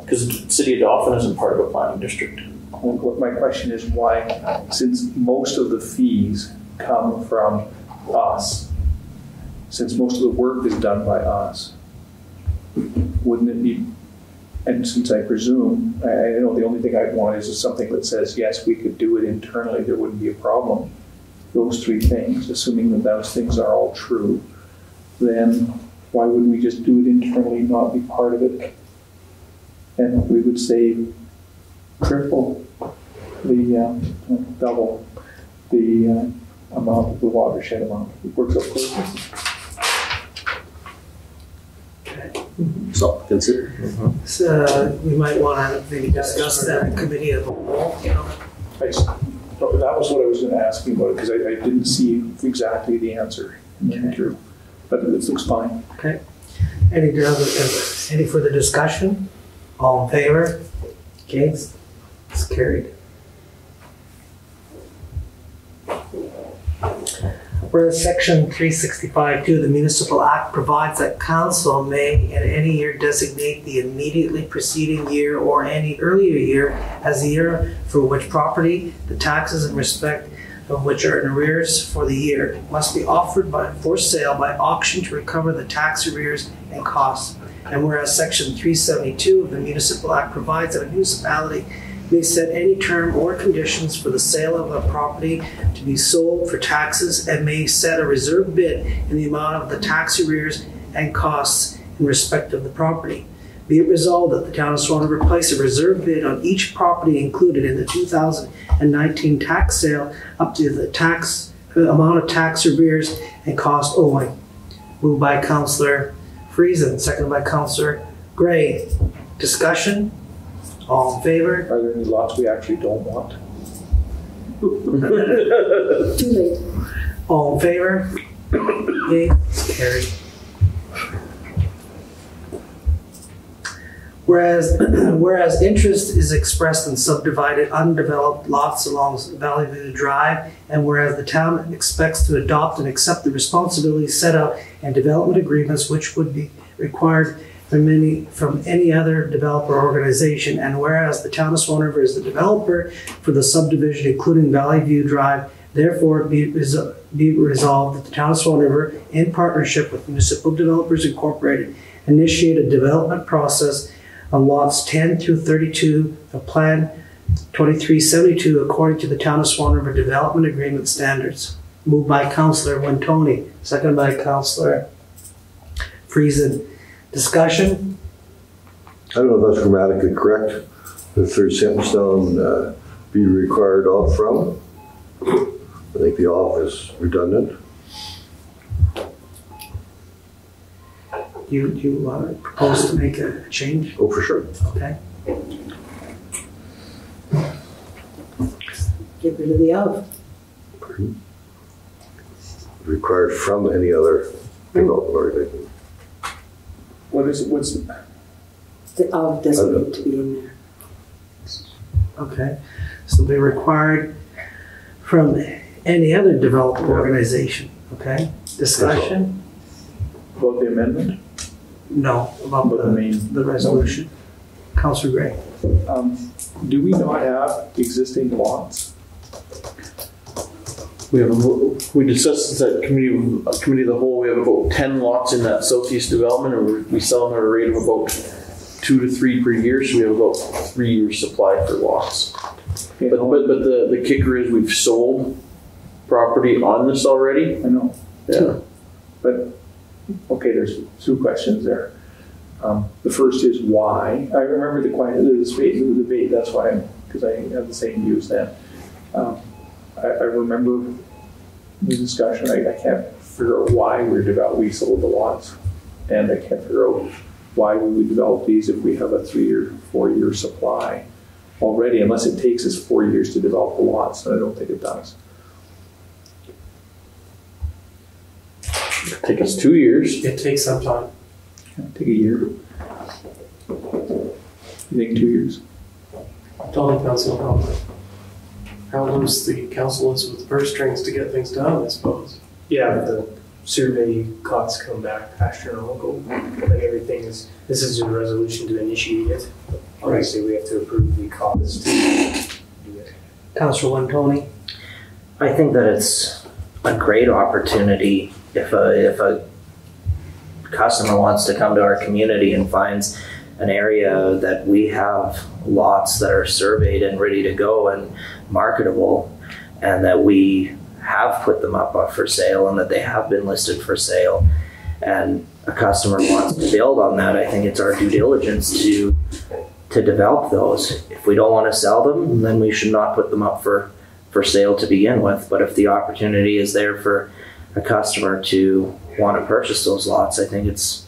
Because the city of Dauphin isn't part of a planning district. What my question is why, since most of the fees come from us, since most of the work is done by us, wouldn't it be, and since I presume, I, I know the only thing I'd want is something that says, yes, we could do it internally, there wouldn't be a problem. Those three things, assuming that those things are all true, then why wouldn't we just do it internally, not be part of it? And we would save triple the, uh, double the uh, amount of the watershed amount. It works out perfect. So consider. So we might want to maybe discuss that in committee of the whole, you know? I That was what I was gonna ask you about, because I, I didn't see exactly the answer in through, but it looks fine. Okay. Any other, any further discussion? All in favor? Okay, it's it's carried. Whereas section three sixty-five two of the municipal act provides that council may in any year designate the immediately preceding year or any earlier year as the year for which property, the taxes in respect of which are in arrears for the year must be offered by, for sale by auction to recover the tax arrears and costs. And whereas section three seventy-two of the municipal act provides that a municipality may set any term or conditions for the sale of a property to be sold for taxes and may set a reserve bid in the amount of the tax arrears and costs in respect of the property. Be it resolved that the town of Swan River place a reserve bid on each property included in the two thousand and nineteen tax sale up to the tax, the amount of tax arrears and cost owing. Moved by Counselor Friesen, seconded by Counselor Gray. Discussion? All in favor? Are there any lots we actually don't want? Too late. All in favor? Okay, carried. Whereas, whereas interest is expressed in subdivided undeveloped lots along Valley View Drive, and whereas the town expects to adopt and accept the responsibilities set out in development agreements which would be required from any, from any other developer organization, and whereas the town of Swan River is the developer for the subdivision including Valley View Drive, therefore be, be resolved that the town of Swan River, in partnership with Municipal Developers Incorporated, initiate a development process on lots 10 through 32 of Plan 2372 according to the Town of Swan River Development Agreement standards. Moved by Councillor Wintoniw, seconded by Councillor Friesen. Discussion? I don't know if that's grammatically correct. The third sentence down, uh, be required off from. I think the off is redundant. You, you uh, propose to make a change? Oh, for sure. Okay. Get rid of the of. Required from any other development organization. What is, what's, The of doesn't need to be in there. Okay. So they're required from any other development organization, okay? Discussion? about the amendment? No, about About the the, main- the resolution. Counselor Gray? Um, do we not have existing lots? We have, a- we discussed this at committee, uh, committee of the whole, we have about ten lots in that southeast development, and we- we sell them at a rate of about two to three per year, so we have about three years supply for lots. But, but, but the, the kicker is we've sold property on this already. I know, Yeah. but, okay, there's two questions there. Um, the first is why. I remember the question, the debate, the debate, that's why, because I have the same views then. Um, I, I remember the discussion, I, I can't figure out why we're develop, we sold the lots. And I can't figure out why we would develop these if we have a three-year, four-year supply already, unless it takes us four years to develop the lots, and I don't think it does. Take us two years. It takes some time. Take a year. You think two years? Totally council how, how loose the council is with purse strings to get things done, I suppose. Yeah, the survey costs come back astronomical. Like everything is, this is a resolution to initiate it. Obviously, we have to approve the cost to do it. Counselor Tony. I think that it's a great opportunity if a if a customer wants to come to our community and finds an area that we have lots that are surveyed and ready to go and marketable and that we have put them up for sale and that they have been listed for sale and a customer wants to build on that i think it's our due diligence to to develop those if we don't want to sell them then we should not put them up for for sale to begin with. But if the opportunity is there for a customer to want to purchase those lots, I think it's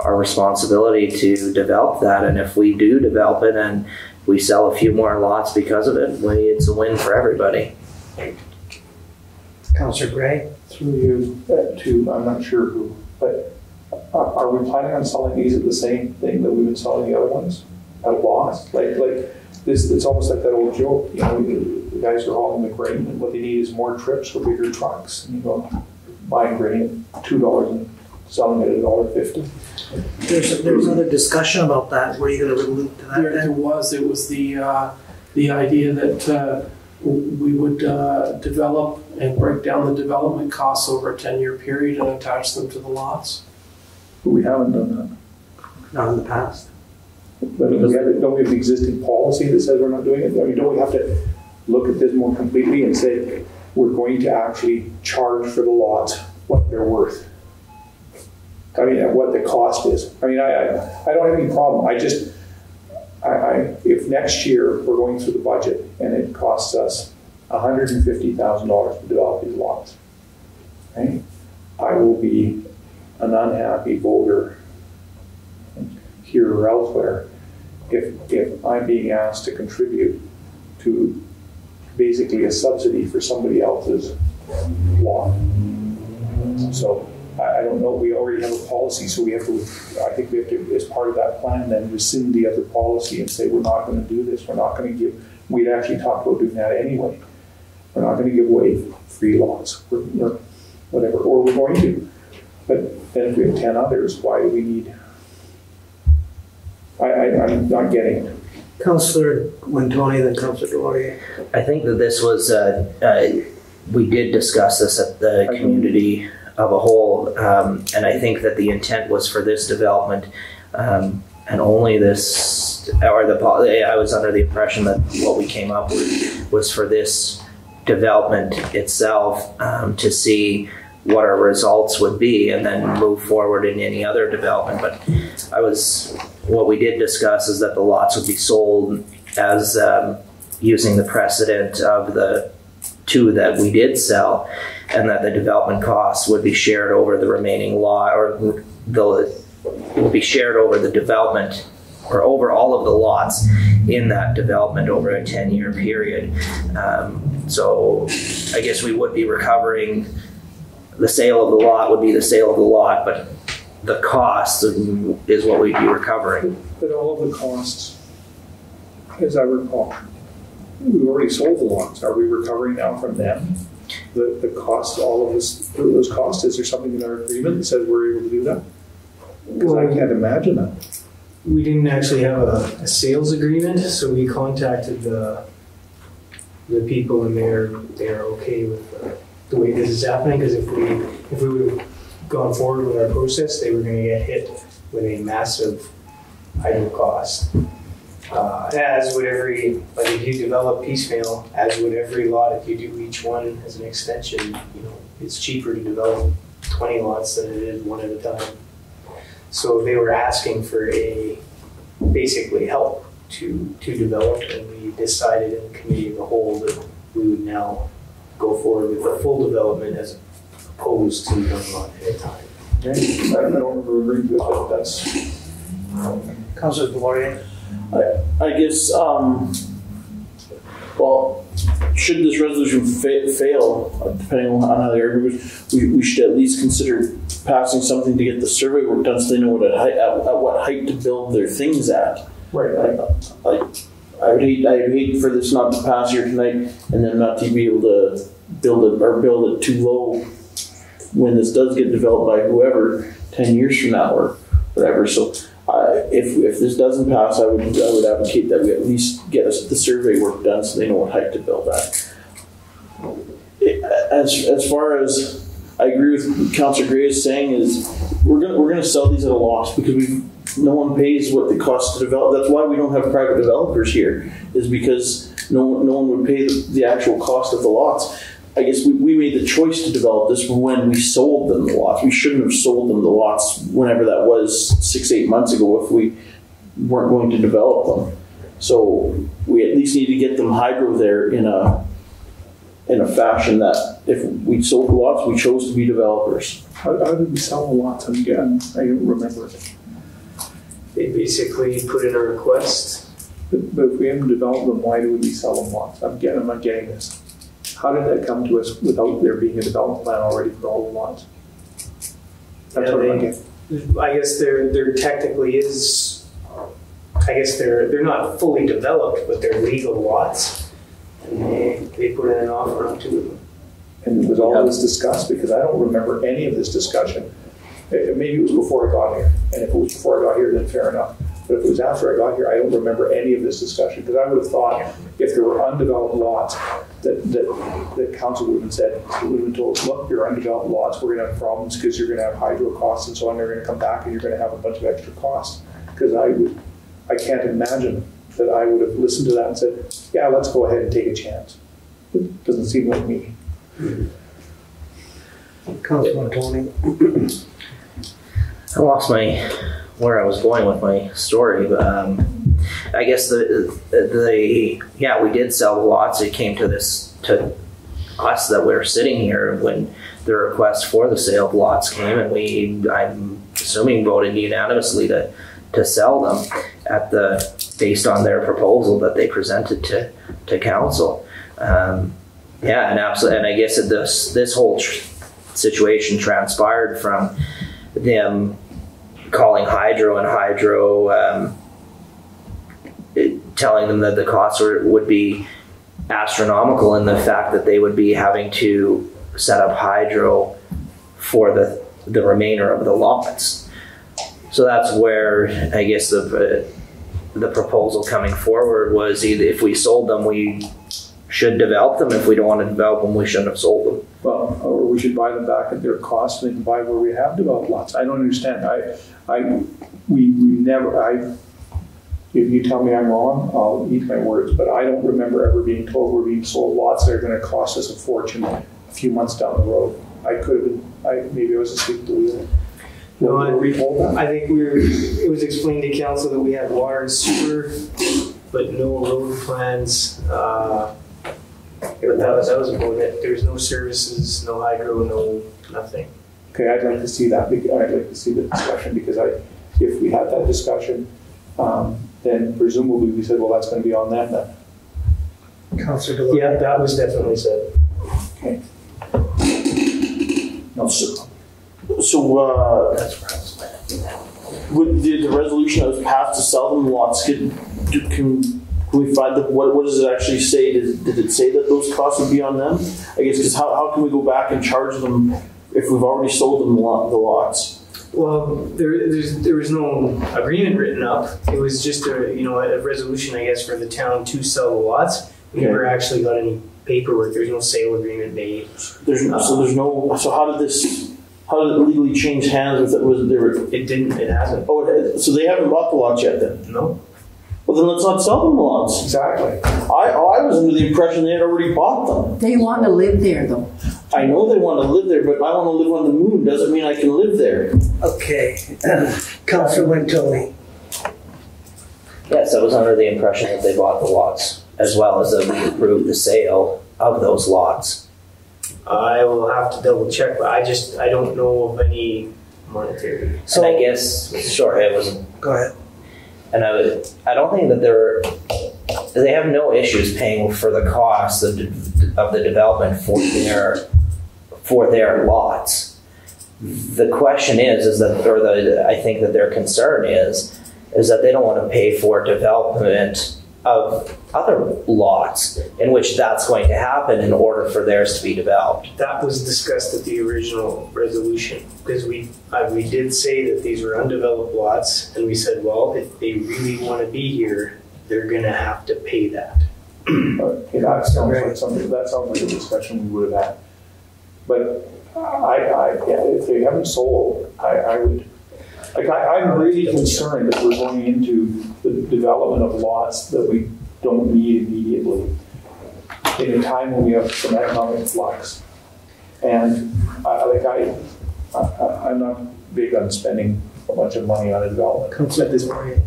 our responsibility to develop that. And if we do develop it and we sell a few more lots because of it, well, it's a win for everybody. Counselor Gray. Through you, uh, to, I'm not sure who, but are, are we planning on selling these at the same thing that we've been selling the other ones? At a loss? Like, like, this, it's almost like that old joke, you know, the the guys are hauling the grain and what they need is more trips for bigger trucks. And you go, buying grain at two dollars and selling it at a dollar fifty. There's, there's other discussion about that. Were you gonna allude to that There, there was, it was the, uh, the idea that, uh, we would, uh, develop and break down the development costs over a ten-year period and attach them to the lots. But we haven't done that. Not in the past. But we have, don't we have an existing policy that says we're not doing it? I mean, don't we have to look at this more completely and say, we're going to actually charge for the lots what they're worth? I mean, what the cost is. I mean, I, I, I don't have any problem. I just, I, I, if next year we're going through the budget and it costs us hundred and fifty thousand dollars to develop these lots, right? I will be an unhappy voter here or elsewhere if, if I'm being asked to contribute to basically a subsidy for somebody else's lot. So I, I don't know, we already have a policy, so we have to, I think we have to, as part of that plan, then rescind the other policy and say, we're not gonna do this, we're not gonna give, we'd actually talked about doing that anyway. We're not gonna give away free lots, we're, we're, whatever, or we're going to. But then if we have ten others, why do we need? I, I, I'm not getting it. Counselor Wintoniw, then Counselor Delaurier. I think that this was, uh, uh, we did discuss this at the community of a whole, um, and I think that the intent was for this development, um, and only this, or the, I was under the impression that what we came up with was for this development itself, um, to see what our results would be and then move forward in any other development. But I was, what we did discuss is that the lots would be sold as um, using the precedent of the two that we did sell, and that the development costs would be shared over the remaining lot or the will be shared over the development or over all of the lots in that development over a 10 year period. Um, so I guess we would be recovering the sale of the lot would be the sale of the lot, but the cost is what we'd be recovering. But all of the costs, as I recall, we already sold the lots. Are we recovering now from them? The, the cost, all of this, those costs, is there something in our agreement that says we're able to do that? Because I can't imagine that. We didn't actually have a, a sales agreement, so we contacted the the people and they're they're okay with the, the way this is happening because if we if we would have gone forward with our process, they were going to get hit with a massive hydro cost. Uh, as would every, like if you develop piecemeal, as would every lot, if you do each one as an extension, you know, it's cheaper to develop 20 lots than it is one at a time. So they were asking for a, basically help to, to develop and we decided in the committee of the whole that we would now go forward with the full development as opposed to one lot at a time. I don't remember agreeing with that, that's. Councilor Delaurier? I, I guess, um, well, should this resolution fa- fail, uh, depending on how the argument, we, we should at least consider passing something to get the survey work done so they know what at, height, at, at what height to build their things at. Right. I, I, I would hate, I would hate for this not to pass here tonight and then not to be able to build it or build it too low when this does get developed by whoever ten years from now or whatever. So uh, if, if this doesn't pass, I would I would advocate that we at least get us the survey work done so they know what height to build at. As as far as I agree with Councillor Gray is saying is we're gonna we're gonna sell these at a loss because we no one pays what the cost to develop. That's why we don't have private developers here is because no no one would pay the, the actual cost of the lots. I guess we, we made the choice to develop this when we sold them the lots. We shouldn't have sold them the lots whenever that was six, eight months ago if we weren't going to develop them. So we at least need to get them hydro there in a in a fashion that if we sold the lots, we chose to be developers. How, how did we sell the lots again? I don't remember. They basically put in a request. But, but if we haven't developed them, why do we sell them lots? I'm getting, I'm not getting this. How did that come to us without there being a development plan already for all the lots? That's Yeah, what I'm getting. I guess there there technically is. I guess they're they're not fully developed, but they're legal lots, and they they put in an offer on two of them. And was all this discussed? Because I don't remember any of this discussion. Uh, Maybe it was before I got here, and if it was before I got here, then fair enough. But if it was after I got here, I don't remember any of this discussion, because I would have thought if there were undeveloped lots, that, that, that council would have said, would have been told, look, you're undeveloped lots, we're gonna have problems because you're gonna have hydro costs and so on, they're gonna come back and you're gonna have a bunch of extra costs. Because I would, I can't imagine that I would have listened to that and said, yeah, let's go ahead and take a chance. It doesn't seem like me. Councilor Tony? I lost my where I was going with my story, but um, I guess the, the the yeah we did sell lots. It came to this to us that we were sitting here when the request for the sale of lots came, and we I'm assuming voted unanimously to to sell them at the based on their proposal that they presented to to council. Um, yeah, and absolutely, and I guess this this whole tr- situation transpired from them calling Hydro and Hydro um, telling them that the costs were, would be astronomical in the fact that they would be having to set up Hydro for the the remainder of the lots. So that's where I guess the uh, the proposal coming forward was either if we sold them, we should develop them. If we don't want to develop them, we shouldn't have sold them. Well, or we should buy them back at their cost and buy where we have developed lots. I don't understand. I, I, we, we never, I, if you tell me I'm wrong, I'll eat my words, but I don't remember ever being told we're being sold lots that are gonna cost us a fortune a few months down the road. I could have been, I, maybe I was asleep at the wheel. No, Were we told that? I think we were. It was explained to council that we had water and sewer, but no road plans. Uh, but that was that was about it. There's no services, no hydro, no nothing. Okay, I'd like to see that, I'd like to see the discussion, because I, if we had that discussion, um, then presumably we said, well, that's gonna be on them then. Councillor Delaurier. Yeah, that was definitely said. Okay. No, so, so, uh, would the, the resolution that was passed to sell them lots, can, can, can we find the, what, what does it actually say? Did, did it say that those costs would be on them? I guess, cause how, how can we go back and charge them if we've already sold them the lot, the lots? Well, there, there's, there was no agreement written up. It was just a, you know, a resolution, I guess, for the town to sell the lots. We never actually got any paperwork. There's no sale agreement made. There's, no- so there's no, so how did this, how did it legally change hands with it, was there, It didn't, it hasn't. oh, it- so they haven't bought the lots yet then? No. Well, then let's not sell them the lots. Exactly. I, I was under the impression they had already bought them. They want to live there though. I know they want to live there, but I want to live on the moon, doesn't mean I can live there. Okay, Councillor Wintoniw. Yes, I was under the impression that they bought the lots, as well as that we approved the sale of those lots. I will have to double check, but I just, I don't know of any monetary. And I guess, sure, it was, Go ahead. and I, would- I don't think that they're, they have no issues paying for the cost of, de- of the development for their, for their lots. The question is, is that, or the, I think that their concern is, is that they don't want to pay for development of other lots in which that's going to happen in order for theirs to be developed. That was discussed at the original resolution, because we, uh, we did say that these were undeveloped lots, and we said, well, if they really want to be here, they're gonna have to pay that. Okay, that sounds like something, that sounds like a discussion we would have had. But I, I, if they haven't sold, I, I would, like, I, I'm really concerned that we're going into the development of lots that we don't need immediately. In a time when we have some economic flux. And I, like, I, I, I'm not big on spending a bunch of money on a development at this point.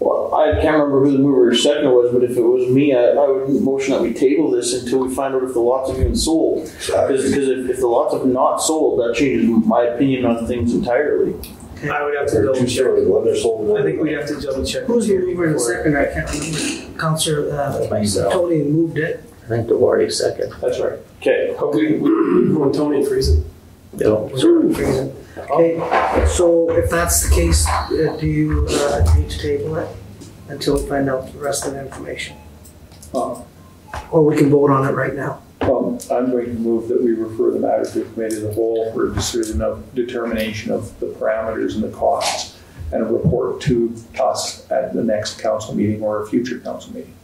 Well, I can't remember who the mover or seconder was, but if it was me, I, I would motion that we table this until we find out if the lots have even sold. Because if, if the lots have not sold, that changes my opinion on things entirely. I would have to They're double two check. they're sold, I think we'd have to double check. Who's the mover and before- second? I can't remember. Councillor, uh, Myself. Tony moved it. I think Delaurier second. That's right. Okay. Okay, Wintoniw and Friesen. Okay, so if that's the case, uh, do you uh, need to table it until we find out the rest of the information? Um, Or we can vote on it right now? Well, I'm going to move that we refer the matter to the committee of the whole for a decision of determination of the parameters and the costs and a report to us at the next council meeting or a future council meeting.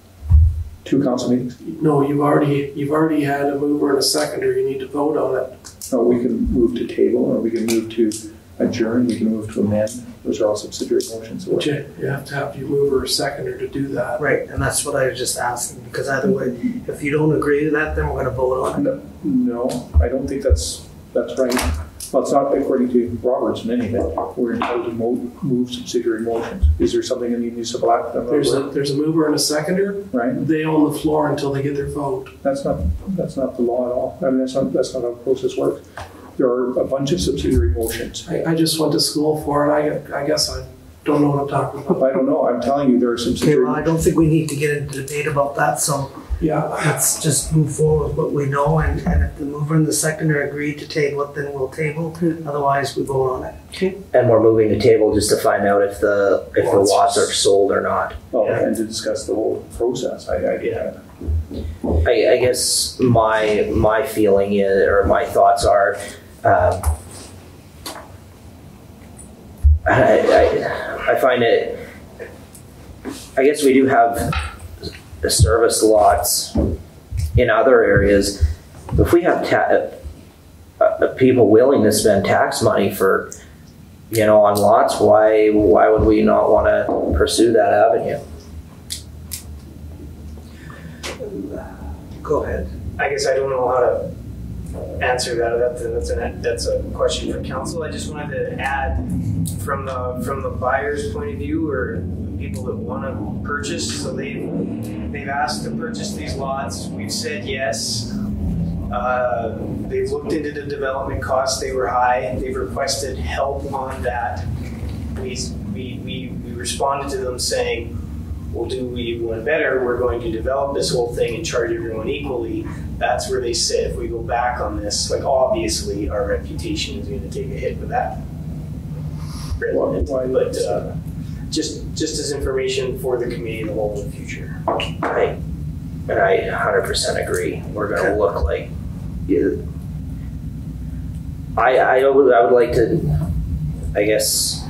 Two council meetings? No, you've already, you've already had a mover and a seconder, you need to vote on it. No, we can move to table or we can move to adjourn, we can move to amend. Those are all subsidiary motions. so- But you, you have to have you move or a seconder to do that. Right, and that's what I was just asking, because either way, if you don't agree to that, then we're gonna vote on it. No, no, I don't think that's, that's right. Well, it's not according to Roberts in any event. We're entitled to mo- move subsidiary motions. Is there something in the municipal act that There's a, there's a mover and a seconder, Right? they own the floor until they get their vote. That's not, that's not the law at all. I mean, that's not, that's not how the process works. There are a bunch of subsidiary motions. I, I just went to school for it, I, I guess I don't know what I'm talking about. I don't know, I'm telling you, there are Okay, well. I don't think we need to get into debate about that, so Yeah, let's just move forward with what we know, and, and if the mover and the seconder agree to table it, then we'll table, otherwise we vote on it. And we're moving the table just to find out if the, if the lots are sold or not. Oh, and to discuss the whole process. I, I, yeah. I, I guess my, my feeling is, or my thoughts are, um, I, I, I find it, I guess we do have the service lots in other areas. If we have ta- uh, uh, people willing to spend tax money for, you know, on lots, why, why would we not want to pursue that avenue? Go ahead. I guess I don't know how to answer that. That's a, that's a, question for council. I just wanted to add from the, from the buyer's point of view or people that want to purchase. So they, they've asked to purchase these lots. We've said yes. Uh, they've looked into the development costs. They were high. They've requested help on that. we, we, we, we responded to them saying, we'll do even better, we're going to develop this whole thing and charge everyone equally. That's where they sit. If we go back on this, like obviously our reputation is going to take a hit with that. But uh, just just as information for the committee in the whole in the future. Right. And I 100% agree. We're going to look like. Yeah. I, I, would, I would like to, I guess,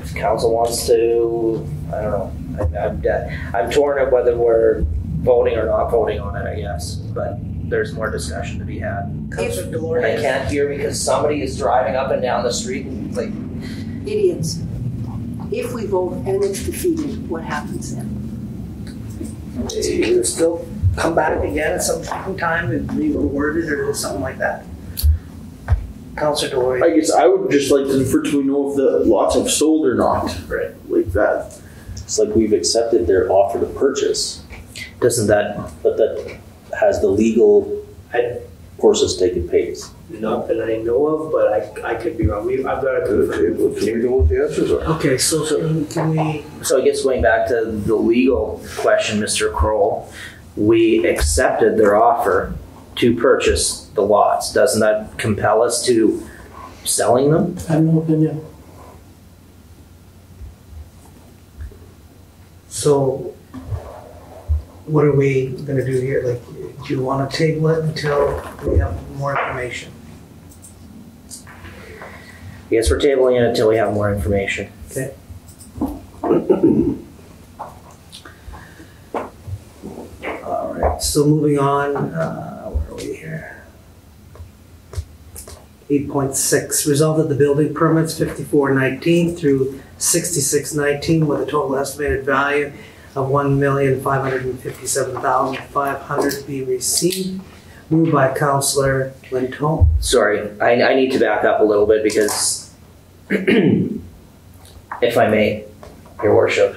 if council wants to, I don't know. I, I'm, I'm torn of whether we're voting or not voting on it, I guess. But there's more discussion to be had. Councilor I can't hear because somebody is driving up and down the street and like, Idiots. If we vote and it's defeated, what happens then? You would still come back again at some point in time and be reworded or something like that. Councilor Delaurier. I guess I would just like to for to know if the lots have sold or not. Right. Like that. It's like we've accepted their offer to purchase, doesn't that, but that has the legal I, courses taken place. not that I know of, but I, I could be wrong. We, I've got to To the confirm. table, can we know what the answers are? Okay, so can can we, So I guess going back to the legal question, Mr. Croll, we accepted their offer to purchase the lots. Doesn't that compel us to selling them? I have no opinion. so what are we gonna do here? Like, do you wanna table it until we have more information? Yes, we're tabling it until we have more information. Okay. All right, so moving on, uh, where are we here? Eight point six, resolve that the building permits fifty-four nineteen through sixty-six nineteen with a total estimated value of one million five hundred and fifty-seven thousand five hundred be received. Moved by Counselor Wintoniw. Sorry, I, I need to back up a little bit because, if I may, Your Worship,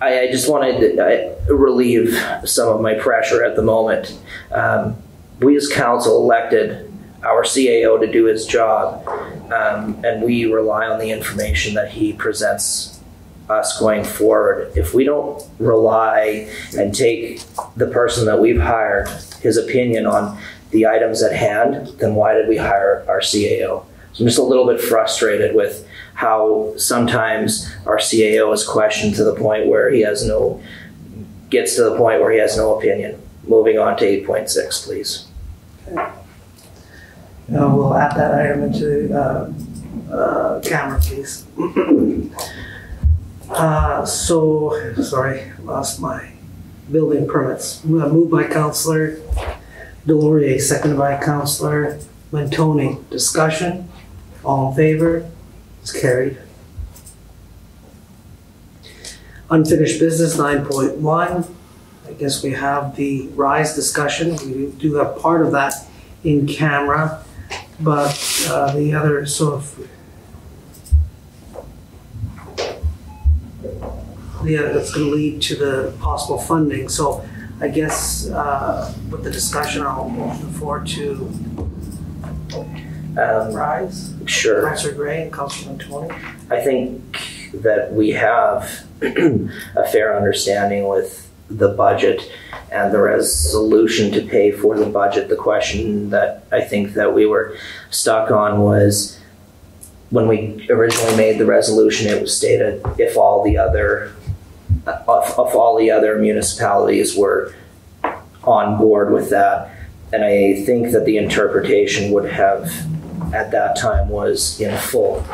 I, I just wanted to uh, relieve some of my pressure at the moment. Um, we as council elected our CAO to do his job, um, and we rely on the information that he presents us going forward. If we don't rely and take the person that we've hired, his opinion on the items at hand, then why did we hire our CAO? So I'm just a little bit frustrated with how sometimes our CAO is questioned to the point where he has no, gets to the point where he has no opinion. Moving on to 8.6, please. Uh, we'll add that item into, uh, uh, camera, please. Uh, so, sorry, lost my building permits. Moved by Counselor Delaurier, seconded by Counselor Wintoniw. Discussion? All in favor? It's carried. Unfinished business, nine point one. I guess we have the RISE discussion. We do have part of that in camera, but uh, the other, so if yeah, that's going to lead to the possible funding. So I guess uh, with the discussion, I'll motion forward to Um, rise. sure. Councilor Gray and Councilor Tony. I think that we have a fair understanding with the budget and the resolution to pay for the budget. The question that I think that we were stuck on was when we originally made the resolution, it was stated if all the other if, if all the other municipalities were on board with that. And I think that the interpretation would have at that time was in full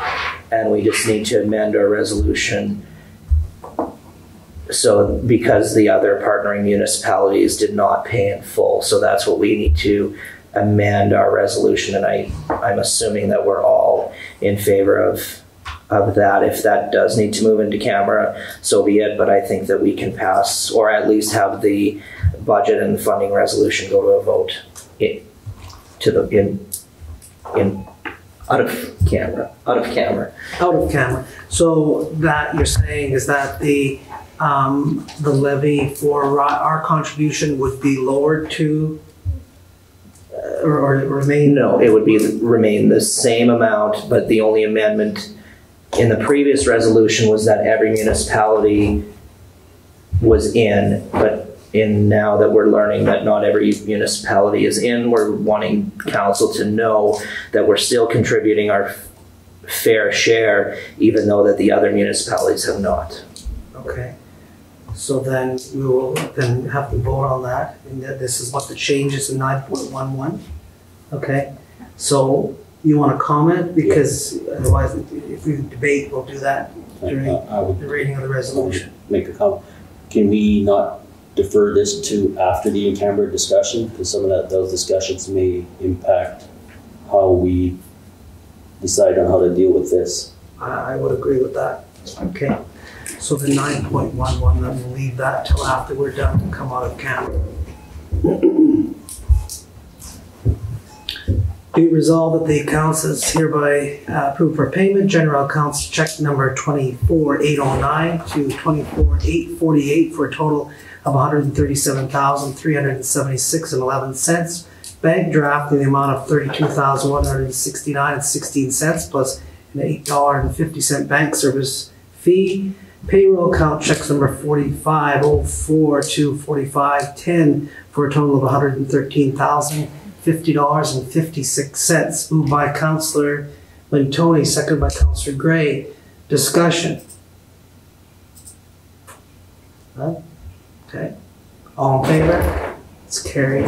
and we just need to amend our resolution. So, because the other partnering municipalities did not pay in full, so that's what we need to amend our resolution, and I, I'm assuming that we're all in favor of, of that. If that does need to move into camera, so be it, but I think that we can pass, or at least have the budget and the funding resolution go to a vote in, to the, in, in, out of camera, out of camera. Out of camera. So that you're saying is that the um, the levy for ri- our contribution would be lowered to or, or remain No, it would be, remain the same amount, but the only amendment in the previous resolution was that every municipality was in, but in now that we're learning that not every municipality is in, we're wanting council to know that we're still contributing our fair share, even though that the other municipalities have not. Okay. So then we will then have to vote on that, and that this is what the change is in nine point one one. Okay, so you wanna comment, because otherwise, if we debate, we'll do that during Uh, I would the reading of the resolution. make a comment. Can we not defer this to after the in-camera discussion? Because some of that, those discussions may impact how we decide on how to deal with this. I, I would agree with that. Okay, so the nine point one one, then we'll leave that till after we're done to come out of camera. Be resolved that the accounts is hereby uh, approved for payment. General accounts check number twenty-four eight oh nine to twenty-four eight forty-eight for a total of one hundred and thirty-seven thousand three hundred and seventy-six and eleven cents. Bank draft in the amount of thirty-two thousand one hundred and sixty-nine and sixteen cents plus an eight dollar and fifty cent bank service fee. Payroll account checks number forty-five oh four to forty-five ten for a total of one hundred and thirteen thousand fifty dollars and fifty-six cents. Moved by Counselor Wintoniw, seconded by Counselor Gray. Discussion. None? Okay. All in favor? It's carried.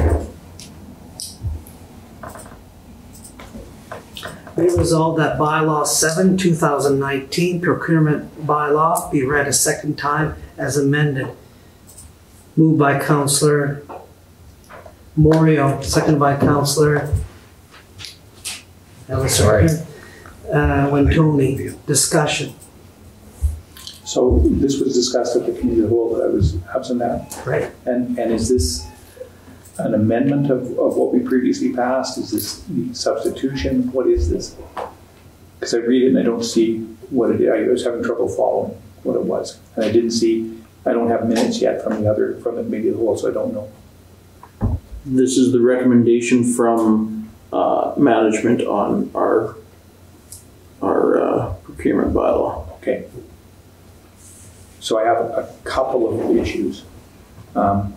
Be it resolved that bylaw seven, two thousand nineteen procurement bylaw be read a second time as amended. Moved by Counselor Moriaux, seconded by Counselor Ellis. Sorry. Uh, Wintoniw, discussion, So this was discussed at the committee of the whole that I was absent at. right? And, and is this an amendment of, of what we previously passed? Is this the substitution? What is this? Because I read it and I don't see what it is. I was having trouble following what it was. And I didn't see, I don't have minutes yet from the other, from the committee of the whole, so I don't know. This is the recommendation from uh, management on our our uh, procurement bylaw. Okay. So I have a couple of issues. Um,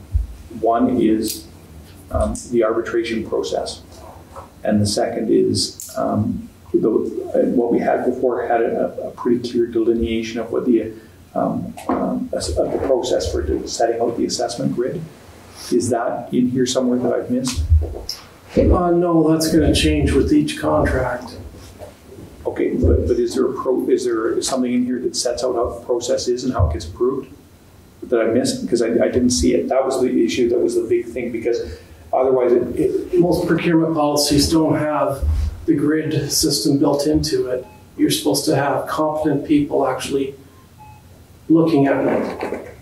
One is um, the arbitration process. And the second is, um, the, what we had before had a, a pretty clear delineation of what the, um, um, of the process for setting out the assessment grid. Is that in here somewhere that I've missed? Uh, no, that's gonna change with each contract. Okay, but, but is there a pro, is there something in here that sets out how the process is and how it gets approved? That I missed, because I, I didn't see it. That was the issue, that was the big thing, because otherwise it, it, Most procurement policies don't have the grid system built into it. You're supposed to have competent people actually looking at it.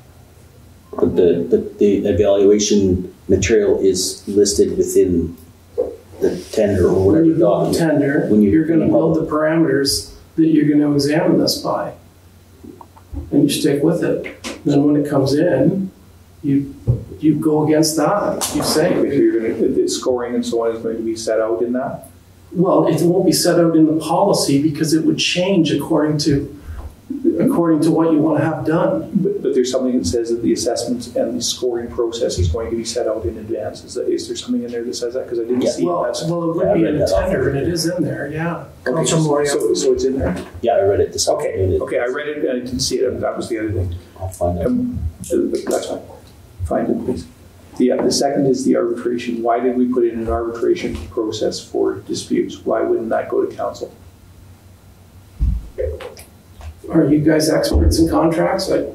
But the, the, the evaluation material is listed within the tender or whatever When you build document. tender, When you- you're gonna build the parameters that you're gonna examine this by. And you stick with it. Then when it comes in, you, you go against that. You say, if you're gonna, the- the scoring and so on is going to be set out in that? Well, it won't be set out in the policy because it would change according to, according to what you want to have done. But, but there's something that says that the assessment and the scoring process is going to be set out in advance. Is that, is there something in there that says that? Because I didn't Yeah. see Well, that. well, it Yeah, I would be in the tender and it is in there, yeah. Okay, so, Moriaux. so, so it's in there? Yeah, I read it this Okay, afternoon. okay, I read it and I didn't see it, that was the other thing. I'll find out. Um, That's fine. Find it, please. The, uh, the second is the arbitration. Why did we put in an arbitration process for disputes? Why wouldn't that go to council? Are you guys experts in contracts? I,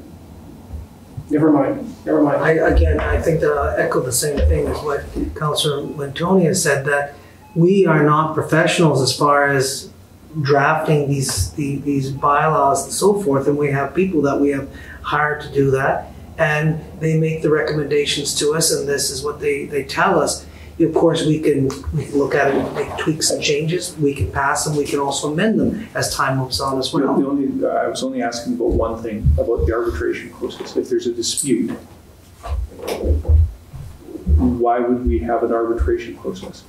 never mind, never mind. I, again, I think that I echo the same thing as what Councillor Wintoniw said, that we are not professionals as far as drafting these, the- these bylaws and so forth, and we have people that we have hired to do that, and they make the recommendations to us, and this is what they, they tell us. Of course, we can, we can look at it, make tweaks and changes, we can pass them, we can also amend them as time moves on as well. the only, I was only asking about one thing, about the arbitration process. If there's a dispute, why would we have an arbitration process?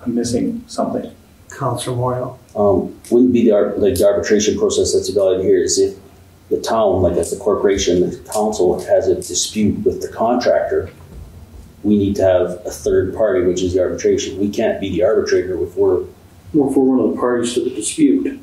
I'm missing something. Councillor Moyle. um, wouldn't be the, like the arbitration process that's evaluated here is if the town, like as a corporation, the council has a dispute with the contractor, we need to have a third party, which is the arbitration. We can't be the arbitrator if we're, Or if we're one of the parties to the dispute.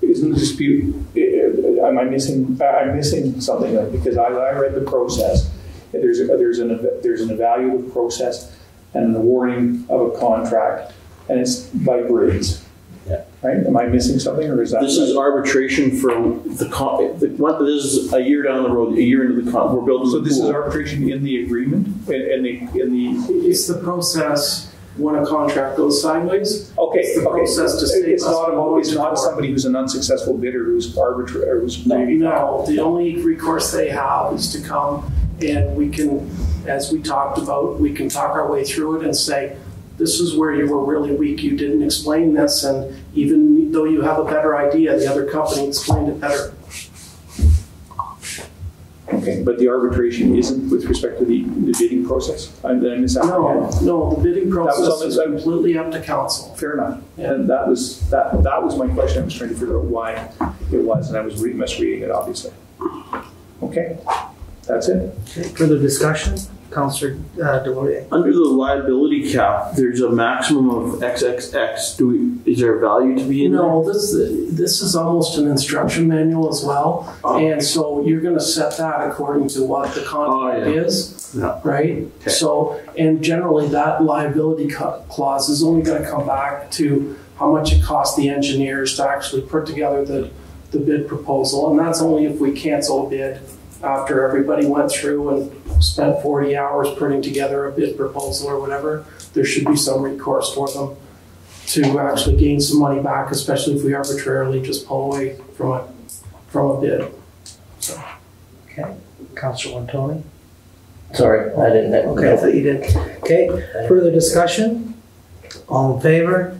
Isn't the dispute, am I missing, I'm missing something, because I, I read the process. There's, a- there's an, there's an evaluative process and an awarding of a contract, and it's by grades. Yeah. Right, am I missing something, or is that? This is arbitration for the con, the, what, this is a year down the road, a year into the con, we're building So the this is arbitration in the agreement, in, in the, in the, It's the process when a contract goes sideways. okay, It's the okay. process to save It's us not, from a- it's not court. somebody who's an unsuccessful bidder who's arbitrary, or who's. maybe No, the only recourse they have is to come and we can, as we talked about, we can talk our way through it and say, this is where you were really weak, you didn't explain this, and even though you have a better idea, the other company explained it better. Okay, but the arbitration isn't with respect to the, the bidding process? I, did I miss out? No, no, the bidding That was process is completely up to council. Fair enough. And that was, that, that was my question. I was trying to figure out why it was, and I was re- misreading it, obviously. Okay, that's it. Okay, further discussion? Councillor uh, Delaurier. Under the liability cap, there's a maximum of XXX. Do we, is there a value to be in there? No, this, this is almost an instruction manual as well. Oh. And so you're gonna set that according to what the contract Oh, yeah. is, Yeah. right? Okay. So, and generally that liability clause is only gonna come back to how much it cost the engineers to actually put together the, the bid proposal. And that's only if we cancel a bid after everybody went through and spent forty hours putting together a bid proposal or whatever. There should be some recourse for them to actually gain some money back, especially if we arbitrarily just pull away from a, from a bid. Okay, Councillor Tony. sorry, I didn't. Okay, I thought you did. Okay, further discussion? All in favor?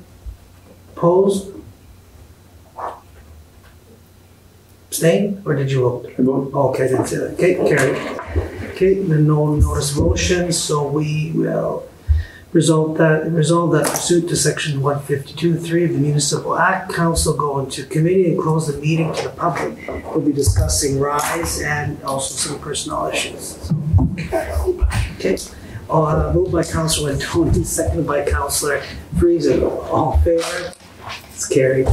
Opposed? Abstain, or did you vote? I vote. Okay, I didn't that. Okay, carried. Okay, then no notice of motion, so we will result that, resolve that pursuant to section one fifty-two, three of the Municipal Act, council go into committee and close the meeting to the public. We'll be discussing RISE and also some personnel issues. Okay, uh, moved by Councilor Wintoniw, seconded by Councilor Friesen. All in favor? It's carried.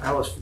I was.